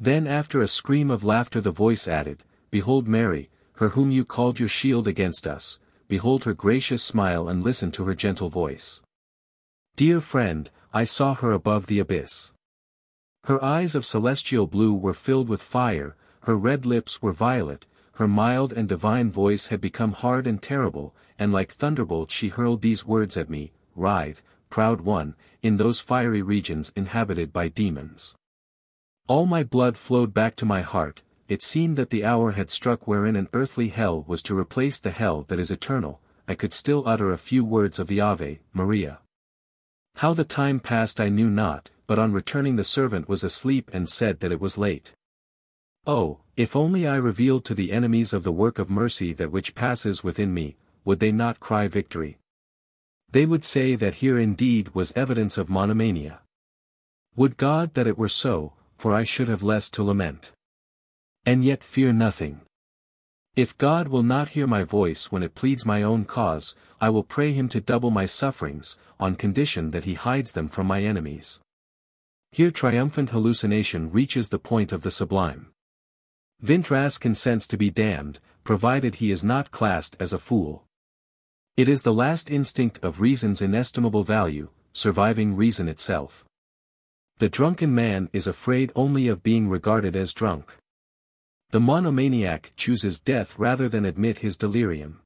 Then after a scream of laughter the voice added, Behold Mary, her whom you called your shield against us, behold her gracious smile and listen to her gentle voice. Dear friend, I saw her above the abyss. Her eyes of celestial blue were filled with fire, her red lips were violet, her mild and divine voice had become hard and terrible, and like thunderbolts she hurled these words at me, Writhe, proud one, in those fiery regions inhabited by demons. All my blood flowed back to my heart, it seemed that the hour had struck wherein an earthly hell was to replace the hell that is eternal, I could still utter a few words of the Ave, Maria. How the time passed I knew not, but on returning the servant was asleep and said that it was late. Oh, if only I revealed to the enemies of the work of mercy that which passes within me, would they not cry victory? They would say that here indeed was evidence of monomania. Would God that it were so, for I should have less to lament. And yet fear nothing. If God will not hear my voice when it pleads my own cause, I will pray him to double my sufferings, on condition that he hides them from my enemies. Here triumphant hallucination reaches the point of the sublime. Vintras consents to be damned, provided he is not classed as a fool. It is the last instinct of reason's inestimable value, surviving reason itself. The drunken man is afraid only of being regarded as drunk. The monomaniac chooses death rather than admit his delirium.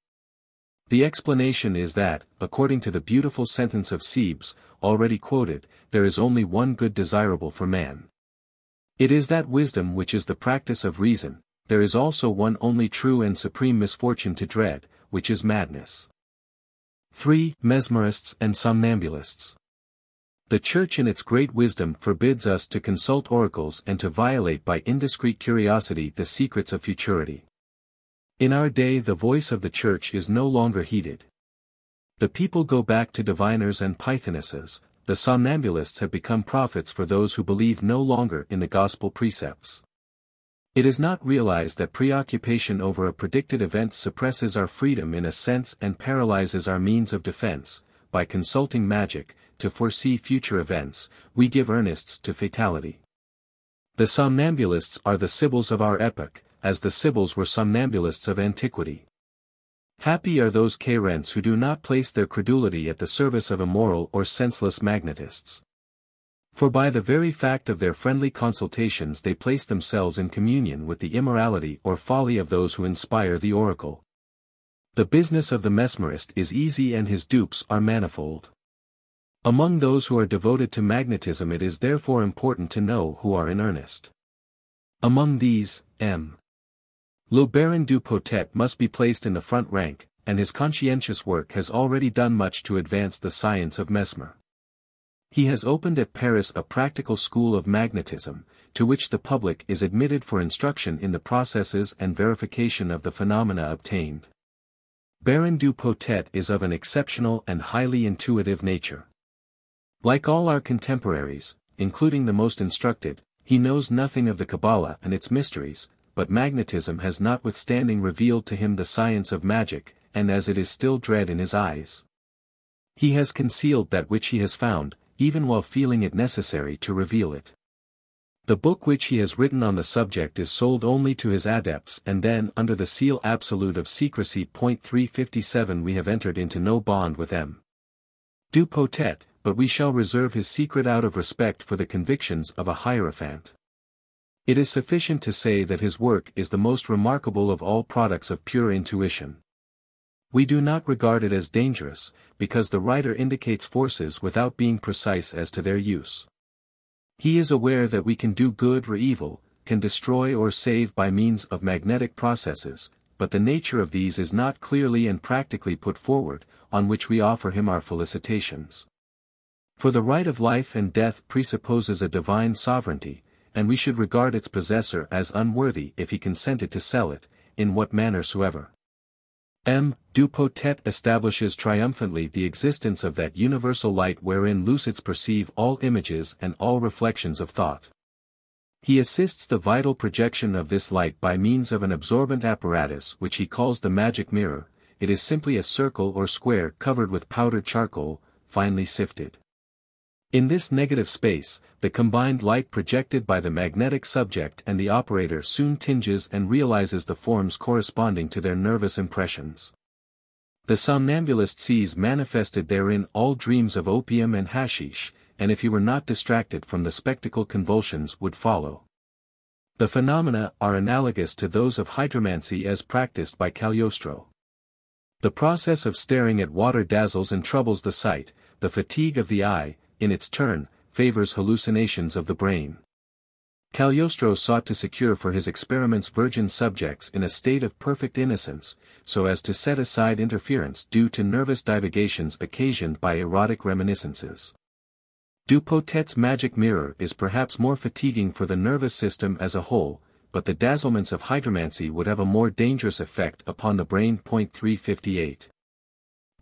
The explanation is that, according to the beautiful sentence of Cebes, already quoted, there is only one good desirable for man. It is that wisdom which is the practice of reason, there is also one only true and supreme misfortune to dread, which is madness. 3. Mesmerists and Somnambulists the Church in its great wisdom forbids us to consult oracles and to violate by indiscreet curiosity the secrets of futurity. In our day the voice of the Church is no longer heeded. The people go back to diviners and pythonesses, the somnambulists have become prophets for those who believe no longer in the gospel precepts. It is not realized that preoccupation over a predicted event suppresses our freedom in a sense and paralyzes our means of defense, by consulting magic, to foresee future events, we give earnests to fatality. The somnambulists are the Sibyls of our epoch, as the Sibyls were somnambulists of antiquity. Happy are those Querents who do not place their credulity at the service of immoral or senseless magnetists. For by the very fact of their friendly consultations they place themselves in communion with the immorality or folly of those who inspire the oracle. The business of the mesmerist is easy and his dupes are manifold. Among those who are devoted to magnetism it is therefore important to know who are in earnest. Among these, M. Le Baron du Potet must be placed in the front rank, and his conscientious work has already done much to advance the science of mesmer. He has opened at Paris a practical school of magnetism, to which the public is admitted for instruction in the processes and verification of the phenomena obtained. Baron du Potet is of an exceptional and highly intuitive nature. Like all our contemporaries, including the most instructed, he knows nothing of the Kabbalah and its mysteries, but magnetism has notwithstanding revealed to him the science of magic, and as it is still dread in his eyes. He has concealed that which he has found, even while feeling it necessary to reveal it. The book which he has written on the subject is sold only to his adepts and then under the seal absolute of secrecy. 357 We have entered into no bond with M. Du Potet, but we shall reserve his secret out of respect for the convictions of a Hierophant. It is sufficient to say that his work is the most remarkable of all products of pure intuition. We do not regard it as dangerous, because the writer indicates forces without being precise as to their use. He is aware that we can do good or evil, can destroy or save by means of magnetic processes, but the nature of these is not clearly and practically put forward, on which we offer him our felicitations. For the right of life and death presupposes a divine sovereignty, and we should regard its possessor as unworthy if he consented to sell it, in what manner soever. M. Du Potet establishes triumphantly the existence of that universal light wherein lucids perceive all images and all reflections of thought. He assists the vital projection of this light by means of an absorbent apparatus which he calls the magic mirror, it is simply a circle or square covered with powdered charcoal, finely sifted. In this negative space, the combined light projected by the magnetic subject and the operator soon tinges and realizes the forms corresponding to their nervous impressions. The somnambulist sees manifested therein all dreams of opium and hashish, and if he were not distracted from the spectacle convulsions would follow. The phenomena are analogous to those of hydromancy as practiced by Cagliostro. The process of staring at water dazzles and troubles the sight, the fatigue of the eye, in its turn, favors hallucinations of the brain. Cagliostro sought to secure for his experiments virgin subjects in a state of perfect innocence, so as to set aside interference due to nervous divagations occasioned by erotic reminiscences. Dupotet's magic mirror is perhaps more fatiguing for the nervous system as a whole, but the dazzlements of hydromancy would have a more dangerous effect upon the brain. 358.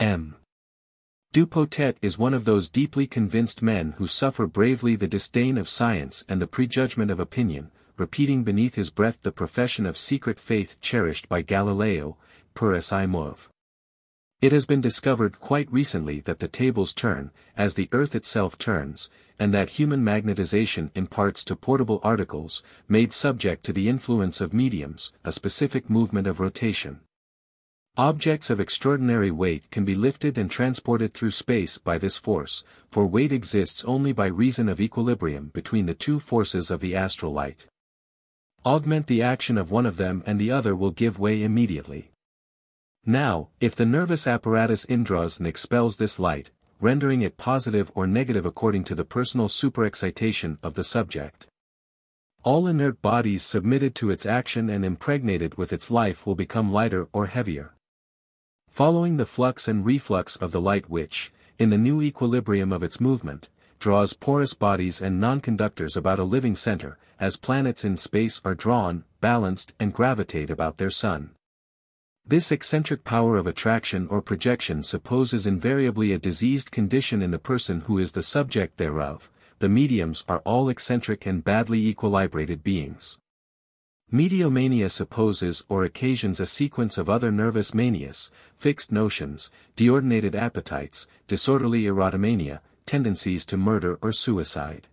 M. Dupotet is one of those deeply convinced men who suffer bravely the disdain of science and the prejudgment of opinion, repeating beneath his breath the profession of secret faith cherished by Galileo, pur si muove. It has been discovered quite recently that the tables turn, as the Earth itself turns, and that human magnetization imparts to portable articles, made subject to the influence of mediums, a specific movement of rotation. Objects of extraordinary weight can be lifted and transported through space by this force, for weight exists only by reason of equilibrium between the two forces of the astral light. Augment the action of one of them and the other will give way immediately. Now, if the nervous apparatus indraws and expels this light, rendering it positive or negative according to the personal superexcitation of the subject. All inert bodies submitted to its action and impregnated with its life will become lighter or heavier. Following the flux and reflux of the light which, in the new equilibrium of its movement, draws porous bodies and non-conductors about a living center, as planets in space are drawn, balanced and gravitate about their sun. This eccentric power of attraction or projection supposes invariably a diseased condition in the person who is the subject thereof, the mediums are all eccentric and badly equilibrated beings. Mediomania supposes or occasions a sequence of other nervous manias, fixed notions, deordinated appetites, disorderly erotomania, tendencies to murder or suicide.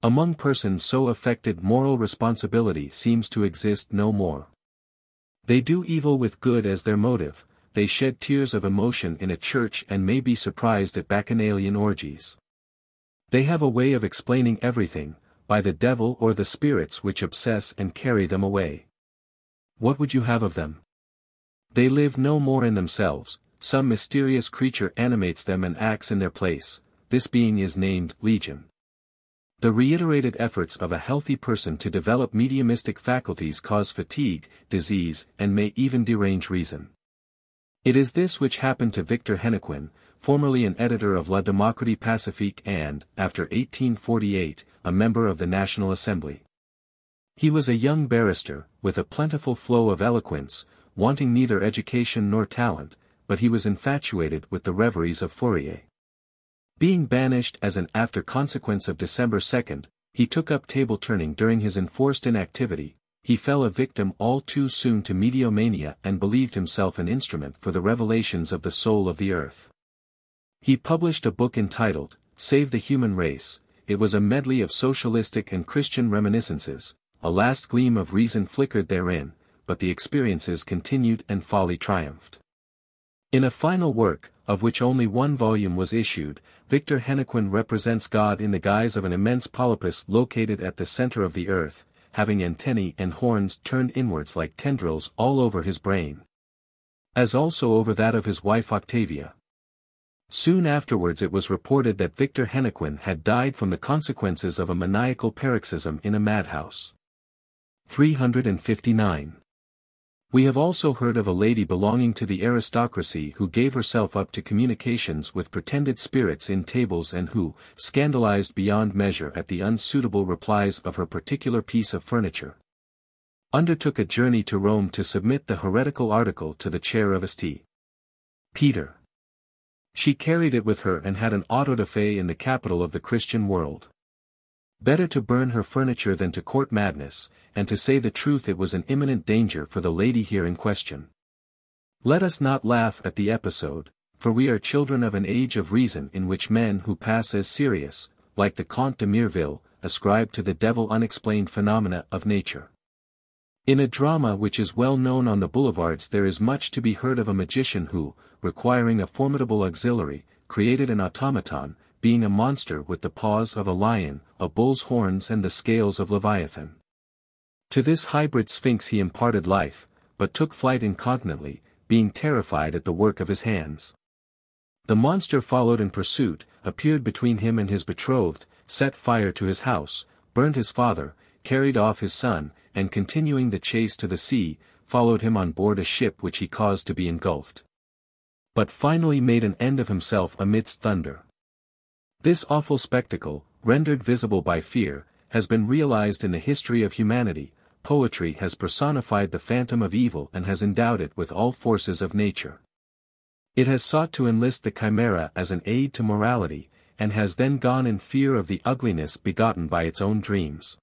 Among persons so affected moral responsibility seems to exist no more. They do evil with good as their motive, they shed tears of emotion in a church and may be surprised at bacchanalian orgies. They have a way of explaining everything, by the devil or the spirits which obsess and carry them away. What would you have of them? They live no more in themselves, some mysterious creature animates them and acts in their place, this being is named Legion. The reiterated efforts of a healthy person to develop mediumistic faculties cause fatigue, disease, and may even derange reason. It is this which happened to Victor Hennequin, formerly an editor of La Démocratie Pacifique and, after 1848, a member of the National Assembly. He was a young barrister, with a plentiful flow of eloquence, wanting neither education nor talent, but he was infatuated with the reveries of Fourier. Being banished as an after consequence of December 2, he took up table turning during his enforced inactivity, he fell a victim all too soon to mediomania and believed himself an instrument for the revelations of the soul of the earth. He published a book entitled, Save the Human Race, it was a medley of socialistic and Christian reminiscences, a last gleam of reason flickered therein, but the experiences continued and folly triumphed. In a final work, of which only one volume was issued, Victor Hennequin represents God in the guise of an immense polypus located at the center of the earth, having antennae and horns turned inwards like tendrils all over his brain. As also over that of his wife Octavia. Soon afterwards it was reported that Victor Hennequin had died from the consequences of a maniacal paroxysm in a madhouse. 359. We have also heard of a lady belonging to the aristocracy who gave herself up to communications with pretended spirits in tables and who, scandalized beyond measure at the unsuitable replies of her particular piece of furniture, undertook a journey to Rome to submit the heretical article to the chair of St. Peter. She carried it with her and had an auto da fe in the capital of the Christian world. Better to burn her furniture than to court madness, and to say the truth it was an imminent danger for the lady here in question. Let us not laugh at the episode, for we are children of an age of reason in which men who pass as serious, like the Comte de Mirville, ascribe to the devil unexplained phenomena of nature. In a drama which is well known on the boulevards there is much to be heard of a magician who, requiring a formidable auxiliary, created an automaton, being a monster with the paws of a lion, a bull's horns and the scales of Leviathan. To this hybrid sphinx he imparted life, but took flight incontinently, being terrified at the work of his hands. The monster followed in pursuit, appeared between him and his betrothed, set fire to his house, burned his father, carried off his son, and continuing the chase to the sea, followed him on board a ship which he caused to be engulfed. But finally made an end of himself amidst thunder. This awful spectacle, rendered visible by fear, has been realized in the history of humanity, poetry has personified the phantom of evil and has endowed it with all forces of nature. It has sought to enlist the chimera as an aid to morality, and has then gone in fear of the ugliness begotten by its own dreams.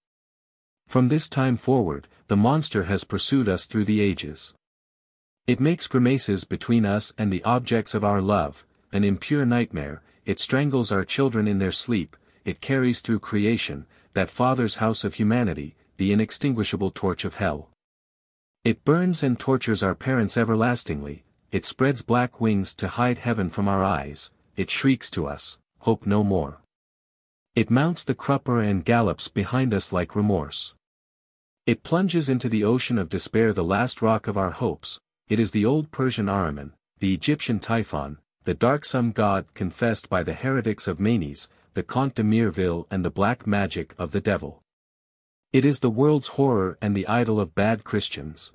From this time forward, the monster has pursued us through the ages. It makes grimaces between us and the objects of our love, an impure nightmare, it strangles our children in their sleep, it carries through creation, that Father's house of humanity, the inextinguishable torch of hell. It burns and tortures our parents everlastingly, it spreads black wings to hide heaven from our eyes, it shrieks to us, hope no more. It mounts the crupper and gallops behind us like remorse. It plunges into the ocean of despair the last rock of our hopes, it is the old Persian Ahriman, the Egyptian Typhon, the darksome god confessed by the heretics of Manes, the Comte de Mirville and the black magic of the devil. It is the world's horror and the idol of bad Christians.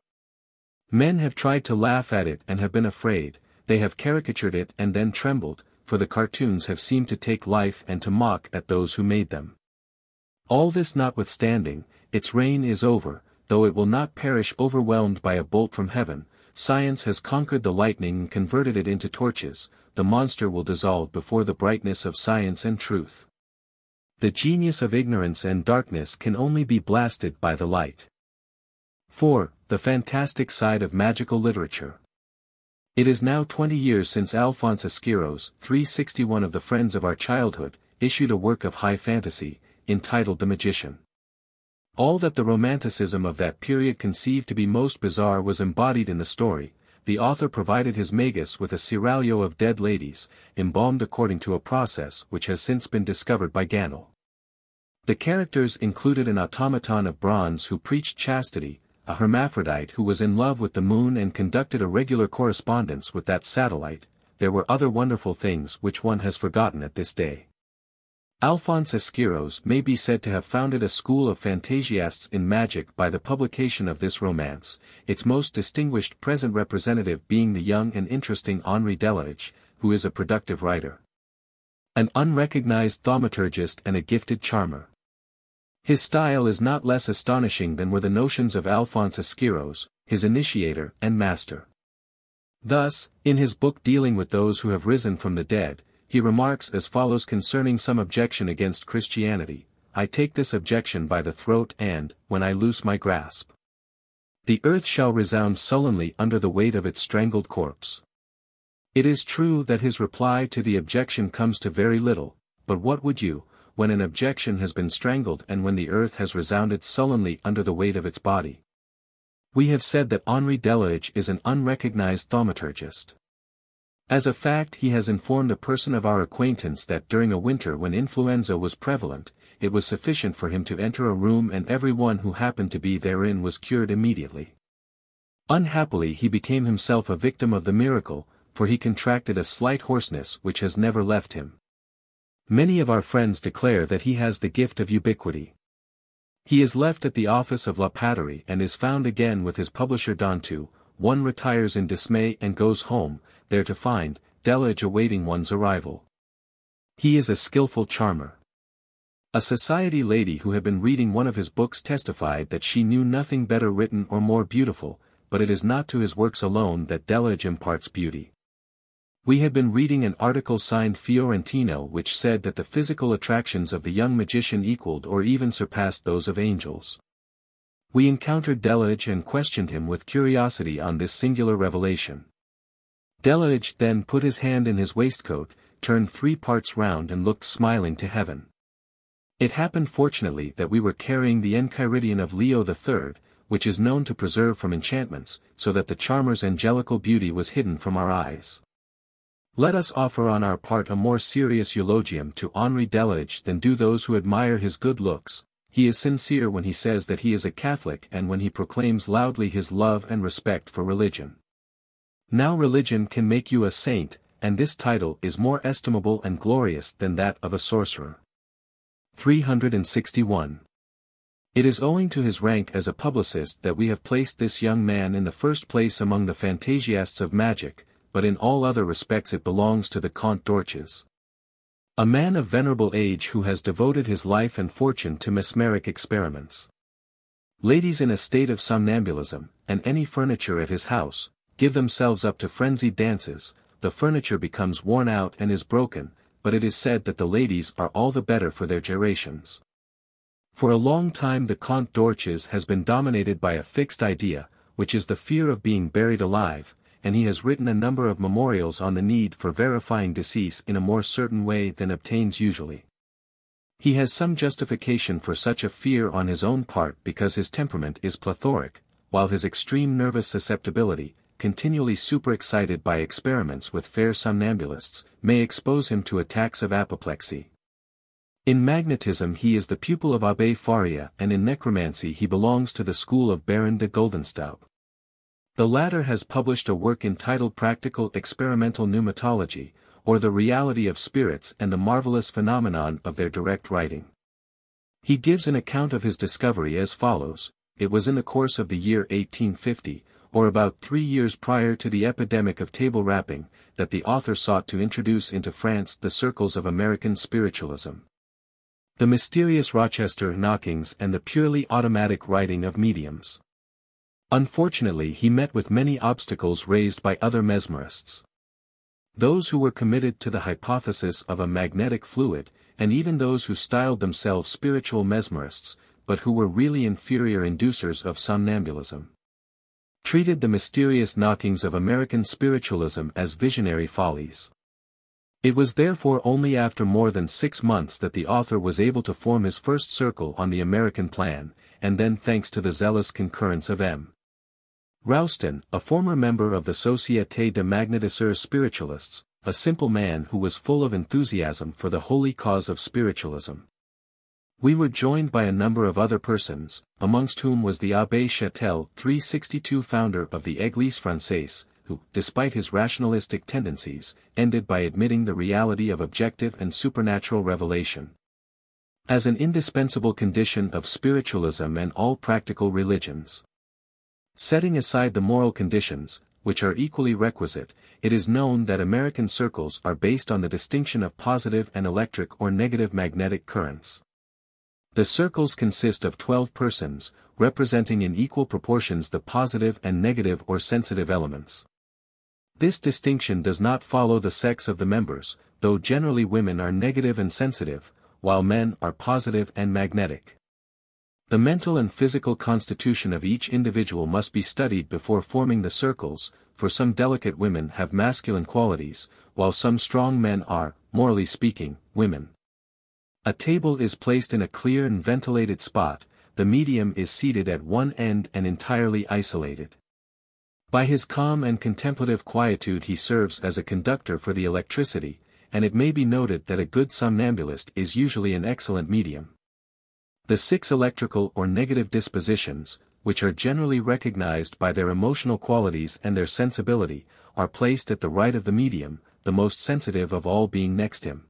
Men have tried to laugh at it and have been afraid, they have caricatured it and then trembled, for the cartoons have seemed to take life and to mock at those who made them. All this notwithstanding, its reign is over, though it will not perish overwhelmed by a bolt from heaven, science has conquered the lightning and converted it into torches, the monster will dissolve before the brightness of science and truth. The genius of ignorance and darkness can only be blasted by the light. 4. The fantastic side of magical literature. It is now 20 years since Alphonse Esquiros, 361 of the Friends of Our Childhood, issued a work of high fantasy, entitled The Magician. All that the romanticism of that period conceived to be most bizarre was embodied in the story, the author provided his magus with a seraglio of dead ladies, embalmed according to a process which has since been discovered by Gannal. The characters included an automaton of bronze who preached chastity, a hermaphrodite who was in love with the moon and conducted a regular correspondence with that satellite, there were other wonderful things which one has forgotten at this day. Alphonse Esquiros may be said to have founded a school of fantasiasts in magic by the publication of this romance, its most distinguished present representative being the young and interesting Henri Delage, who is a productive writer. An unrecognized thaumaturgist and a gifted charmer. His style is not less astonishing than were the notions of Alphonse Esquiros, his initiator and master. Thus, in his book dealing with those who have risen from the dead, he remarks as follows concerning some objection against Christianity, I take this objection by the throat and, when I loose my grasp. The earth shall resound sullenly under the weight of its strangled corpse. It is true that his reply to the objection comes to very little, but what would you, when an objection has been strangled and when the earth has resounded sullenly under the weight of its body. We have said that Henri Delage is an unrecognized thaumaturgist. As a fact he has informed a person of our acquaintance that during a winter when influenza was prevalent, it was sufficient for him to enter a room and every one who happened to be therein was cured immediately. Unhappily he became himself a victim of the miracle, for he contracted a slight hoarseness which has never left him. Many of our friends declare that he has the gift of ubiquity. He is left at the office of La Patrie and is found again with his publisher Dentu, one retires in dismay and goes home, there to find, Delage awaiting one's arrival. He is a skillful charmer. A society lady who had been reading one of his books testified that she knew nothing better written or more beautiful, but it is not to his works alone that Delage imparts beauty. We had been reading an article signed Fiorentino which said that the physical attractions of the young magician equaled or even surpassed those of angels. We encountered Delage and questioned him with curiosity on this singular revelation. Delage then put his hand in his waistcoat, turned three parts round and looked smiling to heaven. It happened fortunately that we were carrying the Enchiridion of Leo III, which is known to preserve from enchantments, so that the charmer's angelical beauty was hidden from our eyes. Let us offer on our part a more serious eulogium to Henri Delage than do those who admire his good looks, he is sincere when he says that he is a Catholic and when he proclaims loudly his love and respect for religion. Now religion can make you a saint, and this title is more estimable and glorious than that of a sorcerer. 361. It is owing to his rank as a publicist that we have placed this young man in the first place among the fantasiasts of magic, but in all other respects it belongs to the Comte d'Ourches. A man of venerable age who has devoted his life and fortune to mesmeric experiments. Ladies in a state of somnambulism, and any furniture at his house, give themselves up to frenzied dances, the furniture becomes worn out and is broken, but it is said that the ladies are all the better for their gyrations. For a long time the Comte d'Ourches has been dominated by a fixed idea, which is the fear of being buried alive, and he has written a number of memorials on the need for verifying decease in a more certain way than obtains usually. He has some justification for such a fear on his own part because his temperament is plethoric, while his extreme nervous susceptibility, continually superexcited by experiments with fair somnambulists, may expose him to attacks of apoplexy. In magnetism he is the pupil of Abbe Faria and in necromancy he belongs to the school of Baron de Guldenstubbé. The latter has published a work entitled Practical Experimental Pneumatology, or The Reality of Spirits and the Marvelous Phenomenon of Their Direct Writing. He gives an account of his discovery as follows, it was in the course of the year 1850, or about three years prior to the epidemic of table rapping, that the author sought to introduce into France the circles of American spiritualism. The mysterious Rochester knockings and the purely automatic writing of mediums. Unfortunately he met with many obstacles raised by other mesmerists. Those who were committed to the hypothesis of a magnetic fluid, and even those who styled themselves spiritual mesmerists, but who were really inferior inducers of somnambulism. Treated the mysterious knockings of American spiritualism as visionary follies. It was therefore only after more than six months that the author was able to form his first circle on the American plan, and then thanks to the zealous concurrence of M. Roustan, a former member of the Société de Magnétiseurs Spiritualists, a simple man who was full of enthusiasm for the holy cause of spiritualism. We were joined by a number of other persons, amongst whom was the Abbé Chatel 362 founder of the Église Française, who, despite his rationalistic tendencies, ended by admitting the reality of objective and supernatural revelation. As an indispensable condition of spiritualism and all practical religions. Setting aside the moral conditions, which are equally requisite, it is known that American circles are based on the distinction of positive and electric or negative magnetic currents. The circles consist of 12 persons, representing in equal proportions the positive and negative or sensitive elements. This distinction does not follow the sex of the members, though generally women are negative and sensitive, while men are positive and magnetic. The mental and physical constitution of each individual must be studied before forming the circles, for some delicate women have masculine qualities, while some strong men are, morally speaking, women. A table is placed in a clear and ventilated spot, the medium is seated at one end and entirely isolated. By his calm and contemplative quietude he serves as a conductor for the electricity, and it may be noted that a good somnambulist is usually an excellent medium. The six electrical or negative dispositions, which are generally recognized by their emotional qualities and their sensibility, are placed at the right of the medium, the most sensitive of all being next him.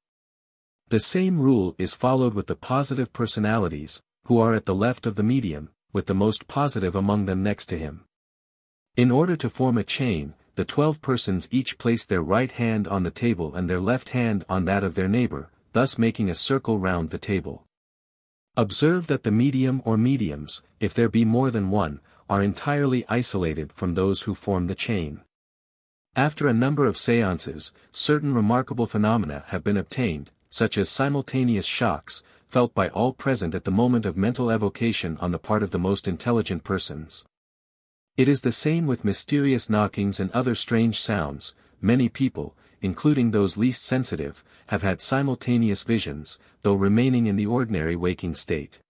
The same rule is followed with the positive personalities, who are at the left of the medium, with the most positive among them next to him. In order to form a chain, the twelve persons each place their right hand on the table and their left hand on that of their neighbor, thus making a circle round the table. Observe that the medium or mediums, if there be more than one, are entirely isolated from those who form the chain. After a number of seances, certain remarkable phenomena have been obtained, such as simultaneous shocks, felt by all present at the moment of mental evocation on the part of the most intelligent persons. It is the same with mysterious knockings and other strange sounds, many people, including those least sensitive, have had simultaneous visions, though remaining in the ordinary waking state.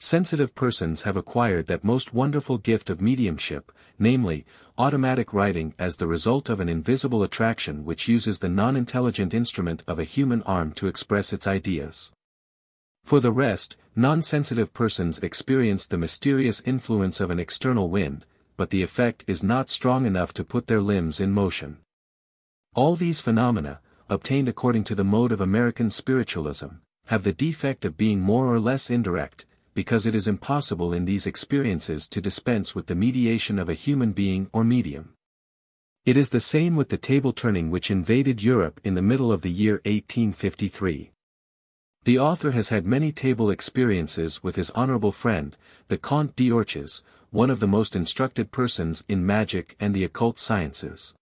Sensitive persons have acquired that most wonderful gift of mediumship, namely, automatic writing as the result of an invisible attraction which uses the non-intelligent instrument of a human arm to express its ideas. For the rest, non-sensitive persons experience the mysterious influence of an external wind, but the effect is not strong enough to put their limbs in motion. All these phenomena, obtained according to the mode of American spiritualism, have the defect of being more or less indirect, because it is impossible in these experiences to dispense with the mediation of a human being or medium. It is the same with the table turning which invaded Europe in the middle of the year 1853. The author has had many table experiences with his honorable friend, the Comte d'Ourches, one of the most instructed persons in magic and the occult sciences.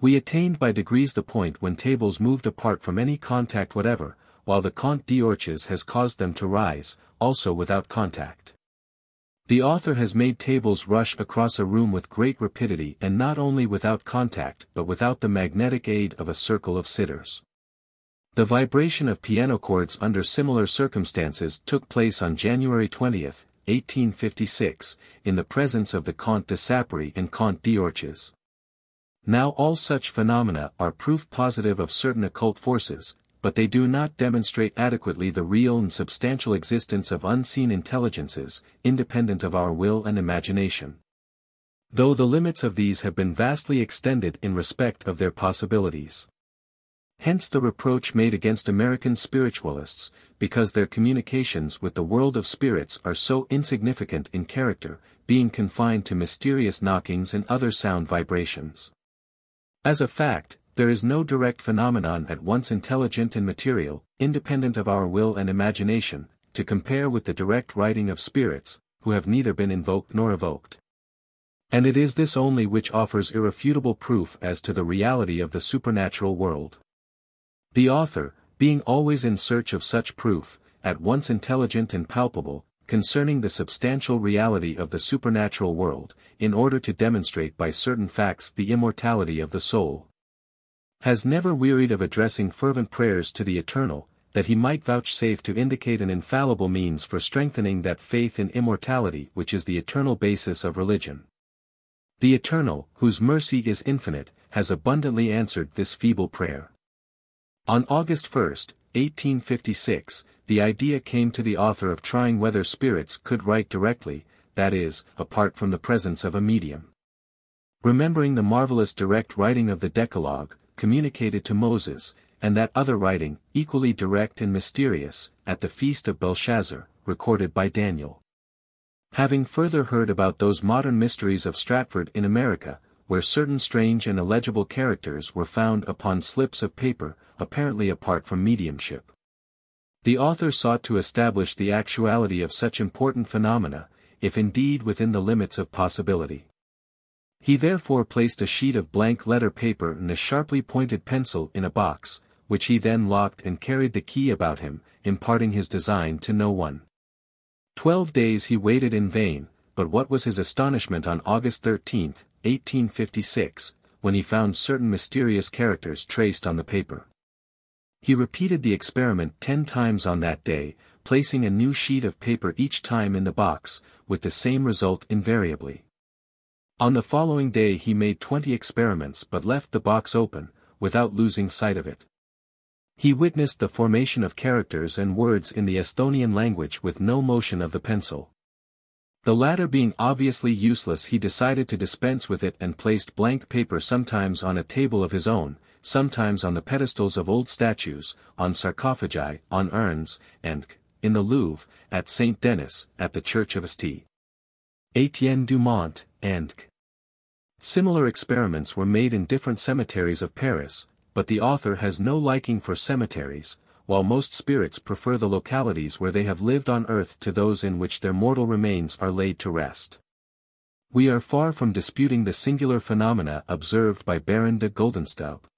We attained by degrees the point when tables moved apart from any contact whatever, while the Comte d'Ourches has caused them to rise, also without contact. The author has made tables rush across a room with great rapidity and not only without contact but without the magnetic aid of a circle of sitters. The vibration of piano chords under similar circumstances took place on January 20, 1856, in the presence of the Comte de Sapri and Comte d'Ourches. Now all such phenomena are proof positive of certain occult forces, but they do not demonstrate adequately the real and substantial existence of unseen intelligences, independent of our will and imagination. Though the limits of these have been vastly extended in respect of their possibilities. Hence the reproach made against American spiritualists, because their communications with the world of spirits are so insignificant in character, being confined to mysterious knockings and other sound vibrations. As a fact, there is no direct phenomenon at once intelligent and material, independent of our will and imagination, to compare with the direct writing of spirits, who have neither been invoked nor evoked. And it is this only which offers irrefutable proof as to the reality of the supernatural world. The author, being always in search of such proof, at once intelligent and palpable, concerning the substantial reality of the supernatural world, in order to demonstrate by certain facts the immortality of the soul, has never wearied of addressing fervent prayers to the Eternal, that he might vouchsafe to indicate an infallible means for strengthening that faith in immortality which is the eternal basis of religion. The Eternal, whose mercy is infinite, has abundantly answered this feeble prayer. On August 1, 1856, the idea came to the author of trying whether spirits could write directly, that is, apart from the presence of a medium. Remembering the marvelous direct writing of the Decalogue, communicated to Moses, and that other writing, equally direct and mysterious, at the feast of Belshazzar, recorded by Daniel. Having further heard about those modern mysteries of Stratford in America, where certain strange and illegible characters were found upon slips of paper, apparently apart from mediumship. The author sought to establish the actuality of such important phenomena, if indeed within the limits of possibility. He therefore placed a sheet of blank letter paper and a sharply pointed pencil in a box, which he then locked and carried the key about him, imparting his design to no one. Twelve days he waited in vain, but what was his astonishment on August 13, 1856, when he found certain mysterious characters traced on the paper. He repeated the experiment ten times on that day, placing a new sheet of paper each time in the box, with the same result invariably. On the following day he made 20 experiments but left the box open, without losing sight of it. He witnessed the formation of characters and words in the Esthonian language with no motion of the pencil. The latter being obviously useless he decided to dispense with it and placed blank paper sometimes on a table of his own, sometimes on the pedestals of old statues, on sarcophagi, on urns, and, in the Louvre, at St. Denis, at the Church of St. Etienne du Mont, and Similar experiments were made in different cemeteries of Paris, but the author has no liking for cemeteries, while most spirits prefer the localities where they have lived on earth to those in which their mortal remains are laid to rest. We are far from disputing the singular phenomena observed by Baron de Guldenstubbé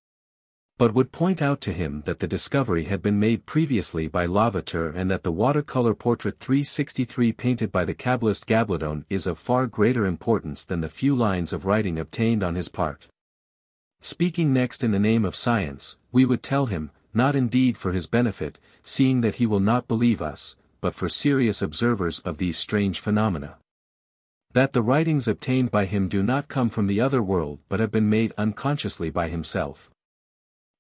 but would point out to him that the discovery had been made previously by Lavater and that the watercolor portrait 363 painted by the Kabbalist Gablidone is of far greater importance than the few lines of writing obtained on his part. Speaking next in the name of science, we would tell him, not indeed for his benefit, seeing that he will not believe us, but for serious observers of these strange phenomena. That the writings obtained by him do not come from the other world but have been made unconsciously by himself.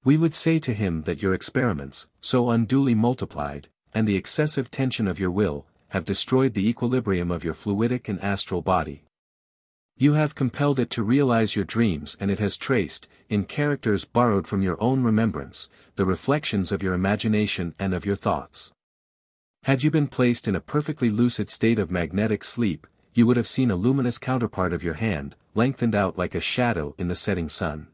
We would say to him that your experiments, so unduly multiplied, and the excessive tension of your will, have destroyed the equilibrium of your fluidic and astral body. You have compelled it to realize your dreams and it has traced, in characters borrowed from your own remembrance, the reflections of your imagination and of your thoughts. Had you been placed in a perfectly lucid state of magnetic sleep, you would have seen a luminous counterpart of your hand, lengthened out like a shadow in the setting sun.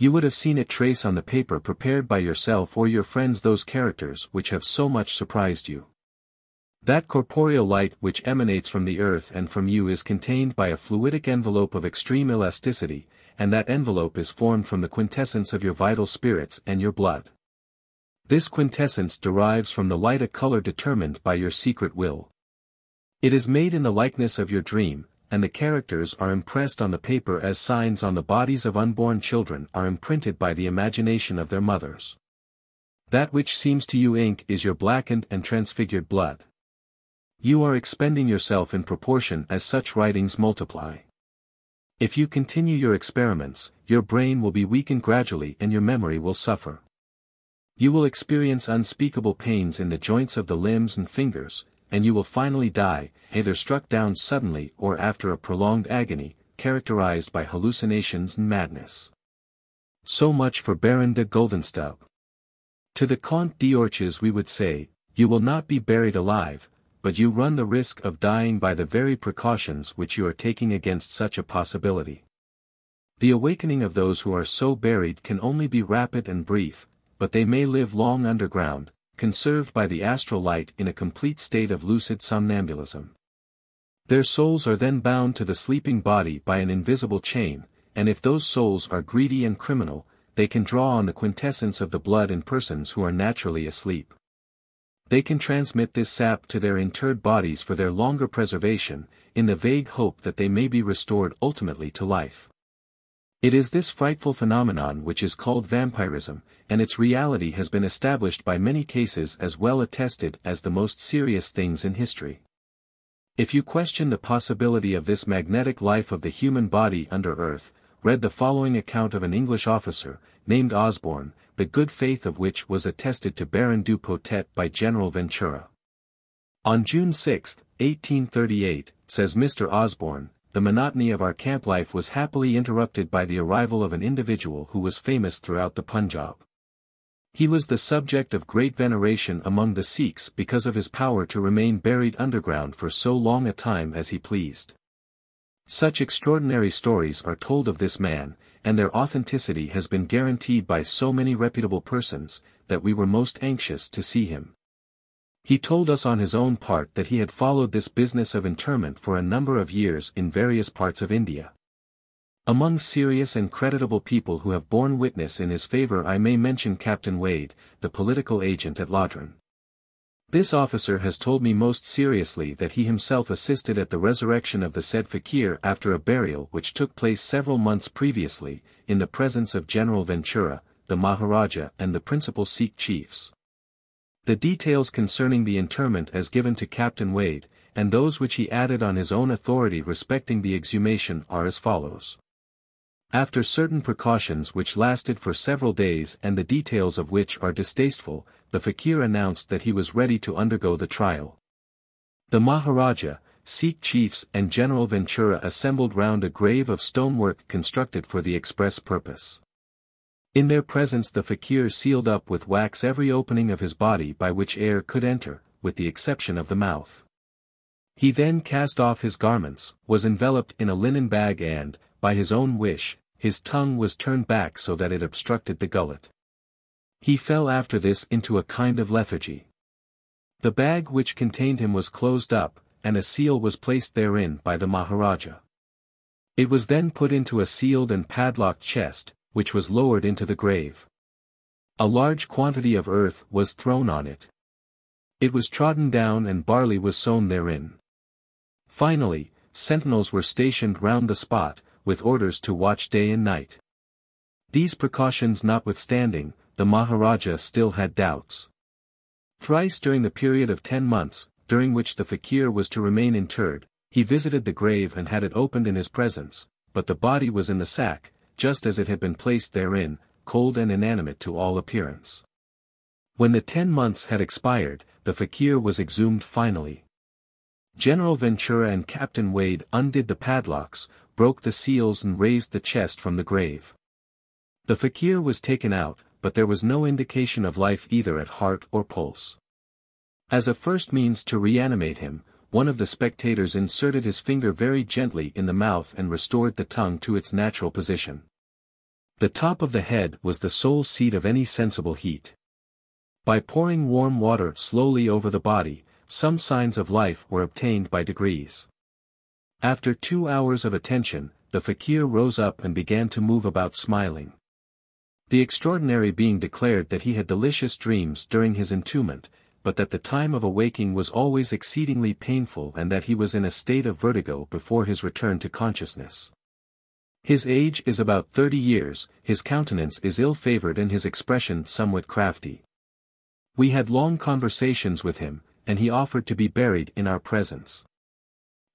You would have seen it trace on the paper prepared by yourself or your friends those characters which have so much surprised you. That corporeal light which emanates from the earth and from you is contained by a fluidic envelope of extreme elasticity, and that envelope is formed from the quintessence of your vital spirits and your blood. This quintessence derives from the light a color determined by your secret will. It is made in the likeness of your dream, and the characters are impressed on the paper as signs on the bodies of unborn children are imprinted by the imagination of their mothers. That which seems to you ink is your blackened and transfigured blood. You are expending yourself in proportion as such writings multiply. If you continue your experiments, your brain will be weakened gradually and your memory will suffer. You will experience unspeakable pains in the joints of the limbs and fingers, and you will finally die, either struck down suddenly or after a prolonged agony, characterized by hallucinations and madness. So much for Baron de Guldenstubbé. To the Comte d'Ourches we would say, you will not be buried alive, but you run the risk of dying by the very precautions which you are taking against such a possibility. The awakening of those who are so buried can only be rapid and brief, but they may live long underground, conserved by the astral light in a complete state of lucid somnambulism. Their souls are then bound to the sleeping body by an invisible chain, and if those souls are greedy and criminal, they can draw on the quintessence of the blood in persons who are naturally asleep. They can transmit this sap to their interred bodies for their longer preservation, in the vague hope that they may be restored ultimately to life. It is this frightful phenomenon which is called vampirism, and its reality has been established by many cases as well attested as the most serious things in history. If you question the possibility of this magnetic life of the human body under earth, read the following account of an English officer, named Osborne, the good faith of which was attested to Baron du Potet by General Ventura. On June 6, 1838, says Mr. Osborne, the monotony of our camp life was happily interrupted by the arrival of an individual who was famous throughout the Punjab. He was the subject of great veneration among the Sikhs because of his power to remain buried underground for so long a time as he pleased. Such extraordinary stories are told of this man, and their authenticity has been guaranteed by so many reputable persons, that we were most anxious to see him. He told us on his own part that he had followed this business of interment for a number of years in various parts of India. Among serious and creditable people who have borne witness in his favor I may mention Captain Wade, the political agent at Ladrun. This officer has told me most seriously that he himself assisted at the resurrection of the said fakir after a burial which took place several months previously, in the presence of General Ventura, the Maharaja and the principal Sikh chiefs. The details concerning the interment as given to Captain Wade, and those which he added on his own authority respecting the exhumation are as follows. After certain precautions which lasted for several days and the details of which are distasteful, the fakir announced that he was ready to undergo the trial. The Maharaja, Sikh chiefs and General Ventura assembled round a grave of stonework constructed for the express purpose. In their presence the fakir sealed up with wax every opening of his body by which air could enter, with the exception of the mouth. He then cast off his garments, was enveloped in a linen bag and, by his own wish, his tongue was turned back so that it obstructed the gullet. He fell after this into a kind of lethargy. The bag which contained him was closed up, and a seal was placed therein by the Maharaja. It was then put into a sealed and padlocked chest, which was lowered into the grave. A large quantity of earth was thrown on it. It was trodden down and barley was sown therein. Finally, sentinels were stationed round the spot, with orders to watch day and night. These precautions notwithstanding, the Maharaja still had doubts. Thrice during the period of ten months, during which the fakir was to remain interred, he visited the grave and had it opened in his presence, but the body was in the sack, just as it had been placed therein, cold and inanimate to all appearance. When the ten months had expired, the fakir was exhumed finally. General Ventura and Captain Wade undid the padlocks, broke the seals and raised the chest from the grave. The fakir was taken out, but there was no indication of life either at heart or pulse. As a first means to reanimate him, one of the spectators inserted his finger very gently in the mouth and restored the tongue to its natural position. The top of the head was the sole seat of any sensible heat. By pouring warm water slowly over the body, some signs of life were obtained by degrees. After two hours of attention, the fakir rose up and began to move about smiling. The extraordinary being declared that he had delicious dreams during his entombment, but that the time of awaking was always exceedingly painful and that he was in a state of vertigo before his return to consciousness. His age is about thirty years, his countenance is ill-favored and his expression somewhat crafty. We had long conversations with him, and he offered to be buried in our presence.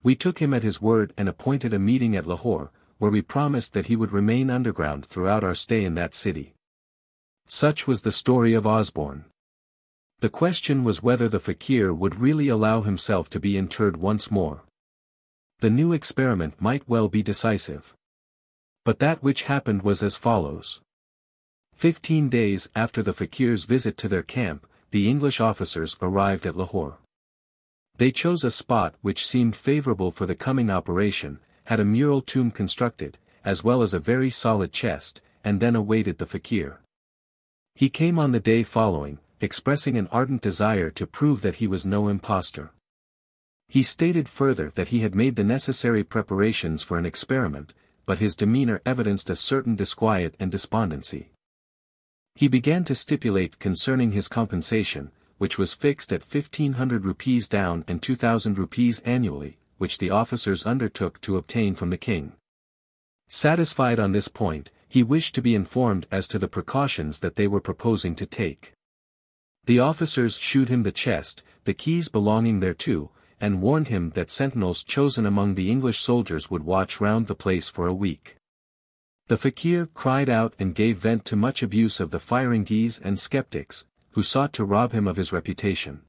We took him at his word and appointed a meeting at Lahore, where we promised that he would remain underground throughout our stay in that city. Such was the story of Osborne. The question was whether the fakir would really allow himself to be interred once more. The new experiment might well be decisive. But that which happened was as follows. Fifteen days after the fakir's visit to their camp, the English officers arrived at Lahore. They chose a spot which seemed favorable for the coming operation, had a mural tomb constructed, as well as a very solid chest, and then awaited the fakir. He came on the day following, expressing an ardent desire to prove that he was no impostor. He stated further that he had made the necessary preparations for an experiment, but his demeanor evidenced a certain disquiet and despondency. He began to stipulate concerning his compensation, which was fixed at 1500 rupees down and 2000 rupees annually, which the officers undertook to obtain from the king. Satisfied on this point, he wished to be informed as to the precautions that they were proposing to take. The officers shewed him the chest, the keys belonging thereto, and warned him that sentinels chosen among the English soldiers would watch round the place for a week. The fakir cried out and gave vent to much abuse of the Firingis and skeptics, who sought to rob him of his reputation.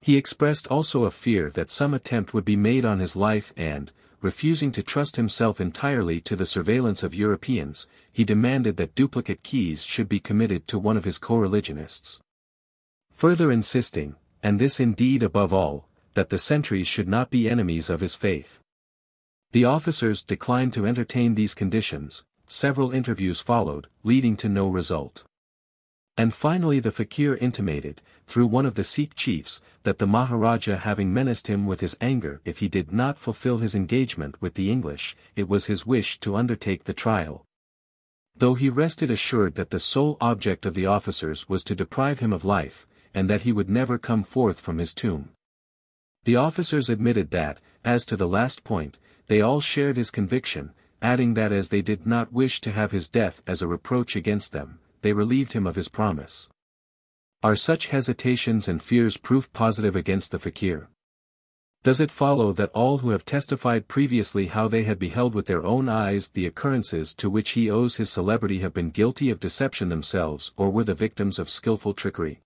He expressed also a fear that some attempt would be made on his life and, refusing to trust himself entirely to the surveillance of Europeans, he demanded that duplicate keys should be committed to one of his co-religionists further insisting, and this indeed above all, that the sentries should not be enemies of his faith. The officers declined to entertain these conditions, several interviews followed, leading to no result. And finally the fakir intimated, through one of the Sikh chiefs, that the Maharaja having menaced him with his anger if he did not fulfill his engagement with the English, it was his wish to undertake the trial. Though he rested assured that the sole object of the officers was to deprive him of life, and that he would never come forth from his tomb. The officers admitted that, as to the last point, they all shared his conviction, adding that as they did not wish to have his death as a reproach against them, they relieved him of his promise. Are such hesitations and fears proof positive against the fakir? Does it follow that all who have testified previously how they had beheld with their own eyes the occurrences to which he owes his celebrity have been guilty of deception themselves or were the victims of skilful trickery?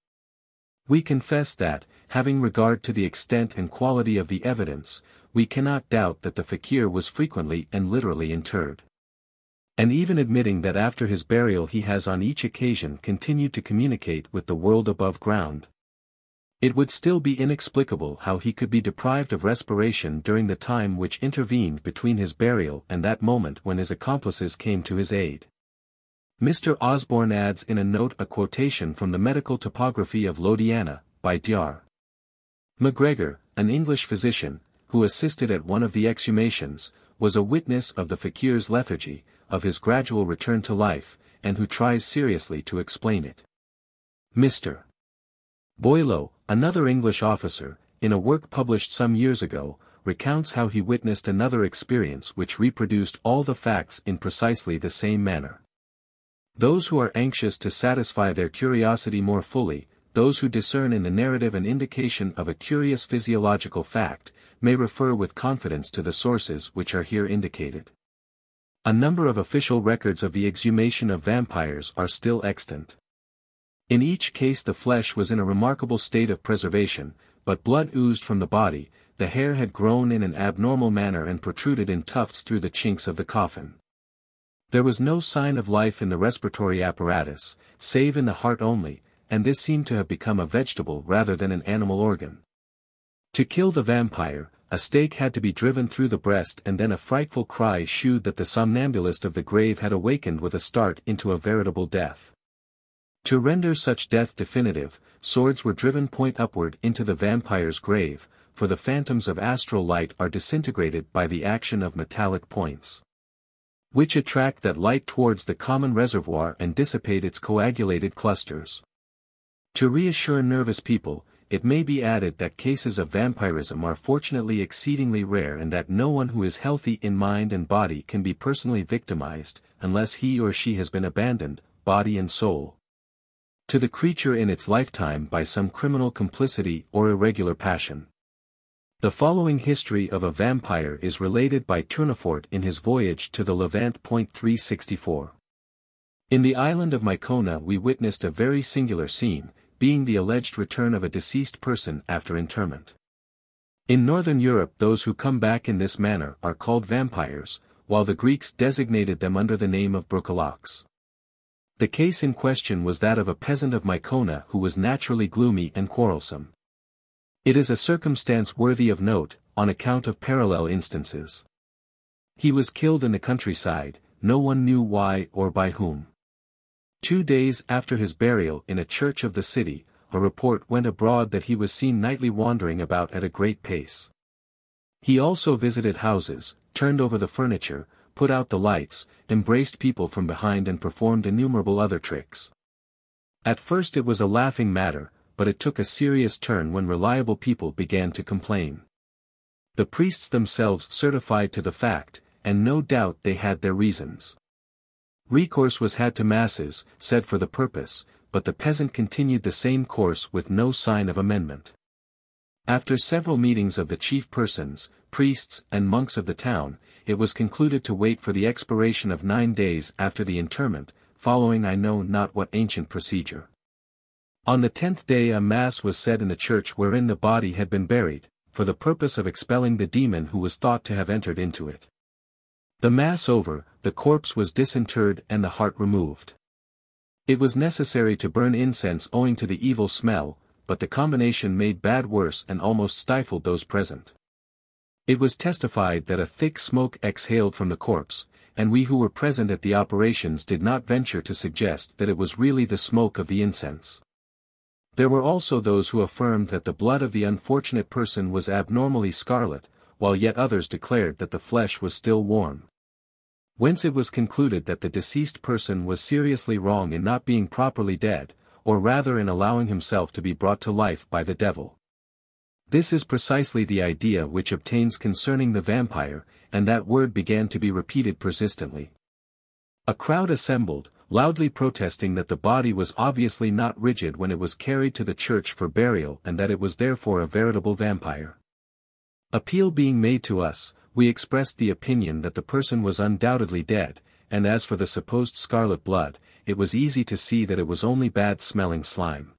We confess that, having regard to the extent and quality of the evidence, we cannot doubt that the fakir was frequently and literally interred. And even admitting that after his burial he has on each occasion continued to communicate with the world above ground. It would still be inexplicable how he could be deprived of respiration during the time which intervened between his burial and that moment when his accomplices came to his aid. Mr. Osborne adds in a note a quotation from the medical topography of Lodiana, by Dr. MacGregor, an English physician, who assisted at one of the exhumations, was a witness of the fakir's lethargy, of his gradual return to life, and who tries seriously to explain it. Mr. Boileau, another English officer, in a work published some years ago, recounts how he witnessed another experience which reproduced all the facts in precisely the same manner. Those who are anxious to satisfy their curiosity more fully, those who discern in the narrative an indication of a curious physiological fact, may refer with confidence to the sources which are here indicated. A number of official records of the exhumation of vampires are still extant. In each case the flesh was in a remarkable state of preservation, but blood oozed from the body, the hair had grown in an abnormal manner and protruded in tufts through the chinks of the coffin. There was no sign of life in the respiratory apparatus, save in the heart only, and this seemed to have become a vegetable rather than an animal organ. To kill the vampire, a stake had to be driven through the breast and then a frightful cry shewed that the somnambulist of the grave had awakened with a start into a veritable death. To render such death definitive, swords were driven point upward into the vampire's grave, for the phantoms of astral light are disintegrated by the action of metallic points. which attract that light towards the common reservoir and dissipate its coagulated clusters. To reassure nervous people, it may be added that cases of vampirism are fortunately exceedingly rare and that no one who is healthy in mind and body can be personally victimized, unless he or she has been abandoned, body and soul, to the creature in its lifetime by some criminal complicity or irregular passion. The following history of a vampire is related by Tournefort in his voyage to the Levant. 364. In the island of Mycona we witnessed a very singular scene, being the alleged return of a deceased person after interment. In northern Europe those who come back in this manner are called vampires, while the Greeks designated them under the name of brokoloks. The case in question was that of a peasant of Mycona who was naturally gloomy and quarrelsome. It is a circumstance worthy of note, on account of parallel instances. He was killed in the countryside, no one knew why or by whom. Two days after his burial in a church of the city, a report went abroad that he was seen nightly wandering about at a great pace. He also visited houses, turned over the furniture, put out the lights, embraced people from behind and performed innumerable other tricks. At first it was a laughing matter, but it took a serious turn when reliable people began to complain. The priests themselves certified to the fact, and no doubt they had their reasons. Recourse was had to masses, said for the purpose, but the peasant continued the same course with no sign of amendment. After several meetings of the chief persons, priests and monks of the town, it was concluded to wait for the expiration of nine days after the interment, following I know not what ancient procedure. On the tenth day a mass was said in the church wherein the body had been buried, for the purpose of expelling the demon who was thought to have entered into it. The mass over, the corpse was disinterred and the heart removed. It was necessary to burn incense owing to the evil smell, but the combination made bad worse and almost stifled those present. It was testified that a thick smoke exhaled from the corpse, and we who were present at the operations did not venture to suggest that it was really the smoke of the incense. There were also those who affirmed that the blood of the unfortunate person was abnormally scarlet, while yet others declared that the flesh was still warm. Whence it was concluded that the deceased person was seriously wrong in not being properly dead, or rather in allowing himself to be brought to life by the devil. This is precisely the idea which obtains concerning the vampire, and that word began to be repeated persistently. A crowd assembled, loudly protesting that the body was obviously not rigid when it was carried to the church for burial and that it was therefore a veritable vampire. Appeal being made to us, we expressed the opinion that the person was undoubtedly dead, and as for the supposed scarlet blood, it was easy to see that it was only bad-smelling slime.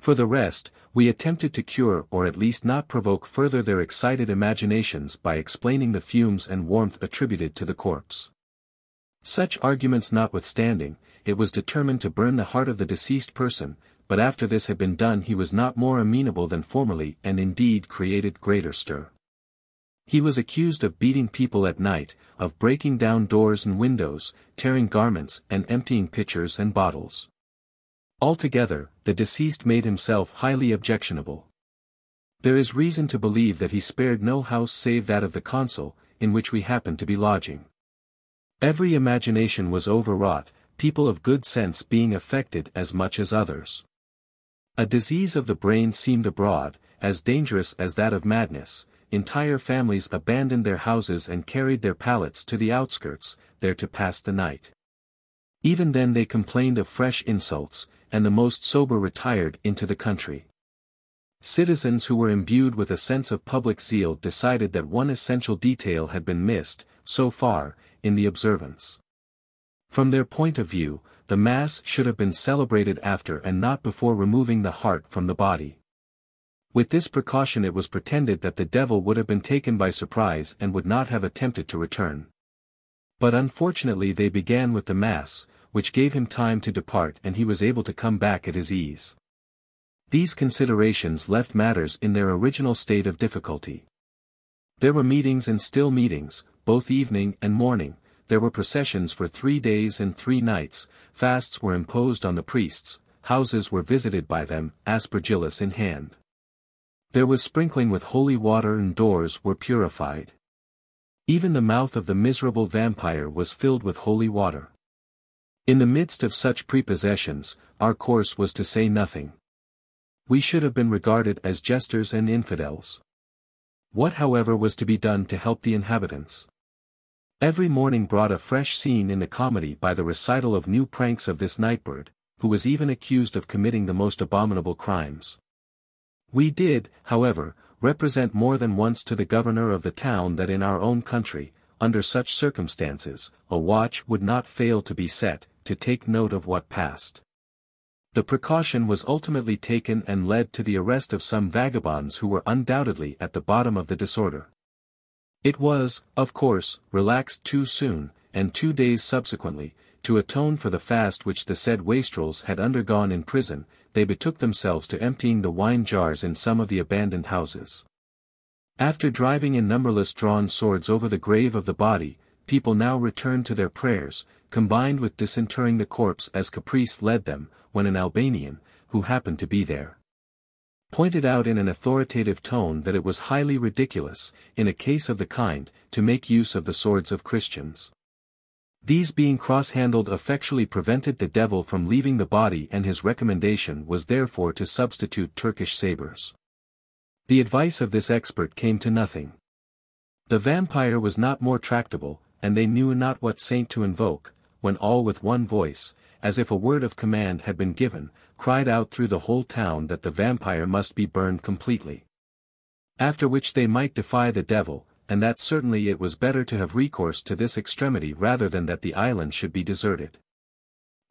For the rest, we attempted to cure or at least not provoke further their excited imaginations by explaining the fumes and warmth attributed to the corpse. Such arguments notwithstanding, it was determined to burn the heart of the deceased person, but after this had been done he was not more amenable than formerly and indeed created greater stir. He was accused of beating people at night, of breaking down doors and windows, tearing garments and emptying pitchers and bottles. Altogether, the deceased made himself highly objectionable. There is reason to believe that he spared no house save that of the consul, in which we happened to be lodging. Every imagination was overwrought, people of good sense being affected as much as others. A disease of the brain seemed abroad, as dangerous as that of madness, entire families abandoned their houses and carried their pallets to the outskirts, there to pass the night. Even then they complained of fresh insults, and the most sober retired into the country. Citizens who were imbued with a sense of public zeal decided that one essential detail had been missed, so far, in the observance. From their point of view, the Mass should have been celebrated after and not before removing the heart from the body. With this precaution it was pretended that the devil would have been taken by surprise and would not have attempted to return. But unfortunately they began with the Mass, which gave him time to depart and he was able to come back at his ease. These considerations left matters in their original state of difficulty. There were meetings and still meetings, both evening and morning, there were processions for three days and three nights, fasts were imposed on the priests, houses were visited by them, aspergillus in hand. There was sprinkling with holy water and doors were purified. Even the mouth of the miserable vampire was filled with holy water. In the midst of such prepossessions, our course was to say nothing. We should have been regarded as jesters and infidels. What however was to be done to help the inhabitants? Every morning brought a fresh scene in the comedy by the recital of new pranks of this nightbird, who was even accused of committing the most abominable crimes. We did, however, represent more than once to the governor of the town that in our own country, under such circumstances, a watch would not fail to be set, to take note of what passed. The precaution was ultimately taken and led to the arrest of some vagabonds who were undoubtedly at the bottom of the disorder. It was, of course, relaxed too soon, and two days subsequently, to atone for the fast which the said wastrels had undergone in prison, they betook themselves to emptying the wine jars in some of the abandoned houses. After driving in numberless drawn swords over the grave of the body, people now returned to their prayers, combined with disinterring the corpse as caprice led them, when an Albanian, who happened to be there, pointed out in an authoritative tone that it was highly ridiculous, in a case of the kind, to make use of the swords of Christians. These being cross-handled effectually prevented the devil from leaving the body and his recommendation was therefore to substitute Turkish sabers. The advice of this expert came to nothing. The vampire was not more tractable, and they knew not what saint to invoke, when all with one voice, as if a word of command had been given, cried out through the whole town that the vampire must be burned completely. After which they might defy the devil, and that certainly it was better to have recourse to this extremity rather than that the island should be deserted.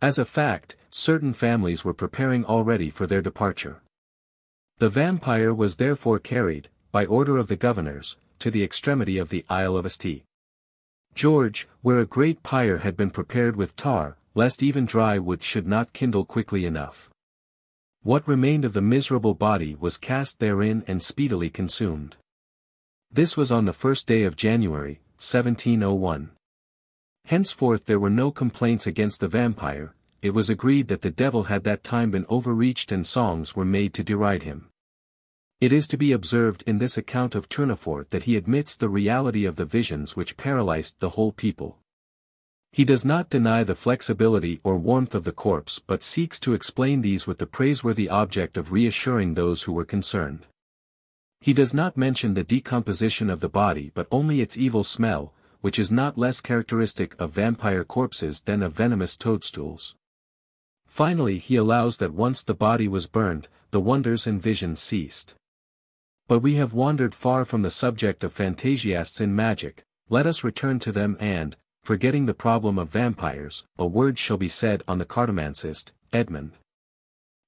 As a fact, certain families were preparing already for their departure. The vampire was therefore carried, by order of the governors, to the extremity of the Isle of St. George, where a great pyre had been prepared with tar, lest even dry wood should not kindle quickly enough. What remained of the miserable body was cast therein and speedily consumed. This was on the first day of January, 1701. Henceforth there were no complaints against the vampire, it was agreed that the devil had that time been overreached and songs were made to deride him. It is to be observed in this account of Tournefort that he admits the reality of the visions which paralyzed the whole people. He does not deny the flexibility or warmth of the corpse but seeks to explain these with the praiseworthy object of reassuring those who were concerned. He does not mention the decomposition of the body but only its evil smell, which is not less characteristic of vampire corpses than of venomous toadstools. Finally he allows that once the body was burned, the wonders and visions ceased. But we have wandered far from the subject of fantasiasts in magic, let us return to them and, forgetting the problem of vampires, a word shall be said on the cartomancist, Edmond.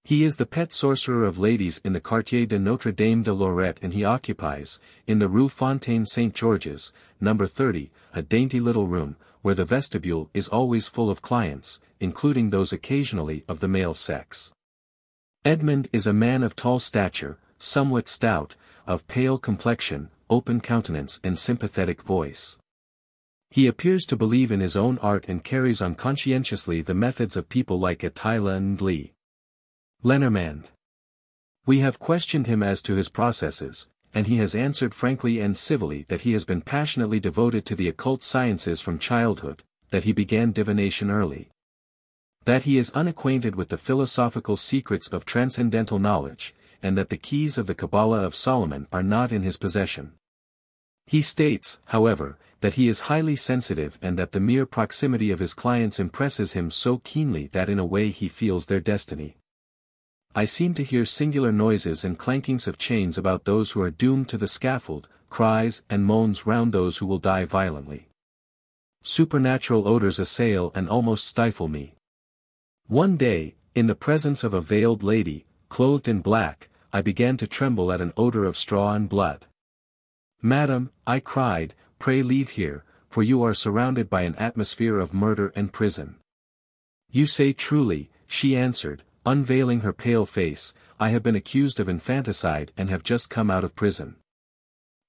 He is the pet sorcerer of ladies in the Quartier de Notre Dame de Lorette and he occupies, in the Rue Fontaine St. George's, number 30, a dainty little room, where the vestibule is always full of clients, including those occasionally of the male sex. Edmond is a man of tall stature, somewhat stout, of pale complexion, open countenance and sympathetic voice. He appears to believe in his own art and carries on conscientiously the methods of people like Etteilla and Lee. Lenormand. We have questioned him as to his processes, and he has answered frankly and civilly that he has been passionately devoted to the occult sciences from childhood, that he began divination early. That he is unacquainted with the philosophical secrets of transcendental knowledge, and that the keys of the Kabbalah of Solomon are not in his possession. He states, however, that he is highly sensitive and that the mere proximity of his clients impresses him so keenly that in a way he feels their destiny. I seem to hear singular noises and clankings of chains about those who are doomed to the scaffold, cries and moans round those who will die violently. Supernatural odors assail and almost stifle me. One day, in the presence of a veiled lady, clothed in black, I began to tremble at an odor of straw and blood. Madam, I cried, pray leave here, for you are surrounded by an atmosphere of murder and prison. You say truly, she answered, unveiling her pale face, I have been accused of infanticide and have just come out of prison.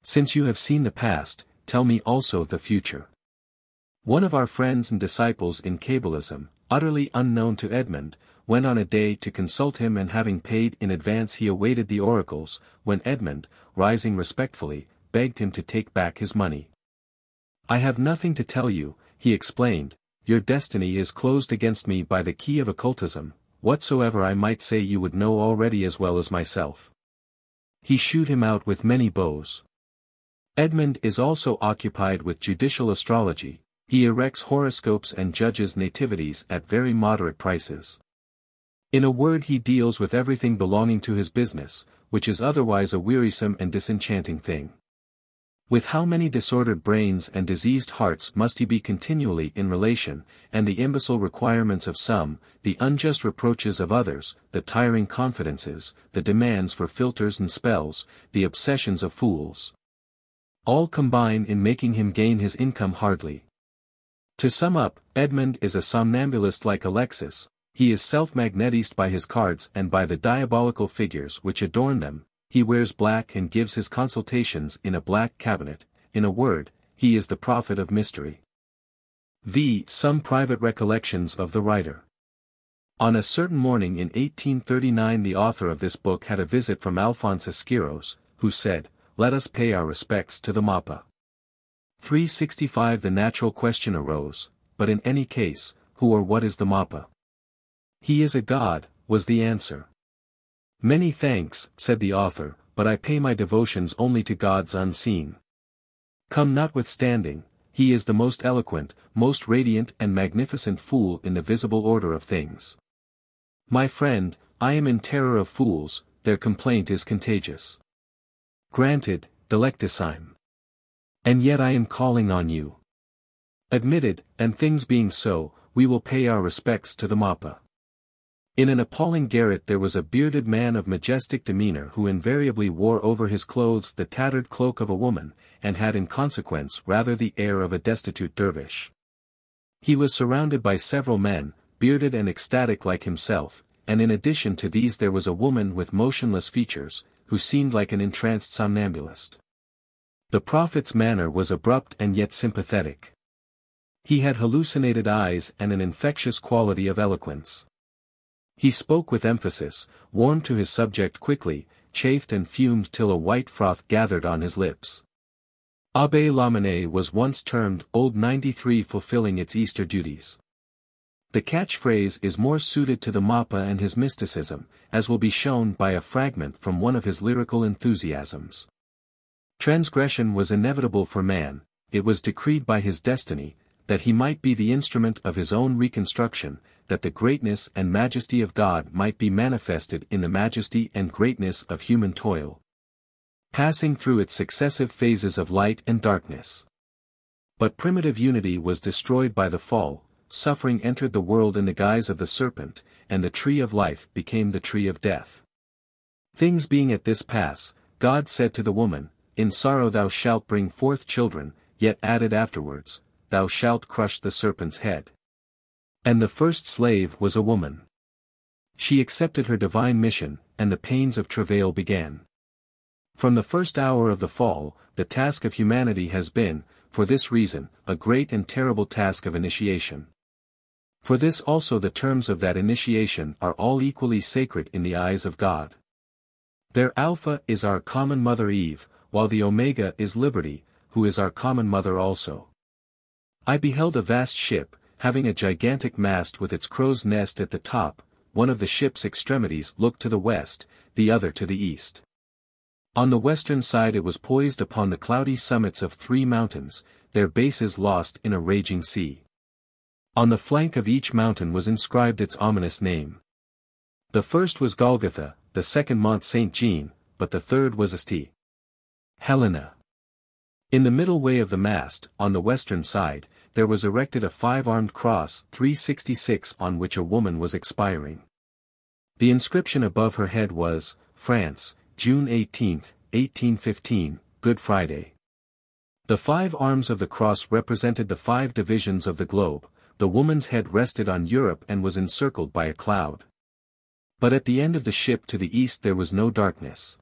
Since you have seen the past, tell me also the future. One of our friends and disciples in Cabalism, utterly unknown to Edmond, went on a day to consult him and having paid in advance he awaited the oracles, when Edmond, rising respectfully, begged him to take back his money. I have nothing to tell you, he explained, your destiny is closed against me by the key of occultism, whatsoever I might say you would know already as well as myself. He shoot him out with many bows. Edmond is also occupied with judicial astrology, he erects horoscopes and judges nativities at very moderate prices. In a word he deals with everything belonging to his business, which is otherwise a wearisome and disenchanting thing. With how many disordered brains and diseased hearts must he be continually in relation, and the imbecile requirements of some, the unjust reproaches of others, the tiring confidences, the demands for philters and spells, the obsessions of fools. All combine in making him gain his income hardly. To sum up, Edmond is a somnambulist like Alexis, he is self-magnetized by his cards and by the diabolical figures which adorn them, he wears black and gives his consultations in a black cabinet, in a word, he is the prophet of mystery. V. Some private recollections of the writer. On a certain morning in 1839 the author of this book had a visit from Alphonse Esquiros, who said, Let us pay our respects to the Mapah. 365 The natural question arose, but in any case, who or what is the Mapah? He is a god, was the answer. Many thanks, said the author, but I pay my devotions only to gods unseen. Come notwithstanding, he is the most eloquent, most radiant and magnificent fool in the visible order of things. My friend, I am in terror of fools, their complaint is contagious. Granted, delectissime. And yet I am calling on you. Admitted, and things being so, we will pay our respects to the Mapah. In an appalling garret there was a bearded man of majestic demeanor who invariably wore over his clothes the tattered cloak of a woman, and had in consequence rather the air of a destitute dervish. He was surrounded by several men, bearded and ecstatic like himself, and in addition to these there was a woman with motionless features, who seemed like an entranced somnambulist. The prophet's manner was abrupt and yet sympathetic. He had hallucinated eyes and an infectious quality of eloquence. He spoke with emphasis, warmed to his subject quickly, chafed and fumed till a white froth gathered on his lips. Abbé Lamennais was once termed Old 93 fulfilling its Easter duties. The catchphrase is more suited to the Mapah and his mysticism, as will be shown by a fragment from one of his lyrical enthusiasms. Transgression was inevitable for man, it was decreed by his destiny, that he might be the instrument of his own reconstruction, that the greatness and majesty of God might be manifested in the majesty and greatness of human toil. Passing through its successive phases of light and darkness. But primitive unity was destroyed by the fall, suffering entered the world in the guise of the serpent, and the tree of life became the tree of death. Things being at this pass, God said to the woman, In sorrow thou shalt bring forth children, yet added afterwards, Thou shalt crush the serpent's head. And the first slave was a woman. She accepted her divine mission, and the pains of travail began. From the first hour of the fall, the task of humanity has been, for this reason, a great and terrible task of initiation. For this also the terms of that initiation are all equally sacred in the eyes of God. Their Alpha is our common mother Eve, while the Omega is Liberty, who is our common mother also. I beheld a vast ship, having a gigantic mast with its crow's nest at the top, one of the ship's extremities looked to the west, the other to the east. On the western side it was poised upon the cloudy summits of three mountains, their bases lost in a raging sea. On the flank of each mountain was inscribed its ominous name. The first was Golgotha, the second Mont Saint Jean, but the third was St. Helena. In the middle way of the mast, on the western side, there was erected a five-armed cross 366 on which a woman was expiring. The inscription above her head was, France, June 18, 1815, Good Friday. The five arms of the cross represented the five divisions of the globe, the woman's head rested on Europe and was encircled by a cloud. But at the end of the ship to the east there was no darkness.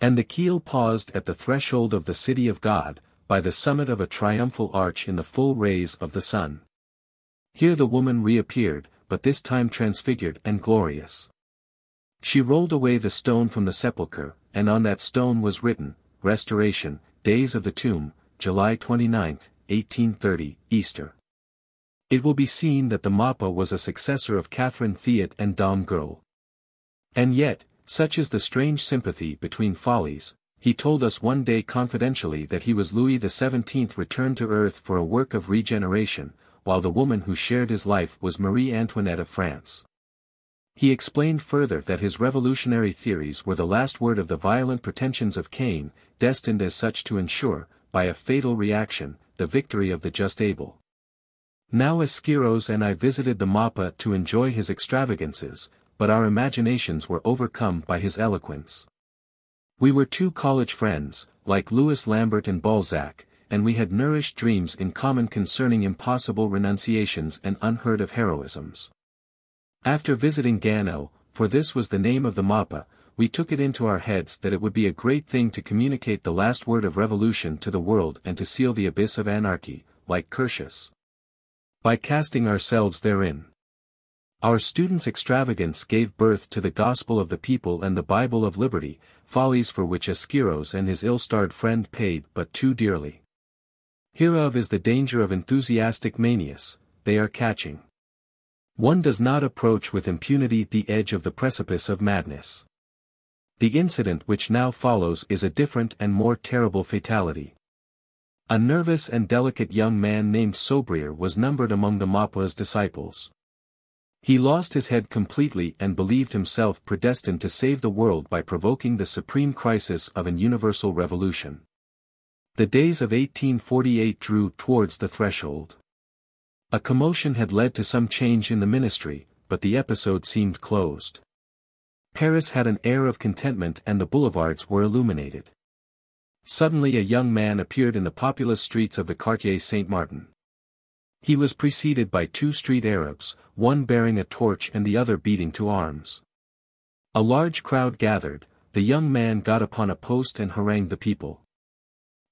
And the keel paused at the threshold of the city of God, by the summit of a triumphal arch in the full rays of the sun. Here the woman reappeared, but this time transfigured and glorious. She rolled away the stone from the sepulchre, and on that stone was written, Restoration, Days of the Tomb, July 29, 1830, Easter. It will be seen that the Mapah was a successor of Catherine Theot and Dom Gerle. And yet, such is the strange sympathy between follies, he told us one day confidentially that he was Louis XVII returned to earth for a work of regeneration, while the woman who shared his life was Marie Antoinette of France. He explained further that his revolutionary theories were the last word of the violent pretensions of Cain, destined as such to ensure, by a fatal reaction, the victory of the just Abel. Now Esquiros and I visited the Mapah to enjoy his extravagances, but our imaginations were overcome by his eloquence. We were two college friends, like Louis Lambert and Balzac, and we had nourished dreams in common concerning impossible renunciations and unheard of heroisms. After visiting Ganneau, for this was the name of the Mapah, we took it into our heads that it would be a great thing to communicate the last word of revolution to the world and to seal the abyss of anarchy, like Curtius by casting ourselves therein. Our students' extravagance gave birth to the gospel of the people and the Bible of liberty, follies for which Esquiros and his ill-starred friend paid but too dearly. Hereof is the danger of enthusiastic manias, they are catching. One does not approach with impunity the edge of the precipice of madness. The incident which now follows is a different and more terrible fatality. A nervous and delicate young man named Sobrier was numbered among the Mapah's disciples. He lost his head completely and believed himself predestined to save the world by provoking the supreme crisis of an universal revolution. The days of 1848 drew towards the threshold. A commotion had led to some change in the ministry, but the episode seemed closed. Paris had an air of contentment and the boulevards were illuminated. Suddenly a young man appeared in the populous streets of the Quartier Saint-Martin. He was preceded by two street Arabs, one bearing a torch and the other beating to arms. A large crowd gathered, the young man got upon a post and harangued the people.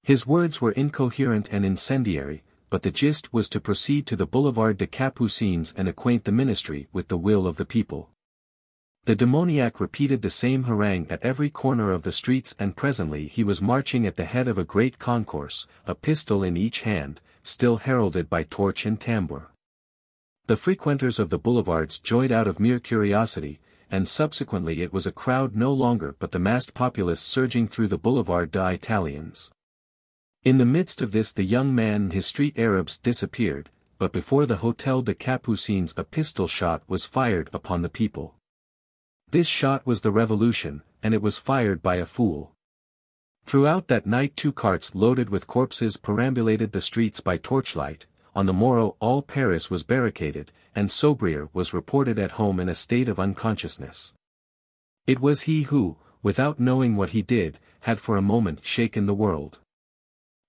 His words were incoherent and incendiary, but the gist was to proceed to the Boulevard de Capucines and acquaint the ministry with the will of the people. The demoniac repeated the same harangue at every corner of the streets and presently he was marching at the head of a great concourse, a pistol in each hand, still heralded by torch and tambour. The frequenters of the boulevards joyed out of mere curiosity, and subsequently it was a crowd no longer but the massed populace surging through the Boulevard des Italiens. In the midst of this the young man and his street Arabs disappeared, but before the Hotel de Capucines a pistol shot was fired upon the people. This shot was the revolution, and it was fired by a fool. Throughout that night two carts loaded with corpses perambulated the streets by torchlight, on the morrow all Paris was barricaded, and Sobrier was reported at home in a state of unconsciousness. It was he who, without knowing what he did, had for a moment shaken the world.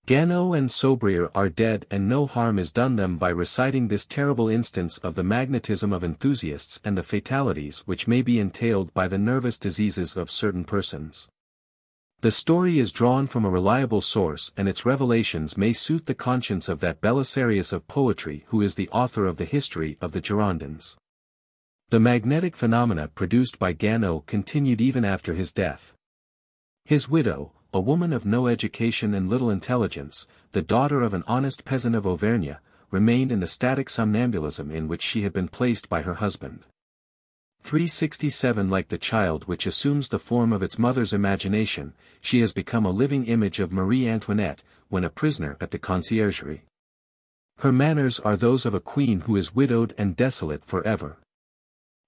Ganneau and Sobrier are dead and no harm is done them by reciting this terrible instance of the magnetism of enthusiasts and the fatalities which may be entailed by the nervous diseases of certain persons. The story is drawn from a reliable source and its revelations may suit the conscience of that Belisarius of poetry who is the author of the history of the Girondins. The magnetic phenomena produced by Ganneau continued even after his death. His widow, a woman of no education and little intelligence, the daughter of an honest peasant of Auvergne, remained in the static somnambulism in which she had been placed by her husband. 367 Like the child which assumes the form of its mother's imagination, she has become a living image of Marie Antoinette, when a prisoner at the conciergerie. Her manners are those of a queen who is widowed and desolate forever.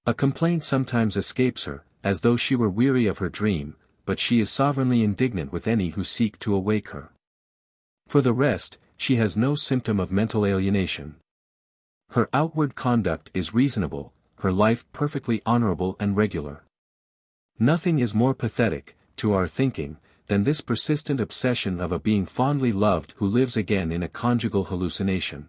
A complaint sometimes escapes her, as though she were weary of her dream, but she is sovereignly indignant with any who seek to awake her. For the rest, she has no symptom of mental alienation. Her outward conduct is reasonable, her life perfectly honorable and regular. Nothing is more pathetic, to our thinking, than this persistent obsession of a being fondly loved who lives again in a conjugal hallucination.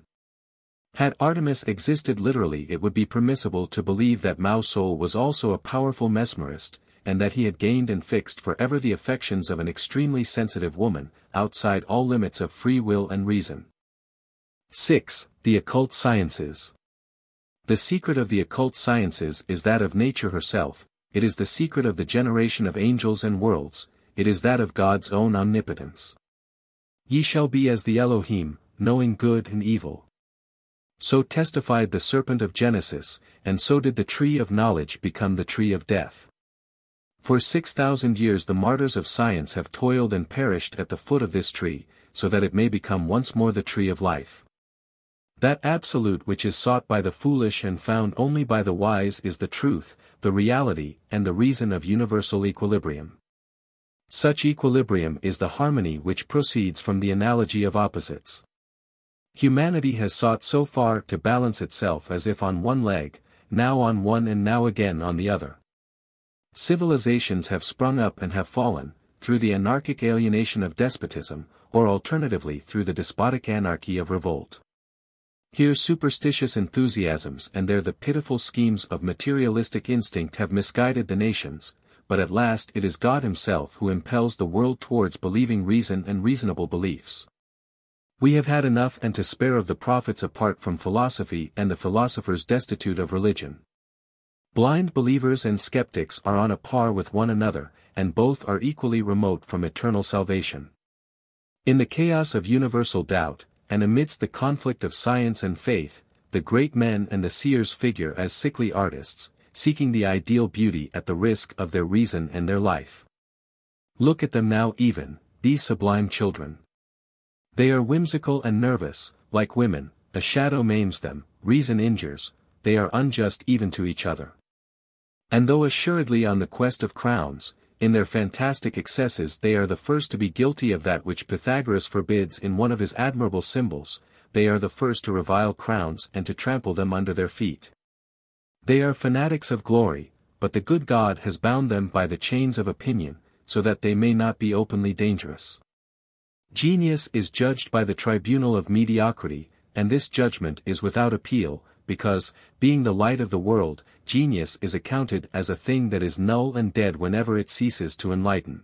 Had Artemis existed literally it would be permissible to believe that Mausol was also a powerful mesmerist, and that he had gained and fixed forever the affections of an extremely sensitive woman, outside all limits of free will and reason. 6. The Occult Sciences The secret of the occult sciences is that of nature herself, it is the secret of the generation of angels and worlds, it is that of God's own omnipotence. Ye shall be as the Elohim, knowing good and evil. So testified the serpent of Genesis, and so did the tree of knowledge become the tree of death. For six thousand years the martyrs of science have toiled and perished at the foot of this tree, so that it may become once more the tree of life. That absolute which is sought by the foolish and found only by the wise is the truth, the reality, and the reason of universal equilibrium. Such equilibrium is the harmony which proceeds from the analogy of opposites. Humanity has sought so far to balance itself as if on one leg, now on one and now again on the other. Civilizations have sprung up and have fallen, through the anarchic alienation of despotism, or alternatively through the despotic anarchy of revolt. Here superstitious enthusiasms and there the pitiful schemes of materialistic instinct have misguided the nations, but at last it is God himself who impels the world towards believing reason and reasonable beliefs. We have had enough and to spare of the prophets apart from philosophy and the philosophers destitute of religion. Blind believers and skeptics are on a par with one another, and both are equally remote from eternal salvation. In the chaos of universal doubt, and amidst the conflict of science and faith, the great men and the seers figure as sickly artists, seeking the ideal beauty at the risk of their reason and their life. Look at them now even, these sublime children. They are whimsical and nervous, like women, a shadow maims them, reason injures, they are unjust even to each other. And though assuredly on the quest of crowns, in their fantastic excesses they are the first to be guilty of that which Pythagoras forbids in one of his admirable symbols, they are the first to revile crowns and to trample them under their feet. They are fanatics of glory, but the good God has bound them by the chains of opinion, so that they may not be openly dangerous. Genius is judged by the tribunal of mediocrity, and this judgment is without appeal, because, being the light of the world, genius is accounted as a thing that is null and dead whenever it ceases to enlighten.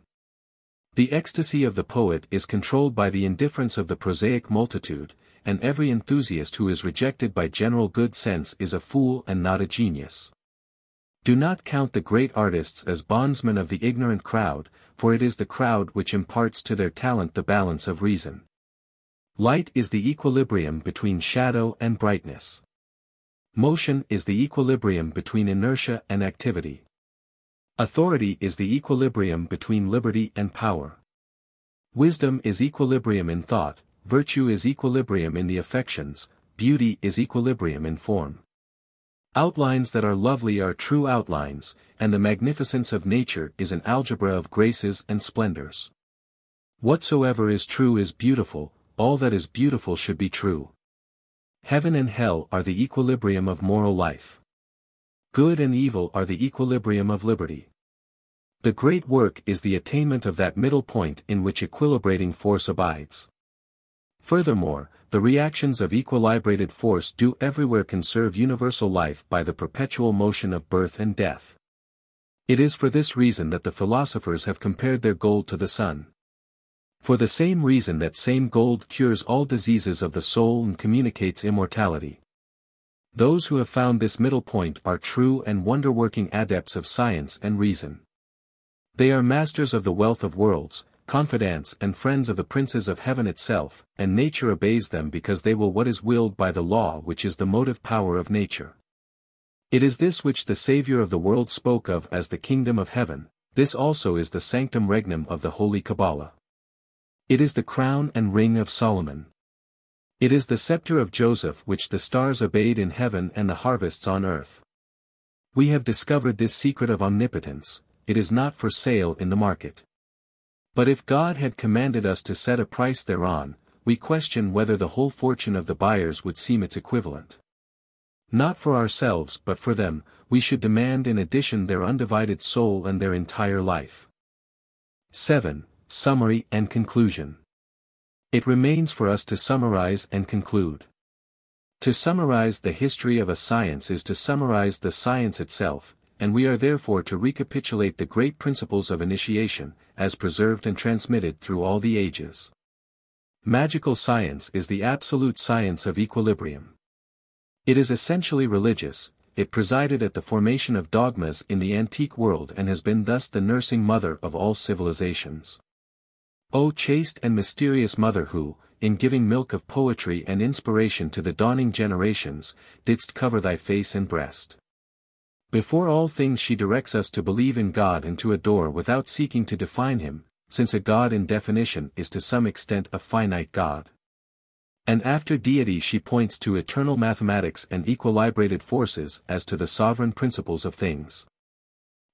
The ecstasy of the poet is controlled by the indifference of the prosaic multitude, and every enthusiast who is rejected by general good sense is a fool and not a genius. Do not count the great artists as bondsmen of the ignorant crowd, for it is the crowd which imparts to their talent the balance of reason. Light is the equilibrium between shadow and brightness. Motion is the equilibrium between inertia and activity. Authority is the equilibrium between liberty and power. Wisdom is equilibrium in thought, virtue is equilibrium in the affections, beauty is equilibrium in form. Outlines that are lovely are true outlines, and the magnificence of nature is an algebra of graces and splendors. Whatsoever is true is beautiful, all that is beautiful should be true. Heaven and hell are the equilibrium of moral life. Good and evil are the equilibrium of liberty. The great work is the attainment of that middle point in which equilibrating force abides. Furthermore, the reactions of equilibrated force do everywhere conserve universal life by the perpetual motion of birth and death. It is for this reason that the philosophers have compared their gold to the sun. For the same reason that same gold cures all diseases of the soul and communicates immortality. Those who have found this middle point are true and wonder-working adepts of science and reason. They are masters of the wealth of worlds, confidants and friends of the princes of heaven itself, and nature obeys them because they will what is willed by the law which is the motive power of nature. It is this which the Saviour of the world spoke of as the kingdom of heaven, this also is the sanctum regnum of the Holy Kabbalah. It is the crown and ring of Solomon. It is the scepter of Joseph which the stars obeyed in heaven and the harvests on earth. We have discovered this secret of omnipotence, it is not for sale in the market. But if God had commanded us to set a price thereon, we question whether the whole fortune of the buyers would seem its equivalent. Not for ourselves but for them, we should demand in addition their undivided soul and their entire life. 7. Summary and Conclusion. It remains for us to summarize and conclude. To summarize the history of a science is to summarize the science itself, and we are therefore to recapitulate the great principles of initiation, as preserved and transmitted through all the ages. Magical science is the absolute science of equilibrium. It is essentially religious, it presided at the formation of dogmas in the antique world and has been thus the nursing mother of all civilizations. O chaste and mysterious mother who, in giving milk of poetry and inspiration to the dawning generations, didst cover thy face and breast. Before all things she directs us to believe in God and to adore without seeking to define him, since a God in definition is to some extent a finite God. And after deity she points to eternal mathematics and equilibrated forces as to the sovereign principles of things.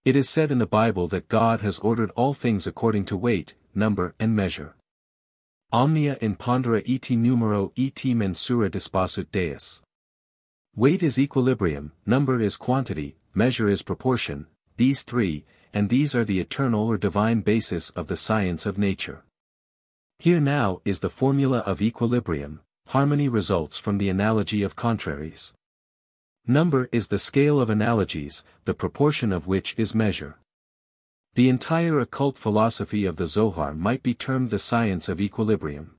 It is said in the Bible that God has ordered all things according to weight, number and measure. Omnia in pondera et numero et mensura disposuit Deus. Weight is equilibrium, number is quantity, measure is proportion, these three, and these are the eternal or divine basis of the science of nature. Here now is the formula of equilibrium, harmony results from the analogy of contraries. Number is the scale of analogies, the proportion of which is measure. The entire occult philosophy of the Zohar might be termed the science of equilibrium.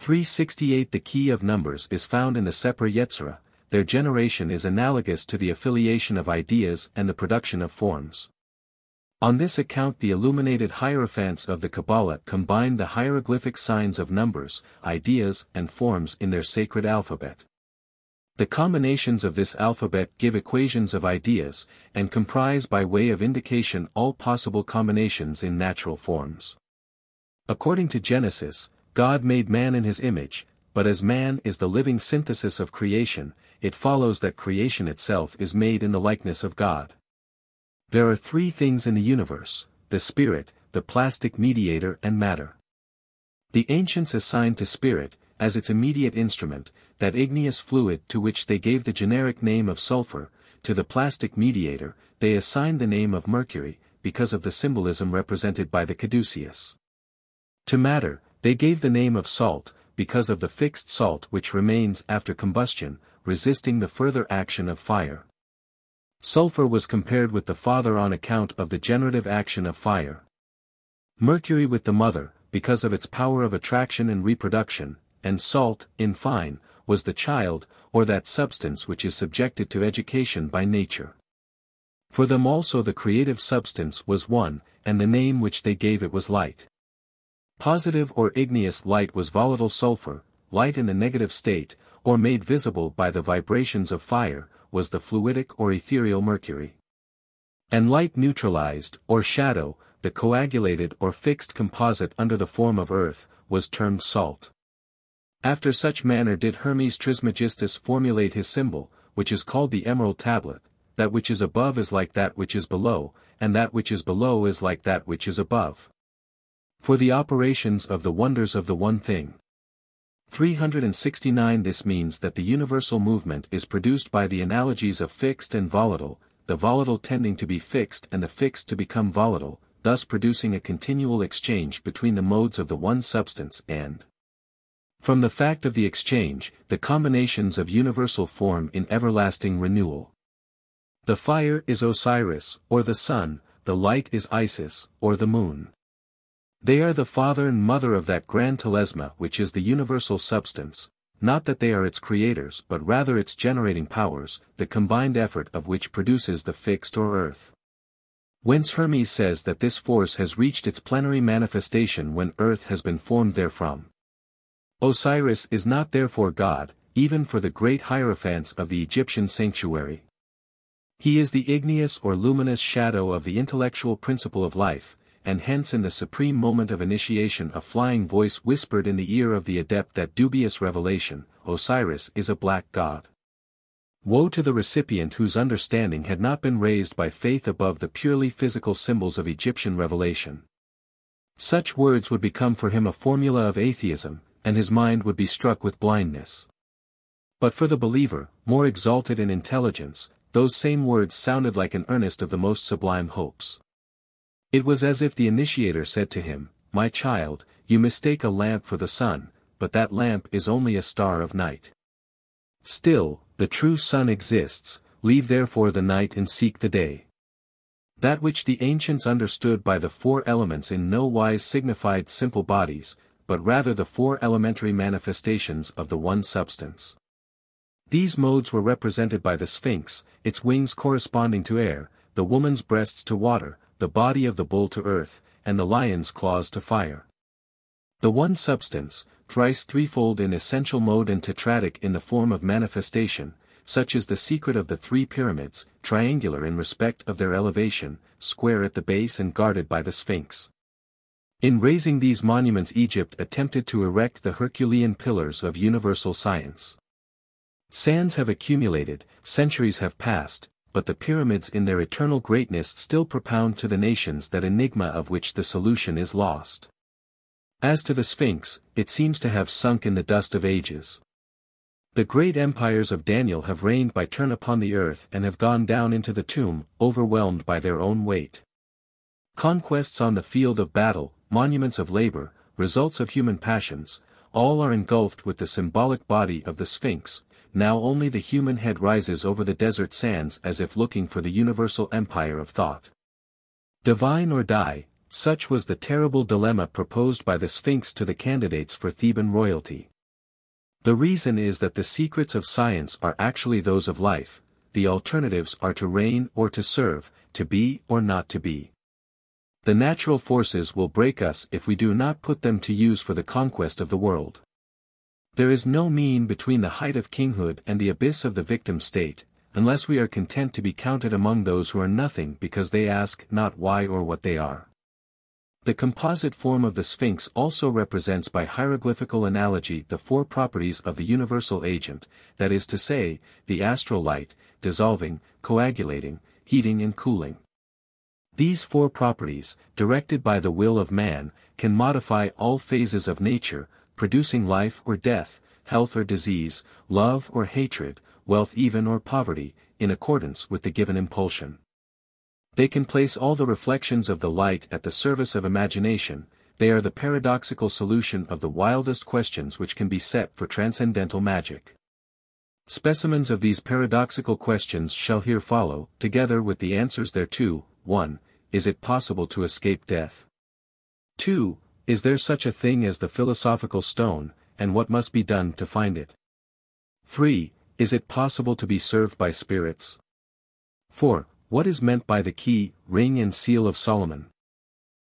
368 The key of numbers is found in the Sefer Yetzirah, their generation is analogous to the affiliation of ideas and the production of forms. On this account the illuminated hierophants of the Kabbalah combine the hieroglyphic signs of numbers, ideas and forms in their sacred alphabet. The combinations of this alphabet give equations of ideas, and comprise by way of indication all possible combinations in natural forms. According to Genesis, God made man in his image, but as man is the living synthesis of creation, it follows that creation itself is made in the likeness of God. There are three things in the universe, the spirit, the plastic mediator and matter. The ancients assigned to spirit, as its immediate instrument, that igneous fluid to which they gave the generic name of sulfur, to the plastic mediator, they assigned the name of mercury, because of the symbolism represented by the caduceus. To matter, they gave the name of salt, because of the fixed salt which remains after combustion, resisting the further action of fire. Sulfur was compared with the father on account of the generative action of fire. Mercury with the mother, because of its power of attraction and reproduction, and salt, in fine, was the child, or that substance which is subjected to education by nature. For them also the creative substance was one, and the name which they gave it was light. Positive or igneous light was volatile sulfur, light in the negative state, or made visible by the vibrations of fire, was the fluidic or ethereal mercury. And light neutralized, or shadow, the coagulated or fixed composite under the form of earth, was termed salt. After such manner did Hermes Trismegistus formulate his symbol, which is called the emerald tablet, that which is above is like that which is below, and that which is below is like that which is above. For the operations of the wonders of the one thing. 369 This means that the universal movement is produced by the analogies of fixed and volatile, the volatile tending to be fixed and the fixed to become volatile, thus producing a continual exchange between the modes of the one substance and from the fact of the exchange, the combinations of universal form in everlasting renewal. The fire is Osiris, or the sun, the light is Isis, or the moon. They are the father and mother of that grand telesma which is the universal substance, not that they are its creators but rather its generating powers, the combined effort of which produces the fixed or earth. Whence Hermes says that this force has reached its plenary manifestation when earth has been formed therefrom. Osiris is not therefore God, even for the great hierophants of the Egyptian sanctuary. He is the igneous or luminous shadow of the intellectual principle of life, and hence in the supreme moment of initiation a flying voice whispered in the ear of the adept that dubious revelation, Osiris is a black god. Woe to the recipient whose understanding had not been raised by faith above the purely physical symbols of Egyptian revelation. Such words would become for him a formula of atheism, and his mind would be struck with blindness. But for the believer, more exalted in intelligence, those same words sounded like an earnest of the most sublime hopes. It was as if the initiator said to him, My child, you mistake a lamp for the sun, but that lamp is only a star of night. Still, the true sun exists, leave therefore the night and seek the day. That which the ancients understood by the four elements in no wise signified simple bodies, but rather the four elementary manifestations of the one substance. These modes were represented by the sphinx, its wings corresponding to air, the woman's breasts to water, the body of the bull to earth, and the lion's claws to fire. The one substance, thrice threefold in essential mode and tetradic in the form of manifestation, such is the secret of the three pyramids, triangular in respect of their elevation, square at the base and guarded by the Sphinx. In raising these monuments Egypt attempted to erect the Herculean pillars of universal science. Sands have accumulated, centuries have passed, but the pyramids in their eternal greatness still propound to the nations that enigma of which the solution is lost. As to the Sphinx, it seems to have sunk in the dust of ages. The great empires of Daniel have reigned by turn upon the earth and have gone down into the tomb, overwhelmed by their own weight. Conquests on the field of battle, monuments of labor, results of human passions, all are engulfed with the symbolic body of the Sphinx, now only the human head rises over the desert sands as if looking for the universal empire of thought. Divine or die, such was the terrible dilemma proposed by the Sphinx to the candidates for Theban royalty. The reason is that the secrets of science are actually those of life, the alternatives are to reign or to serve, to be or not to be. The natural forces will break us if we do not put them to use for the conquest of the world. There is no mean between the height of kinghood and the abyss of the victim state, unless we are content to be counted among those who are nothing because they ask not why or what they are. The composite form of the Sphinx also represents by hieroglyphical analogy the four properties of the universal agent, that is to say, the astral light, dissolving, coagulating, heating and cooling. These four properties, directed by the will of man, can modify all phases of nature, producing life or death, health or disease, love or hatred, wealth even or poverty, in accordance with the given impulsion. They can place all the reflections of the light at the service of imagination, they are the paradoxical solution of the wildest questions which can be set for transcendental magic. Specimens of these paradoxical questions shall here follow, together with the answers thereto, 1. Is it possible to escape death? 2. Is there such a thing as the philosophical stone, and what must be done to find it? 3. Is it possible to be served by spirits? 4. What is meant by the key, ring and seal of Solomon?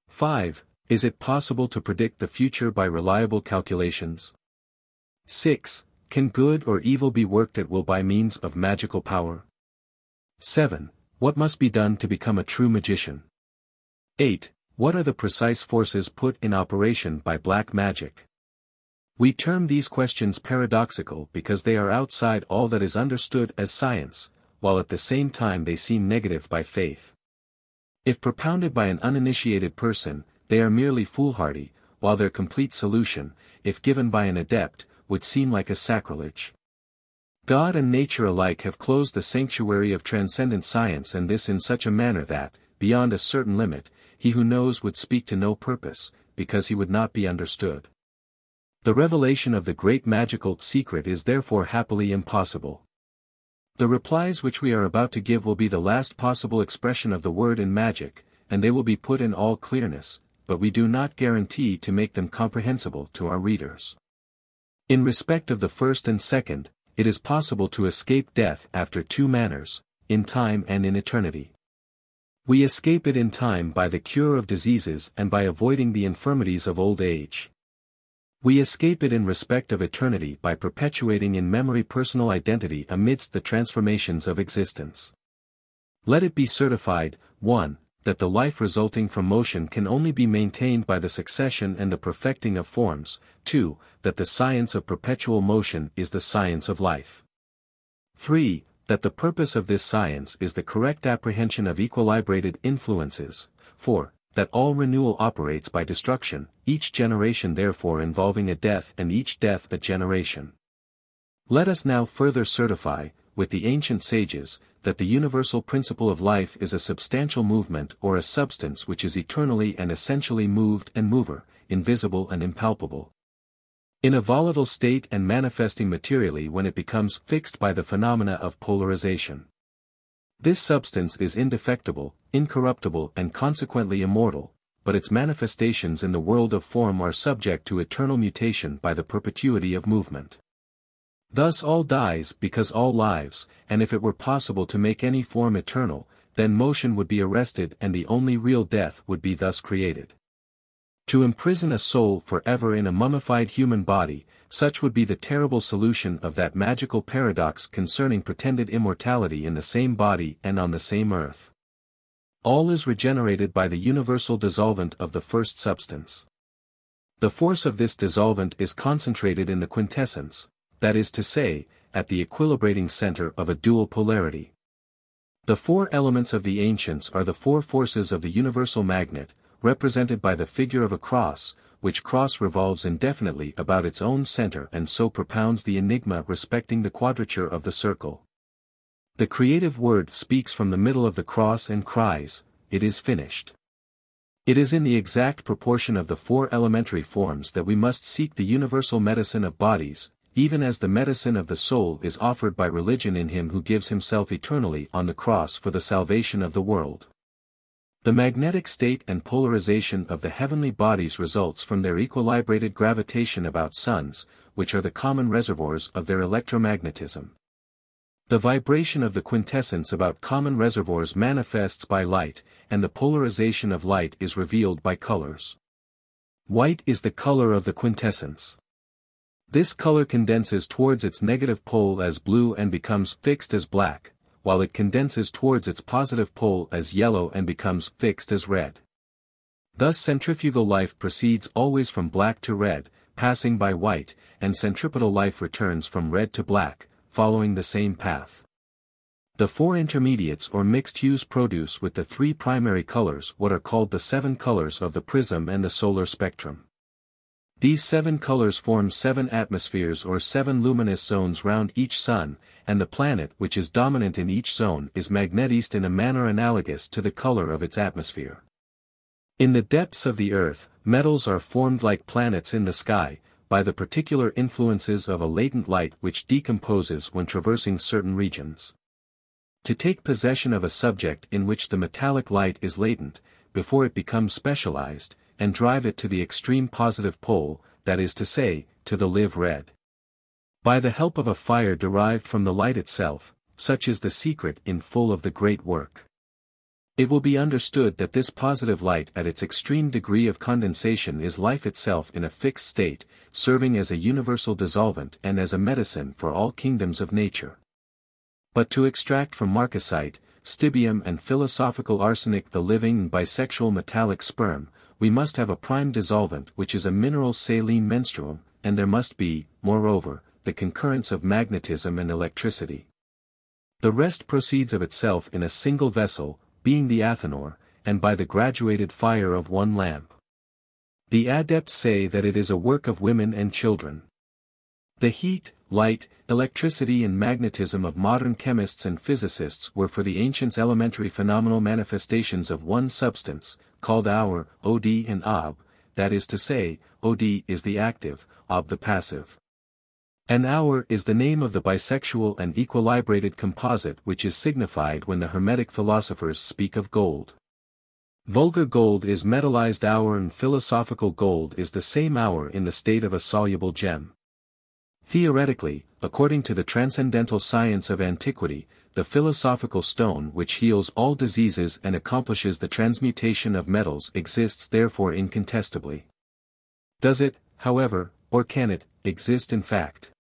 5. Is it possible to predict the future by reliable calculations? 6. Can good or evil be worked at will by means of magical power? 7. What must be done to become a true magician? 8. What are the precise forces put in operation by black magic? We term these questions paradoxical because they are outside all that is understood as science, while at the same time they seem negative by faith. If propounded by an uninitiated person, they are merely foolhardy, while their complete solution, if given by an adept, would seem like a sacrilege. God and nature alike have closed the sanctuary of transcendent science and this in such a manner that, beyond a certain limit, he who knows would speak to no purpose, because he would not be understood. The revelation of the great magical secret is therefore happily impossible. The replies which we are about to give will be the last possible expression of the word in magic, and they will be put in all clearness, but we do not guarantee to make them comprehensible to our readers. In respect of the first and second, it is possible to escape death after two manners, in time and in eternity. We escape it in time by the cure of diseases and by avoiding the infirmities of old age. We escape it in respect of eternity by perpetuating in memory personal identity amidst the transformations of existence. Let it be certified, 1. That the life resulting from motion can only be maintained by the succession and the perfecting of forms, 2. That the science of perpetual motion is the science of life. 3. That the purpose of this science is the correct apprehension of equilibrated influences, 4 that all renewal operates by destruction, each generation therefore involving a death and each death a generation. Let us now further certify, with the ancient sages, that the universal principle of life is a substantial movement or a substance which is eternally and essentially moved and mover, invisible and impalpable. In a volatile state and manifesting materially when it becomes fixed by the phenomena of polarization. This substance is indefectible, incorruptible and consequently immortal, but its manifestations in the world of form are subject to eternal mutation by the perpetuity of movement. Thus all dies because all lives, and if it were possible to make any form eternal, then motion would be arrested and the only real death would be thus created. To imprison a soul forever in a mummified human body, such would be the terrible solution of that magical paradox concerning pretended immortality in the same body and on the same earth. All is regenerated by the universal dissolvent of the first substance. The force of this dissolvent is concentrated in the quintessence, that is to say, at the equilibrating center of a dual polarity. The four elements of the ancients are the four forces of the universal magnet, represented by the figure of a cross, which cross revolves indefinitely about its own center and so propounds the enigma respecting the quadrature of the circle. The creative word speaks from the middle of the cross and cries, It is finished. It is in the exact proportion of the four elementary forms that we must seek the universal medicine of bodies, even as the medicine of the soul is offered by religion in him who gives himself eternally on the cross for the salvation of the world. The magnetic state and polarization of the heavenly bodies results from their equilibrated gravitation about suns, which are the common reservoirs of their electromagnetism. The vibration of the quintessence about common reservoirs manifests by light, and the polarization of light is revealed by colors. White is the color of the quintessence. This color condenses towards its negative pole as blue and becomes fixed as black, while it condenses towards its positive pole as yellow and becomes fixed as red. Thus centrifugal life proceeds always from black to red, passing by white, and centripetal life returns from red to black, following the same path. The four intermediates or mixed hues produce with the three primary colors what are called the seven colors of the prism and the solar spectrum. These seven colors form seven atmospheres or seven luminous zones round each sun, and the planet which is dominant in each zone is magnetized in a manner analogous to the color of its atmosphere. In the depths of the earth, metals are formed like planets in the sky, by the particular influences of a latent light which decomposes when traversing certain regions. To take possession of a subject in which the metallic light is latent, before it becomes specialized, and drive it to the extreme positive pole, that is to say, to the live red. By the help of a fire derived from the light itself, such is the secret in full of the great work. It will be understood that this positive light at its extreme degree of condensation is life itself in a fixed state, serving as a universal dissolvent and as a medicine for all kingdoms of nature. But to extract from marcasite, stibium and philosophical arsenic the living bisexual metallic sperm, we must have a prime dissolvent which is a mineral saline menstruum, and there must be, moreover, the concurrence of magnetism and electricity. The rest proceeds of itself in a single vessel, being the athanor, and by the graduated fire of one lamp. The adepts say that it is a work of women and children. The heat, light, electricity and magnetism of modern chemists and physicists were for the ancients elementary phenomenal manifestations of one substance, called Aour, Od and Ob, that is to say, Od is the active, Ob the passive. Aour is the name of the bisexual and equilibrated composite which is signified when the Hermetic philosophers speak of gold. Vulgar gold is metallized Aour and philosophical gold is the same Aour in the state of a soluble gem. Theoretically, according to the transcendental science of antiquity, the philosophical stone which heals all diseases and accomplishes the transmutation of metals exists therefore incontestably. Does it, however, or can it, exist in fact?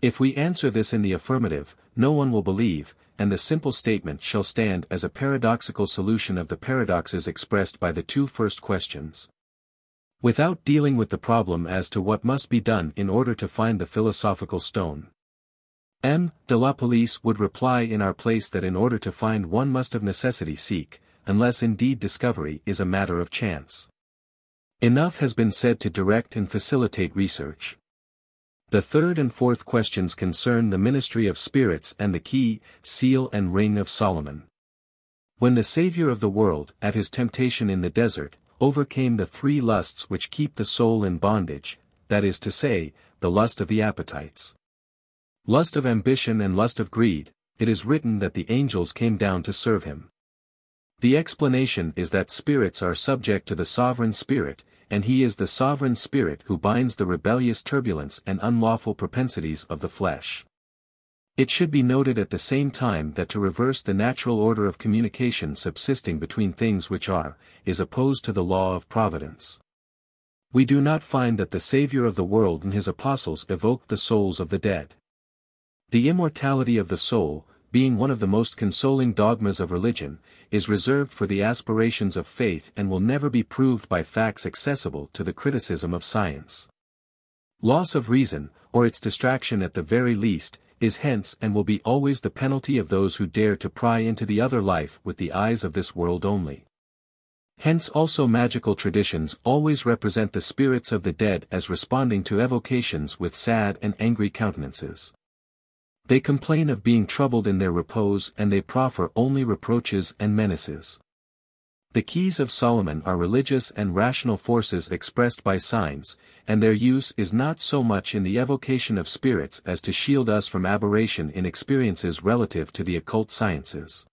If we answer this in the affirmative, no one will believe, and the simple statement shall stand as a paradoxical solution of the paradoxes expressed by the two first questions. Without dealing with the problem as to what must be done in order to find the philosophical stone. M. de la Palisse would reply in our place that in order to find one must of necessity seek, unless indeed discovery is a matter of chance. Enough has been said to direct and facilitate research. The third and fourth questions concern the ministry of spirits and the key, seal and ring of Solomon. When the Saviour of the world, at his temptation in the desert, overcame the three lusts which keep the soul in bondage, that is to say, the lust of the appetites. Lust of ambition and lust of greed, it is written that the angels came down to serve him. The explanation is that spirits are subject to the sovereign spirit, and he is the sovereign spirit who binds the rebellious turbulence and unlawful propensities of the flesh. It should be noted at the same time that to reverse the natural order of communication subsisting between things which are, is opposed to the law of providence. We do not find that the Savior of the world and his apostles evoked the souls of the dead. The immortality of the soul, being one of the most consoling dogmas of religion, is reserved for the aspirations of faith and will never be proved by facts accessible to the criticism of science. Loss of reason, or its distraction at the very least, is hence and will be always the penalty of those who dare to pry into the other life with the eyes of this world only. Hence also magical traditions always represent the spirits of the dead as responding to evocations with sad and angry countenances. They complain of being troubled in their repose and they proffer only reproaches and menaces. The keys of Solomon are religious and rational forces expressed by signs, and their use is not so much in the evocation of spirits as to shield us from aberration in experiences relative to the occult sciences.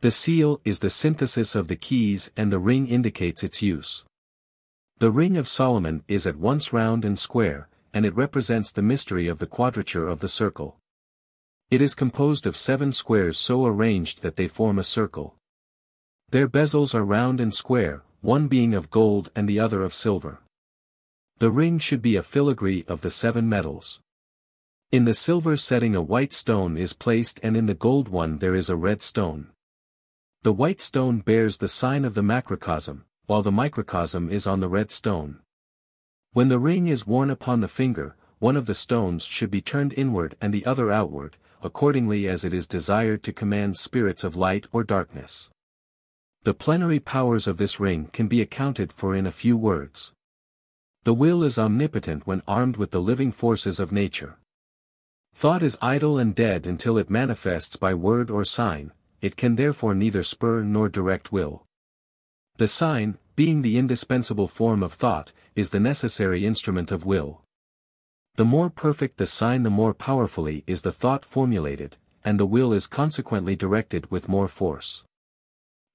The seal is the synthesis of the keys and the ring indicates its use. The ring of Solomon is at once round and square, and it represents the mystery of the quadrature of the circle. It is composed of seven squares so arranged that they form a circle. Their bezels are round and square, one being of gold and the other of silver. The ring should be a filigree of the seven metals. In the silver setting a white stone is placed and in the gold one there is a red stone. The white stone bears the sign of the macrocosm, while the microcosm is on the red stone. When the ring is worn upon the finger, one of the stones should be turned inward and the other outward, accordingly as it is desired to command spirits of light or darkness. The plenary powers of this ring can be accounted for in a few words. The will is omnipotent when armed with the living forces of nature. Thought is idle and dead until it manifests by word or sign, it can therefore neither spur nor direct will. The sign, being the indispensable form of thought, is the necessary instrument of will. The more perfect the sign the more powerfully is the thought formulated, and the will is consequently directed with more force.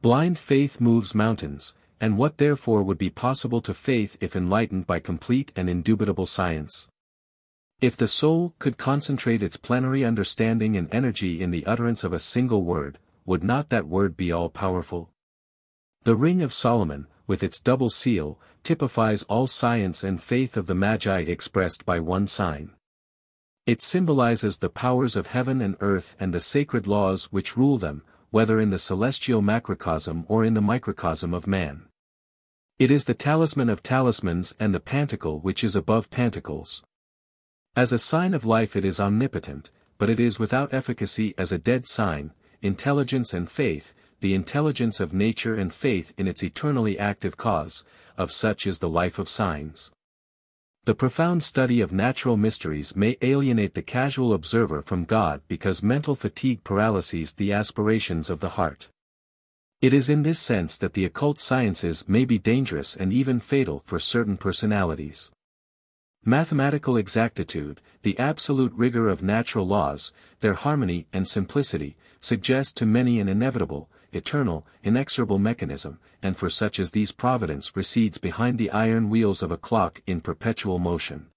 Blind faith moves mountains, and what therefore would be possible to faith if enlightened by complete and indubitable science? If the soul could concentrate its plenary understanding and energy in the utterance of a single word, would not that word be all-powerful? The ring of Solomon, with its double seal, typifies all science and faith of the Magi expressed by one sign. It symbolizes the powers of heaven and earth and the sacred laws which rule them, whether in the celestial macrocosm or in the microcosm of man. It is the talisman of talismans and the pantacle which is above pantacles. As a sign of life it is omnipotent, but it is without efficacy as a dead sign, intelligence and faith, the intelligence of nature and faith in its eternally active cause, of such is the life of signs. The profound study of natural mysteries may alienate the casual observer from God because mental fatigue paralyses the aspirations of the heart. It is in this sense that the occult sciences may be dangerous and even fatal for certain personalities. Mathematical exactitude, the absolute rigor of natural laws, their harmony and simplicity, suggest to many an inevitable, eternal, inexorable mechanism, and for such as these providence recedes behind the iron wheels of a clock in perpetual motion.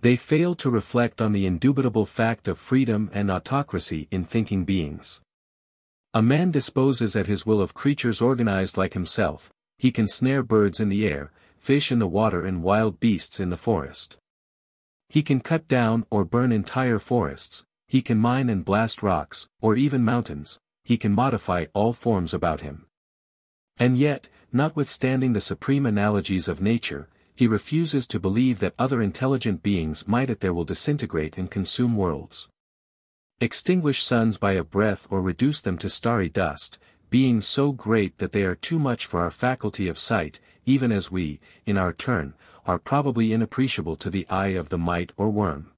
They fail to reflect on the indubitable fact of freedom and autocracy in thinking beings. A man disposes at his will of creatures organized like himself, he can snare birds in the air, fish in the water and wild beasts in the forest. He can cut down or burn entire forests, he can mine and blast rocks, or even mountains, he can modify all forms about him. And yet, notwithstanding the supreme analogies of nature, he refuses to believe that other intelligent beings might at their will disintegrate and consume worlds. Extinguish suns by a breath or reduce them to starry dust, being so great that they are too much for our faculty of sight, even as we, in our turn, are probably inappreciable to the eye of the mite or worm.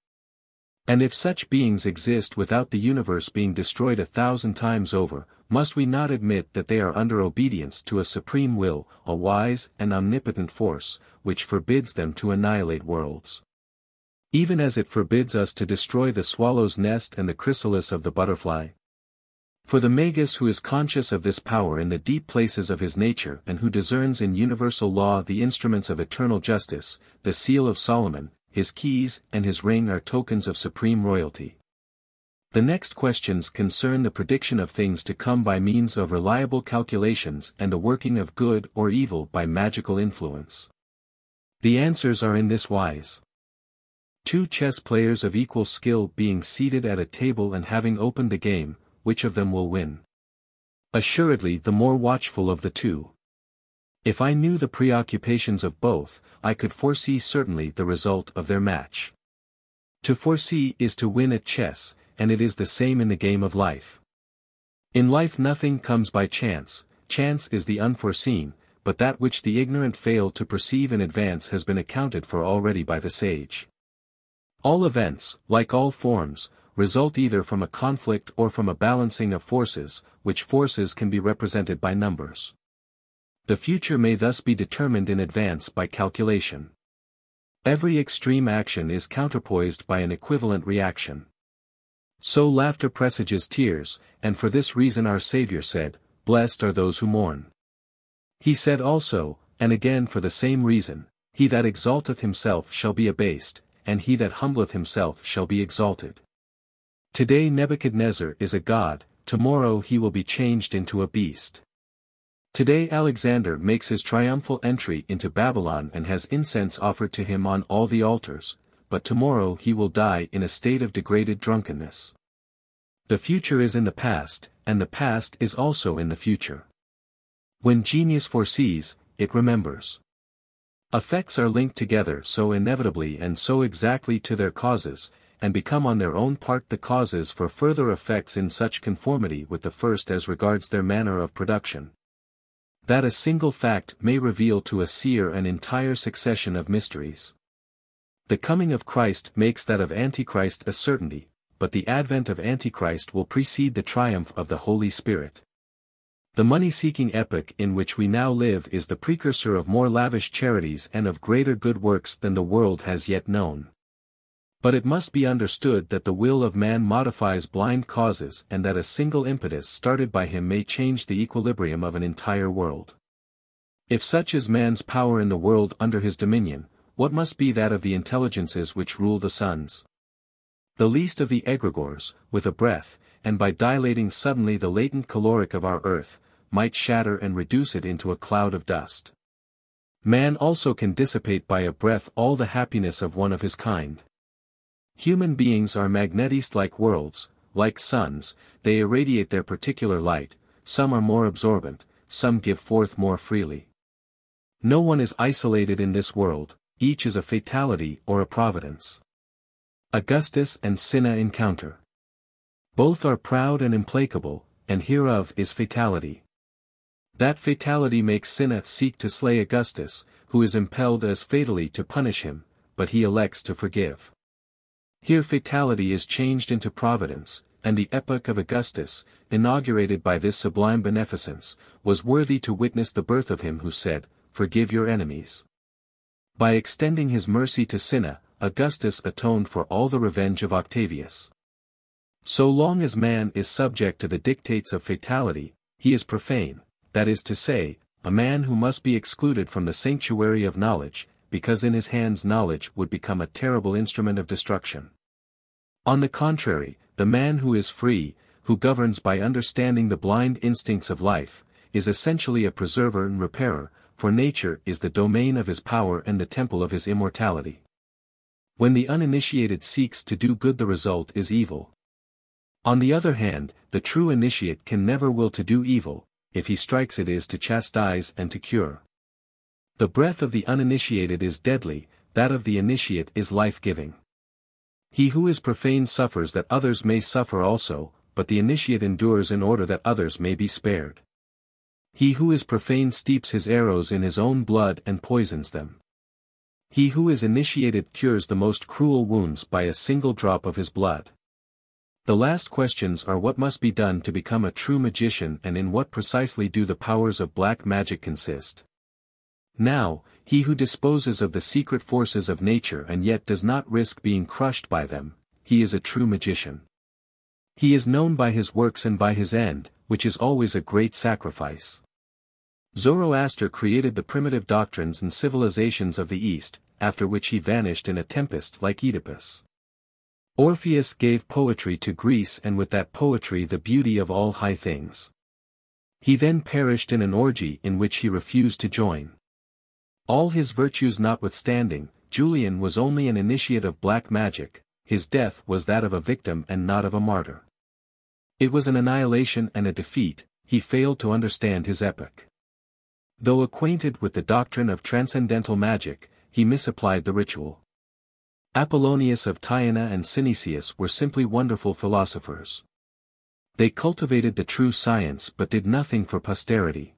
And if such beings exist without the universe being destroyed a thousand times over, must we not admit that they are under obedience to a supreme will, a wise and omnipotent force, which forbids them to annihilate worlds? Even as it forbids us to destroy the swallow's nest and the chrysalis of the butterfly. For the magus who is conscious of this power in the deep places of his nature and who discerns in universal law the instruments of eternal justice, the seal of Solomon, his keys and his ring are tokens of supreme royalty. The next questions concern the prediction of things to come by means of reliable calculations and the working of good or evil by magical influence. The answers are in this wise. Two chess players of equal skill being seated at a table and having opened the game, which of them will win? Assuredly the more watchful of the two. If I knew the preoccupations of both, I could foresee certainly the result of their match. To foresee is to win at chess, and it is the same in the game of life. In life nothing comes by chance, chance is the unforeseen, but that which the ignorant fail to perceive in advance has been accounted for already by the sage. All events, like all forms, result either from a conflict or from a balancing of forces, which forces can be represented by numbers. The future may thus be determined in advance by calculation. Every extreme action is counterpoised by an equivalent reaction. So laughter presages tears, and for this reason our Saviour said, Blessed are those who mourn. He said also, and again for the same reason, He that exalteth himself shall be abased, and he that humbleth himself shall be exalted. Today Nebuchadnezzar is a god, tomorrow he will be changed into a beast. Today Alexander makes his triumphal entry into Babylon and has incense offered to him on all the altars, but tomorrow he will die in a state of degraded drunkenness. The future is in the past, and the past is also in the future. When genius foresees, it remembers. Effects are linked together so inevitably and so exactly to their causes, and become on their own part the causes for further effects in such conformity with the first as regards their manner of production that a single fact may reveal to a seer an entire succession of mysteries. The coming of Christ makes that of Antichrist a certainty, but the advent of Antichrist will precede the triumph of the Holy Spirit. The money-seeking epoch in which we now live is the precursor of more lavish charities and of greater good works than the world has yet known. But it must be understood that the will of man modifies blind causes and that a single impetus started by him may change the equilibrium of an entire world. If such is man's power in the world under his dominion, what must be that of the intelligences which rule the suns? The least of the egregores, with a breath, and by dilating suddenly the latent caloric of our earth, might shatter and reduce it into a cloud of dust. Man also can dissipate by a breath all the happiness of one of his kind. Human beings are magnetized like worlds, like suns, they irradiate their particular light, some are more absorbent, some give forth more freely. No one is isolated in this world, each is a fatality or a providence. Augustus and Cinna encounter. Both are proud and implacable, and hereof is fatality. That fatality makes Cinna seek to slay Augustus, who is impelled as fatally to punish him, but he elects to forgive. Here fatality is changed into providence, and the epoch of Augustus, inaugurated by this sublime beneficence, was worthy to witness the birth of him who said, Forgive your enemies. By extending his mercy to Cinna, Augustus atoned for all the revenge of Octavius. So long as man is subject to the dictates of fatality, he is profane, that is to say, a man who must be excluded from the sanctuary of knowledge, because in his hands knowledge would become a terrible instrument of destruction. On the contrary, the man who is free, who governs by understanding the blind instincts of life, is essentially a preserver and repairer, for nature is the domain of his power and the temple of his immortality. When the uninitiated seeks to do good the result is evil. On the other hand, the true initiate can never will to do evil, if he strikes it is to chastise and to cure. The breath of the uninitiated is deadly, that of the initiate is life-giving. He who is profane suffers that others may suffer also, but the initiate endures in order that others may be spared. He who is profane steeps his arrows in his own blood and poisons them. He who is initiated cures the most cruel wounds by a single drop of his blood. The last questions are what must be done to become a true magician and in what precisely do the powers of black magic consist. Now, he who disposes of the secret forces of nature and yet does not risk being crushed by them, he is a true magician. He is known by his works and by his end, which is always a great sacrifice. Zoroaster created the primitive doctrines and civilizations of the East, after which he vanished in a tempest like Oedipus. Orpheus gave poetry to Greece and with that poetry the beauty of all high things. He then perished in an orgy in which he refused to join. All his virtues notwithstanding, Julian was only an initiate of black magic, his death was that of a victim and not of a martyr. It was an annihilation and a defeat, he failed to understand his epoch. Though acquainted with the doctrine of transcendental magic, he misapplied the ritual. Apollonius of Tyana and Synesius were simply wonderful philosophers. They cultivated the true science but did nothing for posterity.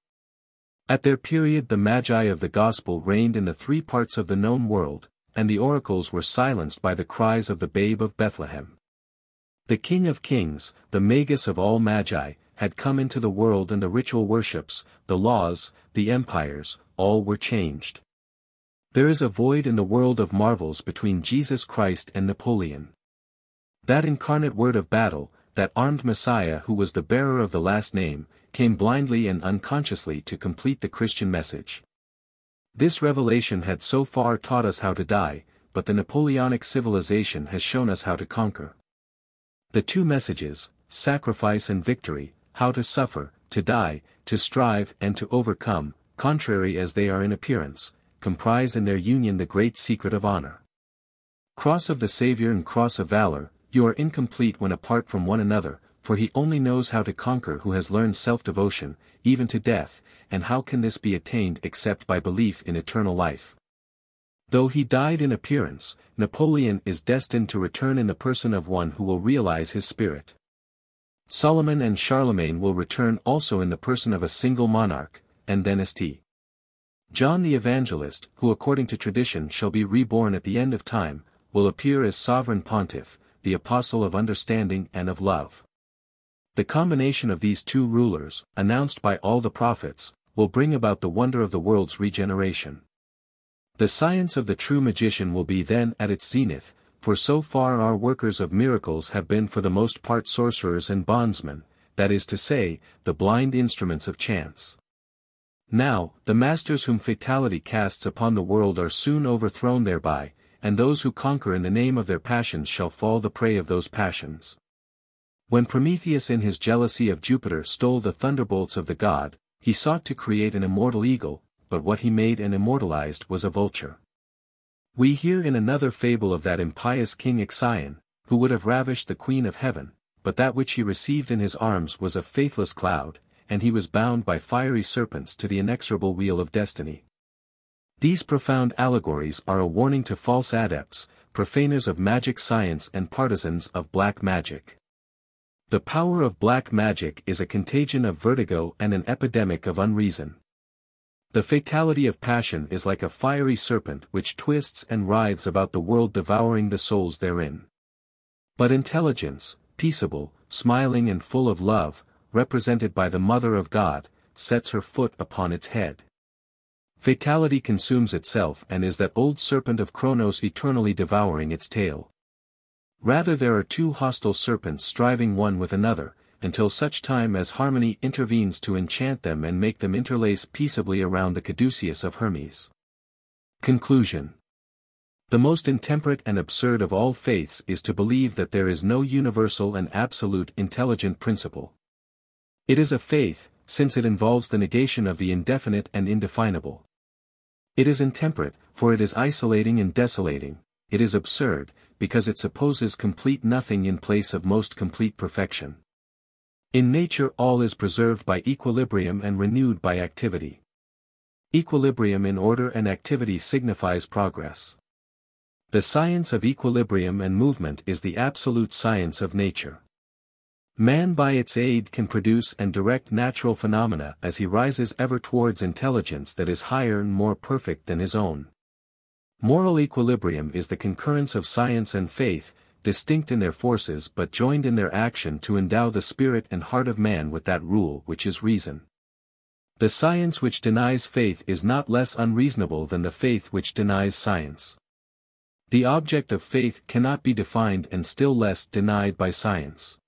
At their period the magi of the gospel reigned in the three parts of the known world, and the oracles were silenced by the cries of the babe of Bethlehem. The King of Kings, the magus of all magi, had come into the world and the ritual worships, the laws, the empires, all were changed. There is a void in the world of marvels between Jesus Christ and Napoleon. That incarnate word of battle, that armed Messiah who was the bearer of the last name, came blindly and unconsciously to complete the Christian message. This revelation had so far taught us how to die, but the Napoleonic civilization has shown us how to conquer. The two messages, sacrifice and victory, how to suffer, to die, to strive and to overcome, contrary as they are in appearance, comprise in their union the great secret of honor. Cross of the Savior and cross of valor, you are incomplete when apart from one another, for he only knows how to conquer who has learned self-devotion, even to death, and how can this be attained except by belief in eternal life. Though he died in appearance, Napoleon is destined to return in the person of one who will realize his spirit. Solomon and Charlemagne will return also in the person of a single monarch, and then St. John the Evangelist, who according to tradition shall be reborn at the end of time, will appear as sovereign pontiff, the apostle of understanding and of love. The combination of these two rulers, announced by all the prophets, will bring about the wonder of the world's regeneration. The science of the true magician will be then at its zenith, for so far our workers of miracles have been for the most part sorcerers and bondsmen, that is to say, the blind instruments of chance. Now, the masters whom fatality casts upon the world are soon overthrown thereby, and those who conquer in the name of their passions shall fall the prey of those passions. When Prometheus in his jealousy of Jupiter stole the thunderbolts of the god, he sought to create an immortal eagle, but what he made and immortalized was a vulture. We hear in another fable of that impious king Ixion, who would have ravished the queen of heaven, but that which he received in his arms was a faithless cloud, and he was bound by fiery serpents to the inexorable wheel of destiny. These profound allegories are a warning to false adepts, profaners of magic science and partisans of black magic. The power of black magic is a contagion of vertigo and an epidemic of unreason. The fatality of passion is like a fiery serpent which twists and writhes about the world devouring the souls therein. But intelligence, peaceable, smiling and full of love, represented by the Mother of God, sets her foot upon its head. Fatality consumes itself and is that old serpent of Kronos eternally devouring its tail. Rather there are two hostile serpents striving one with another, until such time as harmony intervenes to enchant them and make them interlace peaceably around the caduceus of Hermes. Conclusion The most intemperate and absurd of all faiths is to believe that there is no universal and absolute intelligent principle. It is a faith, since it involves the negation of the indefinite and indefinable. It is intemperate, for it is isolating and desolating, it is absurd, because it supposes complete nothing in place of most complete perfection. In nature all is preserved by equilibrium and renewed by activity. Equilibrium in order and activity signifies progress. The science of equilibrium and movement is the absolute science of nature. Man by its aid can produce and direct natural phenomena as he rises ever towards intelligence that is higher and more perfect than his own. Moral equilibrium is the concurrence of science and faith, distinct in their forces but joined in their action to endow the spirit and heart of man with that rule which is reason. The science which denies faith is not less unreasonable than the faith which denies science. The object of faith cannot be defined and still less denied by science.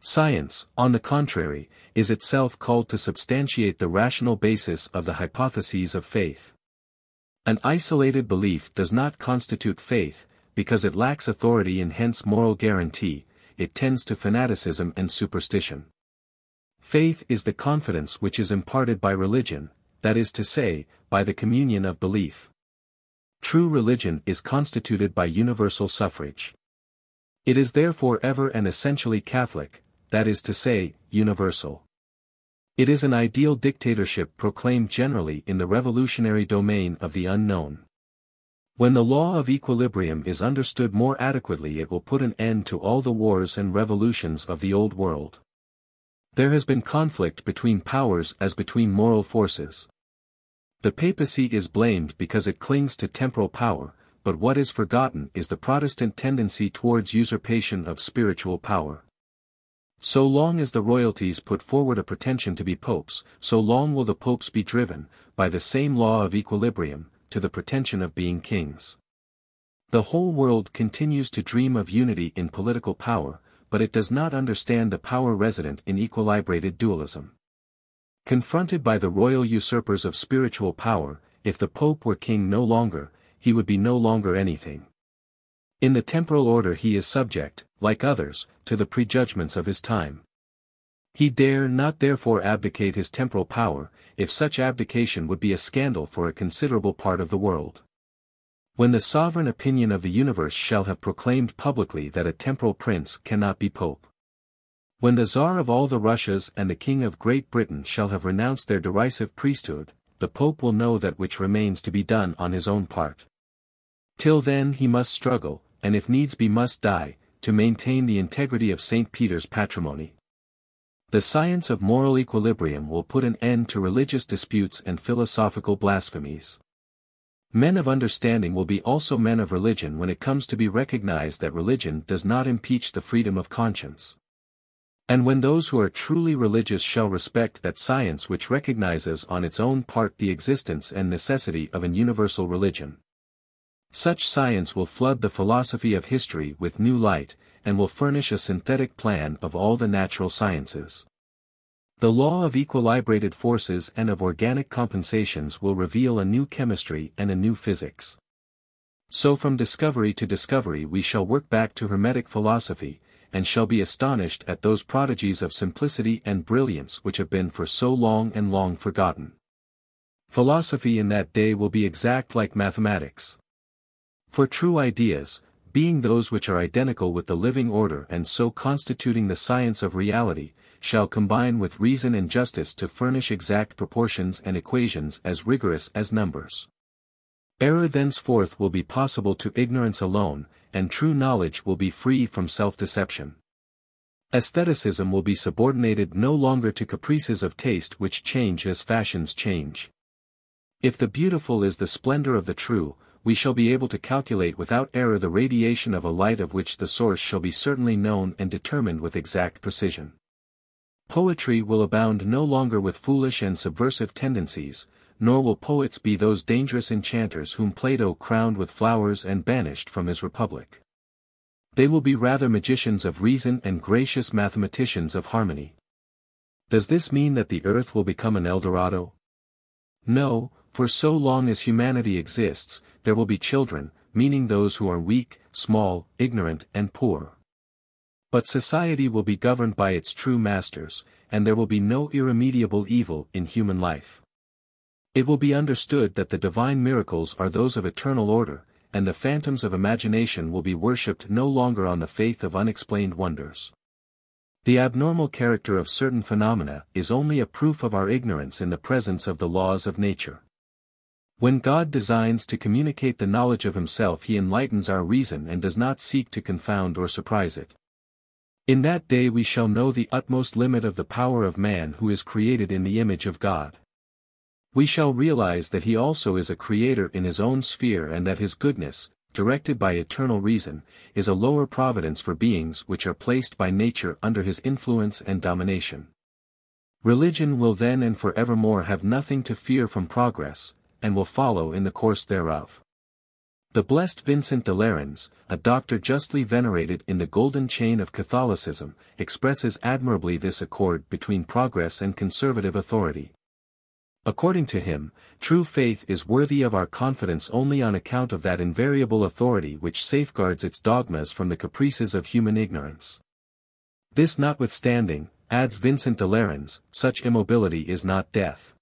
Science, on the contrary, is itself called to substantiate the rational basis of the hypotheses of faith. An isolated belief does not constitute faith, because it lacks authority and hence moral guarantee, it tends to fanaticism and superstition. Faith is the confidence which is imparted by religion, that is to say, by the communion of belief. True religion is constituted by universal suffrage. It is therefore ever and essentially Catholic, that is to say, universal. It is an ideal dictatorship proclaimed generally in the revolutionary domain of the unknown. When the law of equilibrium is understood more adequately it will put an end to all the wars and revolutions of the old world. There has been conflict between powers as between moral forces. The papacy is blamed because it clings to temporal power, but what is forgotten is the Protestant tendency towards usurpation of spiritual power. So long as the royalties put forward a pretension to be popes, so long will the popes be driven, by the same law of equilibrium, to the pretension of being kings. The whole world continues to dream of unity in political power, but it does not understand the power resident in equilibrated dualism. Confronted by the royal usurpers of spiritual power, if the Pope were king no longer, he would be no longer anything. In the temporal order he is subject, like others, to the prejudgments of his time. He dare not therefore abdicate his temporal power, if such abdication would be a scandal for a considerable part of the world. When the sovereign opinion of the universe shall have proclaimed publicly that a temporal prince cannot be pope. When the Tsar of all the Russias and the King of Great Britain shall have renounced their derisive priesthood, the Pope will know that which remains to be done on his own part. Till then he must struggle, and if needs be must die, to maintain the integrity of St. Peter's patrimony. The science of moral equilibrium will put an end to religious disputes and philosophical blasphemies. Men of understanding will be also men of religion when it comes to be recognized that religion does not impeach the freedom of conscience. And when those who are truly religious shall respect that science which recognizes on its own part the existence and necessity of an universal religion. Such science will flood the philosophy of history with new light, and will furnish a synthetic plan of all the natural sciences. The law of equilibrated forces and of organic compensations will reveal a new chemistry and a new physics. So from discovery to discovery we shall work back to Hermetic philosophy, and shall be astonished at those prodigies of simplicity and brilliance which have been for so long and long forgotten. Philosophy in that day will be exact like mathematics. For true ideas, being those which are identical with the living order and so constituting the science of reality, shall combine with reason and justice to furnish exact proportions and equations as rigorous as numbers. Error thenceforth will be possible to ignorance alone, and true knowledge will be free from self-deception. Aestheticism will be subordinated no longer to caprices of taste which change as fashions change. If the beautiful is the splendor of the true, we shall be able to calculate without error the radiation of a light of which the source shall be certainly known and determined with exact precision. Poetry will abound no longer with foolish and subversive tendencies, nor will poets be those dangerous enchanters whom Plato crowned with flowers and banished from his republic. They will be rather magicians of reason and gracious mathematicians of harmony. Does this mean that the earth will become an Eldorado? No, for so long as humanity exists, there will be children, meaning those who are weak, small, ignorant and poor. But society will be governed by its true masters, and there will be no irremediable evil in human life. It will be understood that the divine miracles are those of eternal order, and the phantoms of imagination will be worshipped no longer on the faith of unexplained wonders. The abnormal character of certain phenomena is only a proof of our ignorance in the presence of the laws of nature. When God designs to communicate the knowledge of himself he enlightens our reason and does not seek to confound or surprise it. In that day we shall know the utmost limit of the power of man who is created in the image of God. We shall realize that he also is a creator in his own sphere and that his goodness, directed by eternal reason, is a lower providence for beings which are placed by nature under his influence and domination. Religion will then and forevermore have nothing to fear from progress, and will follow in the course thereof. The blessed Vincent de Lerins, a doctor justly venerated in the golden chain of Catholicism, expresses admirably this accord between progress and conservative authority. According to him, true faith is worthy of our confidence only on account of that invariable authority which safeguards its dogmas from the caprices of human ignorance. This notwithstanding, adds Vincent de Lerins, such immobility is not death.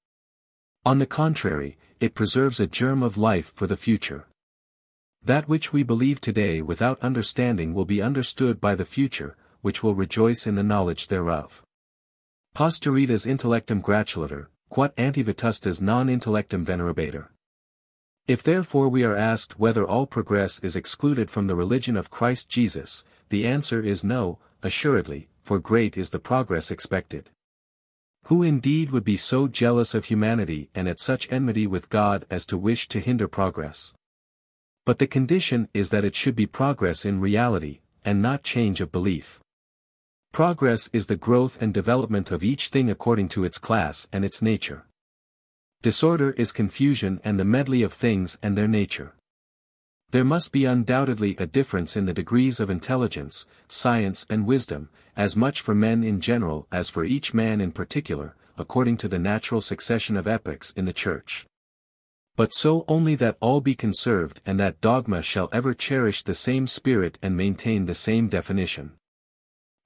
On the contrary, it preserves a germ of life for the future. That which we believe today without understanding will be understood by the future, which will rejoice in the knowledge thereof. Posteritas intellectum gratulator, quod ante vetustas non intellectum venerabatur. If therefore we are asked whether all progress is excluded from the religion of Christ Jesus, the answer is no, assuredly, for great is the progress expected. Who indeed would be so jealous of humanity and at such enmity with God as to wish to hinder progress? But the condition is that it should be progress in reality, and not change of belief. Progress is the growth and development of each thing according to its class and its nature. Disorder is confusion and the medley of things and their nature. There must be undoubtedly a difference in the degrees of intelligence, science and wisdom, as much for men in general as for each man in particular, according to the natural succession of epochs in the Church. But so only that all be conserved and that dogma shall ever cherish the same spirit and maintain the same definition.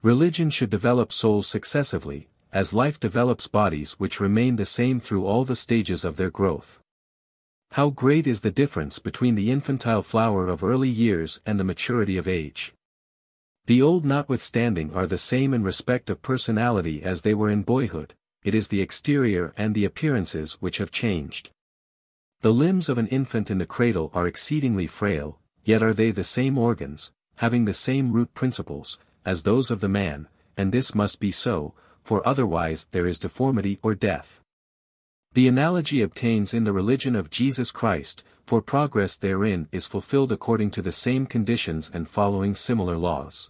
Religion should develop souls successively, as life develops bodies which remain the same through all the stages of their growth. How great is the difference between the infantile flower of early years and the maturity of age. The old notwithstanding are the same in respect of personality as they were in boyhood, it is the exterior and the appearances which have changed. The limbs of an infant in the cradle are exceedingly frail, yet are they the same organs, having the same root principles, as those of the man, and this must be so, for otherwise there is deformity or death. The analogy obtains in the religion of Jesus Christ, for progress therein is fulfilled according to the same conditions and following similar laws.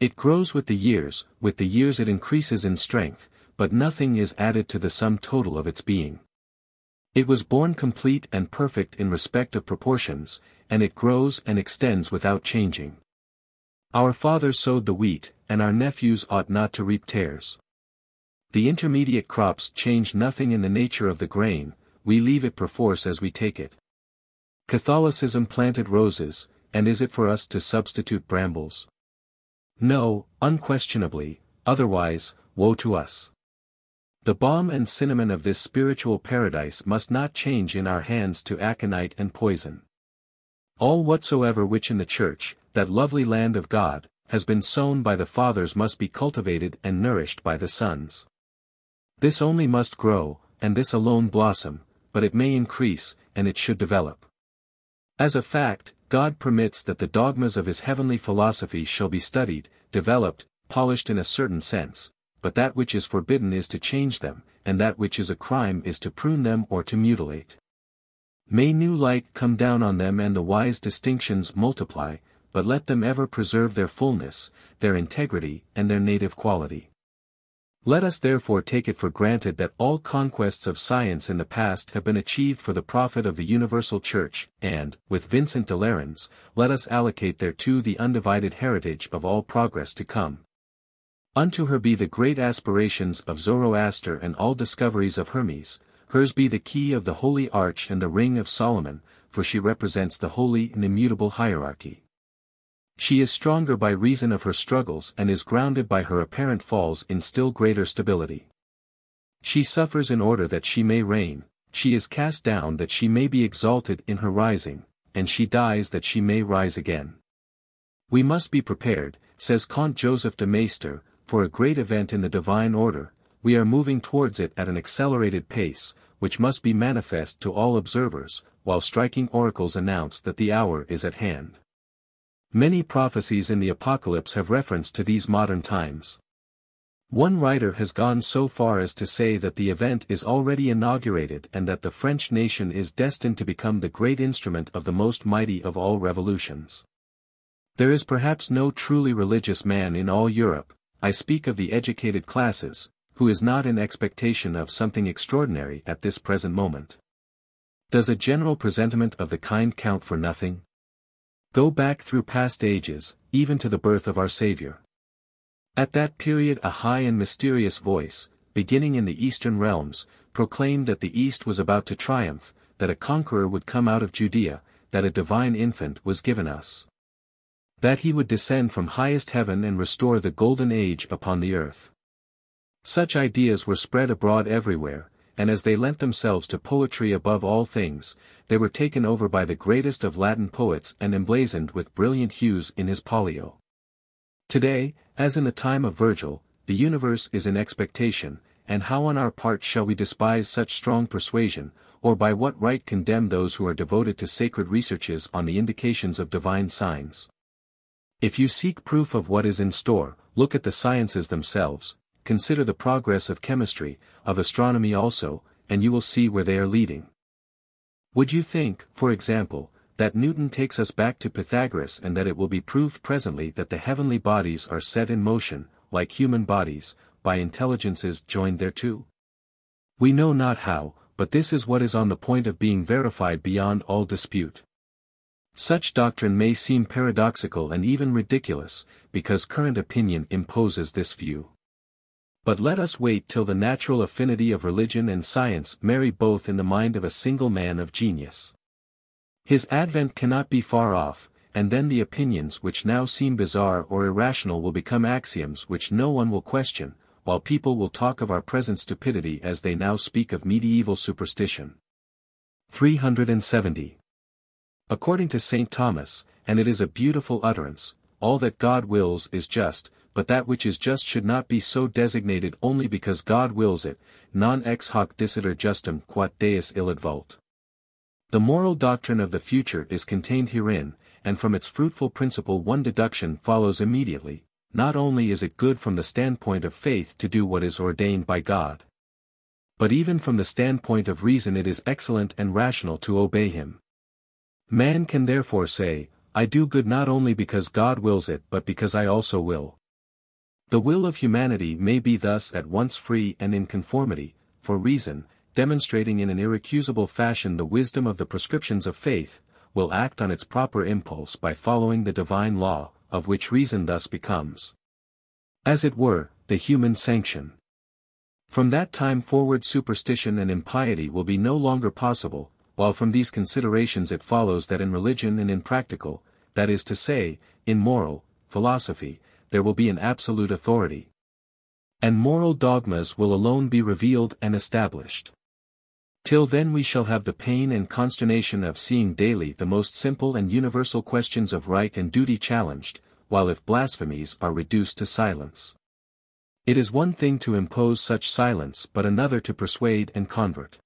It grows with the years, with the years it increases in strength, but nothing is added to the sum total of its being. It was born complete and perfect in respect of proportions, and it grows and extends without changing. Our fathers sowed the wheat, and our nephews ought not to reap tares. The intermediate crops change nothing in the nature of the grain, we leave it perforce as we take it. Catholicism planted roses, and is it for us to substitute brambles? No, unquestionably, otherwise, woe to us. The balm and cinnamon of this spiritual paradise must not change in our hands to aconite and poison. All whatsoever which in the church, that lovely land of God, has been sown by the fathers must be cultivated and nourished by the sons. This only must grow, and this alone blossom, but it may increase, and it should develop. As a fact, God permits that the dogmas of his heavenly philosophy shall be studied, developed, polished in a certain sense, but that which is forbidden is to change them, and that which is a crime is to prune them or to mutilate. May new light come down on them and the wise distinctions multiply, but let them ever preserve their fullness, their integrity, and their native quality. Let us therefore take it for granted that all conquests of science in the past have been achieved for the profit of the universal church, and, with Vincent de Lerins, let us allocate thereto the undivided heritage of all progress to come. Unto her be the great aspirations of Zoroaster and all discoveries of Hermes, hers be the key of the holy arch and the ring of Solomon, for she represents the holy and immutable hierarchy. She is stronger by reason of her struggles and is grounded by her apparent falls in still greater stability. She suffers in order that she may reign, she is cast down that she may be exalted in her rising, and she dies that she may rise again. We must be prepared, says Comte Joseph de Maistre, for a great event in the divine order, we are moving towards it at an accelerated pace, which must be manifest to all observers, while striking oracles announce that the hour is at hand. Many prophecies in the Apocalypse have reference to these modern times. One writer has gone so far as to say that the event is already inaugurated and that the French nation is destined to become the great instrument of the most mighty of all revolutions. There is perhaps no truly religious man in all Europe, I speak of the educated classes, who is not in expectation of something extraordinary at this present moment. Does a general presentiment of the kind count for nothing? Go back through past ages, even to the birth of our Savior. At that period a high and mysterious voice, beginning in the eastern realms, proclaimed that the east was about to triumph, that a conqueror would come out of Judea, that a divine infant was given us. That he would descend from highest heaven and restore the golden age upon the earth. Such ideas were spread abroad everywhere, and as they lent themselves to poetry above all things, they were taken over by the greatest of Latin poets and emblazoned with brilliant hues in his Pollio. Today, as in the time of Virgil, the universe is in expectation, and how on our part shall we despise such strong persuasion, or by what right condemn those who are devoted to sacred researches on the indications of divine signs? If you seek proof of what is in store, look at the sciences themselves, consider the progress of chemistry, of astronomy also, and you will see where they are leading. Would you think, for example, that Newton takes us back to Pythagoras and that it will be proved presently that the heavenly bodies are set in motion, like human bodies, by intelligences joined thereto? We know not how, but this is what is on the point of being verified beyond all dispute. Such doctrine may seem paradoxical and even ridiculous, because current opinion imposes this view. But let us wait till the natural affinity of religion and science marry both in the mind of a single man of genius. His advent cannot be far off, and then the opinions which now seem bizarre or irrational will become axioms which no one will question, while people will talk of our present stupidity as they now speak of medieval superstition. 370. According to St. Thomas, and it is a beautiful utterance, all that God wills is just, but that which is just should not be so designated only because God wills it, non ex hoc dicitur justum quod Deus illud vult. The moral doctrine of the future is contained herein, and from its fruitful principle one deduction follows immediately, not only is it good from the standpoint of faith to do what is ordained by God. But even from the standpoint of reason it is excellent and rational to obey him. Man can therefore say, I do good not only because God wills it but because I also will. The will of humanity may be thus at once free and in conformity, for reason, demonstrating in an irrecusable fashion the wisdom of the prescriptions of faith, will act on its proper impulse by following the divine law, of which reason thus becomes. As it were, the human sanction. From that time forward superstition and impiety will be no longer possible, while from these considerations it follows that in religion and in practical, that is to say, in moral, philosophy, there will be an absolute authority. And moral dogmas will alone be revealed and established. Till then we shall have the pain and consternation of seeing daily the most simple and universal questions of right and duty challenged, while if blasphemies are reduced to silence. It is one thing to impose such silence but another to persuade and convert.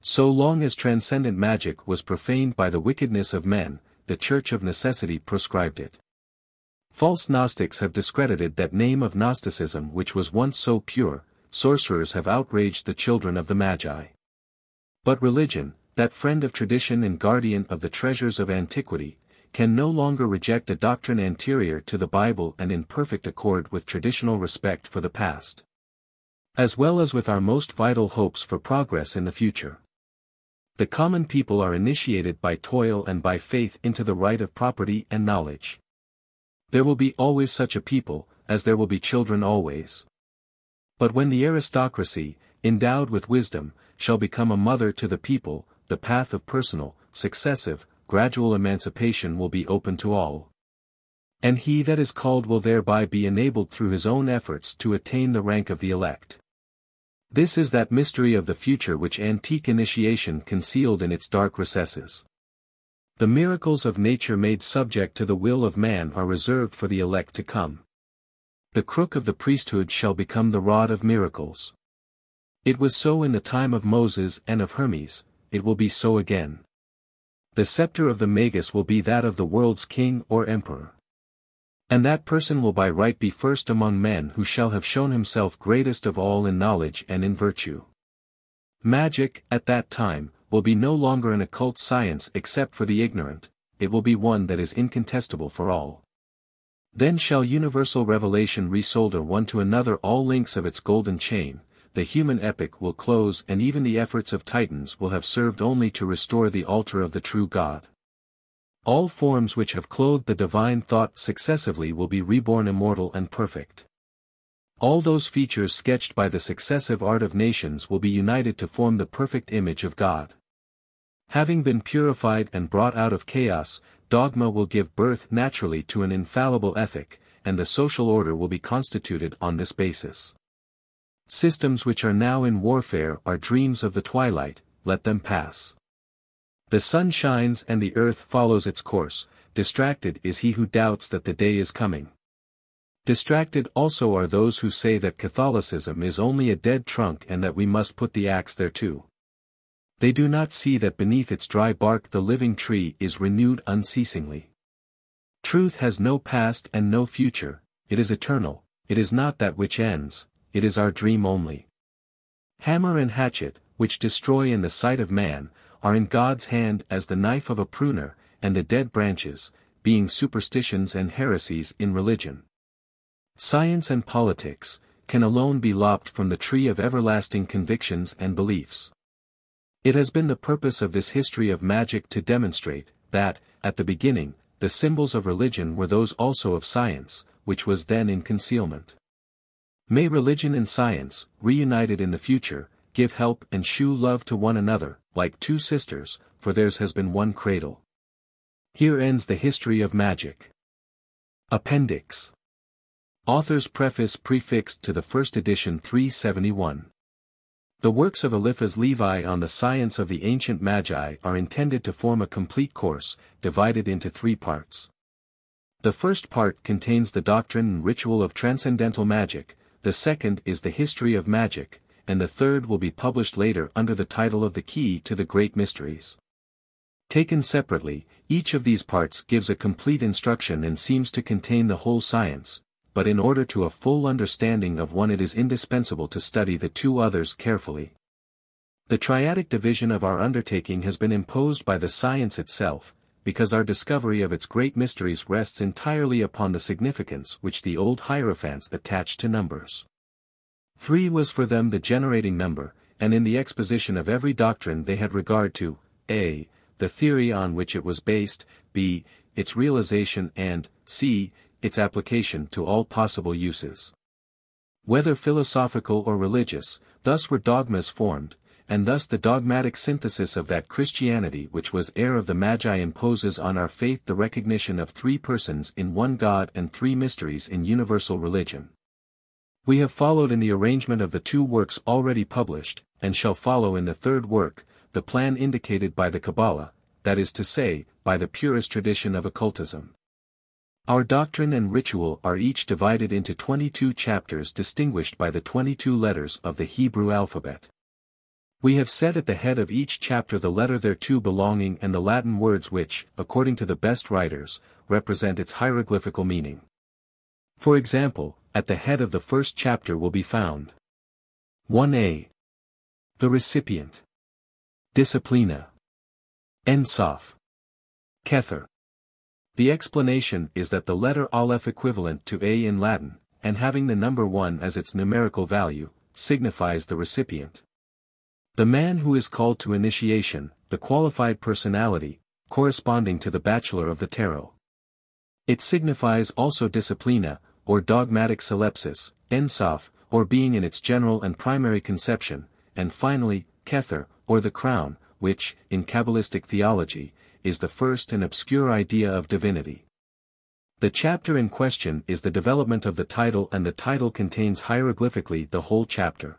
So long as transcendent magic was profaned by the wickedness of men, the Church of Necessity proscribed it. False Gnostics have discredited that name of Gnosticism which was once so pure, sorcerers have outraged the children of the Magi. But religion, that friend of tradition and guardian of the treasures of antiquity, can no longer reject a doctrine anterior to the Bible and in perfect accord with traditional respect for the past. As well as with our most vital hopes for progress in the future. The common people are initiated by toil and by faith into the right of property and knowledge. There will be always such a people, as there will be children always. But when the aristocracy, endowed with wisdom, shall become a mother to the people, the path of personal, successive, gradual emancipation will be open to all. And he that is called will thereby be enabled through his own efforts to attain the rank of the elect. This is that mystery of the future which antique initiation concealed in its dark recesses. The miracles of nature made subject to the will of man are reserved for the elect to come. The crook of the priesthood shall become the rod of miracles. It was so in the time of Moses and of Hermes, it will be so again. The scepter of the Magus will be that of the world's king or emperor. And that person will by right be first among men who shall have shown himself greatest of all in knowledge and in virtue. Magic, at that time, will be no longer an occult science except for the ignorant, it will be one that is incontestable for all. Then shall universal revelation resolder one to another all links of its golden chain, the human epic will close and even the efforts of titans will have served only to restore the altar of the true God. All forms which have clothed the divine thought successively will be reborn immortal and perfect. All those features sketched by the successive art of nations will be united to form the perfect image of God. Having been purified and brought out of chaos, dogma will give birth naturally to an infallible ethic, and the social order will be constituted on this basis. Systems which are now in warfare are dreams of the twilight, let them pass. The sun shines and the earth follows its course, distracted is he who doubts that the day is coming. Distracted also are those who say that Catholicism is only a dead trunk and that we must put the axe there too. They do not see that beneath its dry bark the living tree is renewed unceasingly. Truth has no past and no future, it is eternal, it is not that which ends, it is our dream only. Hammer and hatchet, which destroy in the sight of man, are in God's hand as the knife of a pruner, and the dead branches, being superstitions and heresies in religion. Science and politics, can alone be lopped from the tree of everlasting convictions and beliefs. It has been the purpose of this history of magic to demonstrate, that, at the beginning, the symbols of religion were those also of science, which was then in concealment. May religion and science, reunited in the future, give help and shew love to one another, like two sisters, for theirs has been one cradle. Here ends the history of magic. Appendix Author's Preface prefixed to the first edition 371. The works of Eliphas Levi on the science of the ancient Magi are intended to form a complete course, divided into three parts. The first part contains the doctrine and ritual of transcendental magic, the second is the history of magic, and the third will be published later under the title of the Key to the Great Mysteries. Taken separately, each of these parts gives a complete instruction and seems to contain the whole science, but in order to a full understanding of one it is indispensable to study the two others carefully. The triadic division of our undertaking has been imposed by the science itself, because our discovery of its great mysteries rests entirely upon the significance which the old Hierophants attached to numbers. Three was for them the generating number, and in the exposition of every doctrine they had regard to, a. the theory on which it was based, b. its realization and, c. its application to all possible uses. Whether philosophical or religious, thus were dogmas formed, and thus the dogmatic synthesis of that Christianity which was heir of the Magi imposes on our faith the recognition of three persons in one God and three mysteries in universal religion. We have followed in the arrangement of the two works already published, and shall follow in the third work, the plan indicated by the Kabbalah, that is to say, by the purest tradition of occultism. Our doctrine and ritual are each divided into 22 chapters distinguished by the 22 letters of the Hebrew alphabet. We have set at the head of each chapter the letter thereto belonging and the Latin words which, according to the best writers, represent its hieroglyphical meaning. For example, at the head of the first chapter will be found 1a. The recipient. Disciplina. Ensof. Kether. The explanation is that the letter Aleph equivalent to A in Latin, and having the number 1 as its numerical value, signifies the recipient. The man who is called to initiation, the qualified personality, corresponding to the bachelor of the tarot. It signifies also disciplina, or dogmatic solipsis, ensof, or being in its general and primary conception, and finally, kether, or the crown, which, in Kabbalistic theology, is the first and obscure idea of divinity. The chapter in question is the development of the title and the title contains hieroglyphically the whole chapter.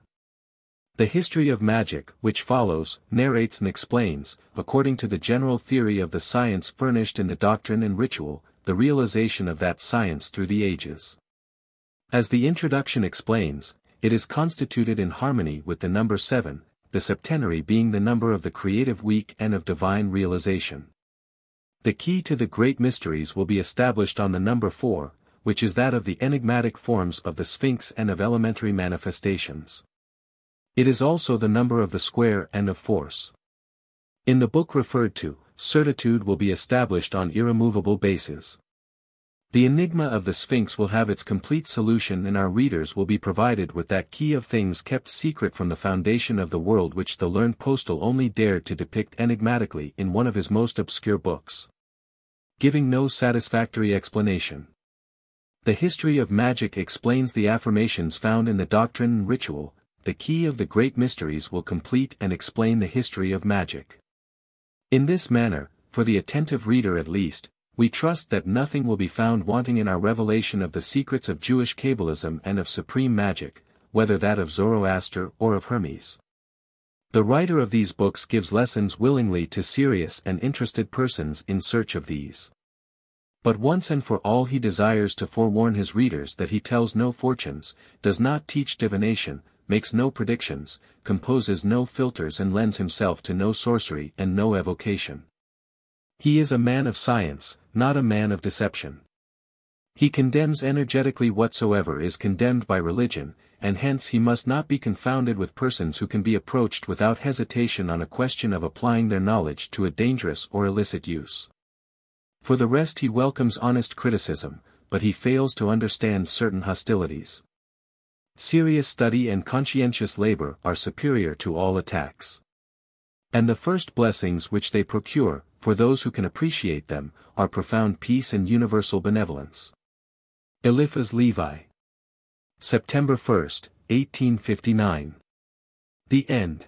The history of magic, which follows, narrates and explains, according to the general theory of the science furnished in the doctrine and ritual, the realization of that science through the ages. As the introduction explains, it is constituted in harmony with the number seven, the septenary being the number of the creative week and of divine realization. The key to the great mysteries will be established on the number four, which is that of the enigmatic forms of the Sphinx and of elementary manifestations. It is also the number of the square and of force. In the book referred to, certitude will be established on irremovable bases. The enigma of the Sphinx will have its complete solution and our readers will be provided with that key of things kept secret from the foundation of the world which the learned Postel only dared to depict enigmatically in one of his most obscure books. Giving no satisfactory explanation. The history of magic explains the affirmations found in the doctrine and ritual, the key of the great mysteries will complete and explain the history of magic. In this manner, for the attentive reader at least, we trust that nothing will be found wanting in our revelation of the secrets of Jewish Kabbalism and of supreme magic, whether that of Zoroaster or of Hermes. The writer of these books gives lessons willingly to serious and interested persons in search of these. But once and for all he desires to forewarn his readers that he tells no fortunes, does not teach divination, makes no predictions, composes no philters and lends himself to no sorcery and no evocation. He is a man of science, not a man of deception. He condemns energetically whatsoever is condemned by religion, and hence he must not be confounded with persons who can be approached without hesitation on a question of applying their knowledge to a dangerous or illicit use. For the rest he welcomes honest criticism, but he fails to understand certain hostilities. Serious study and conscientious labor are superior to all attacks. And the first blessings which they procure, for those who can appreciate them, are profound peace and universal benevolence. Eliphas Levi. September 1, 1859. The End.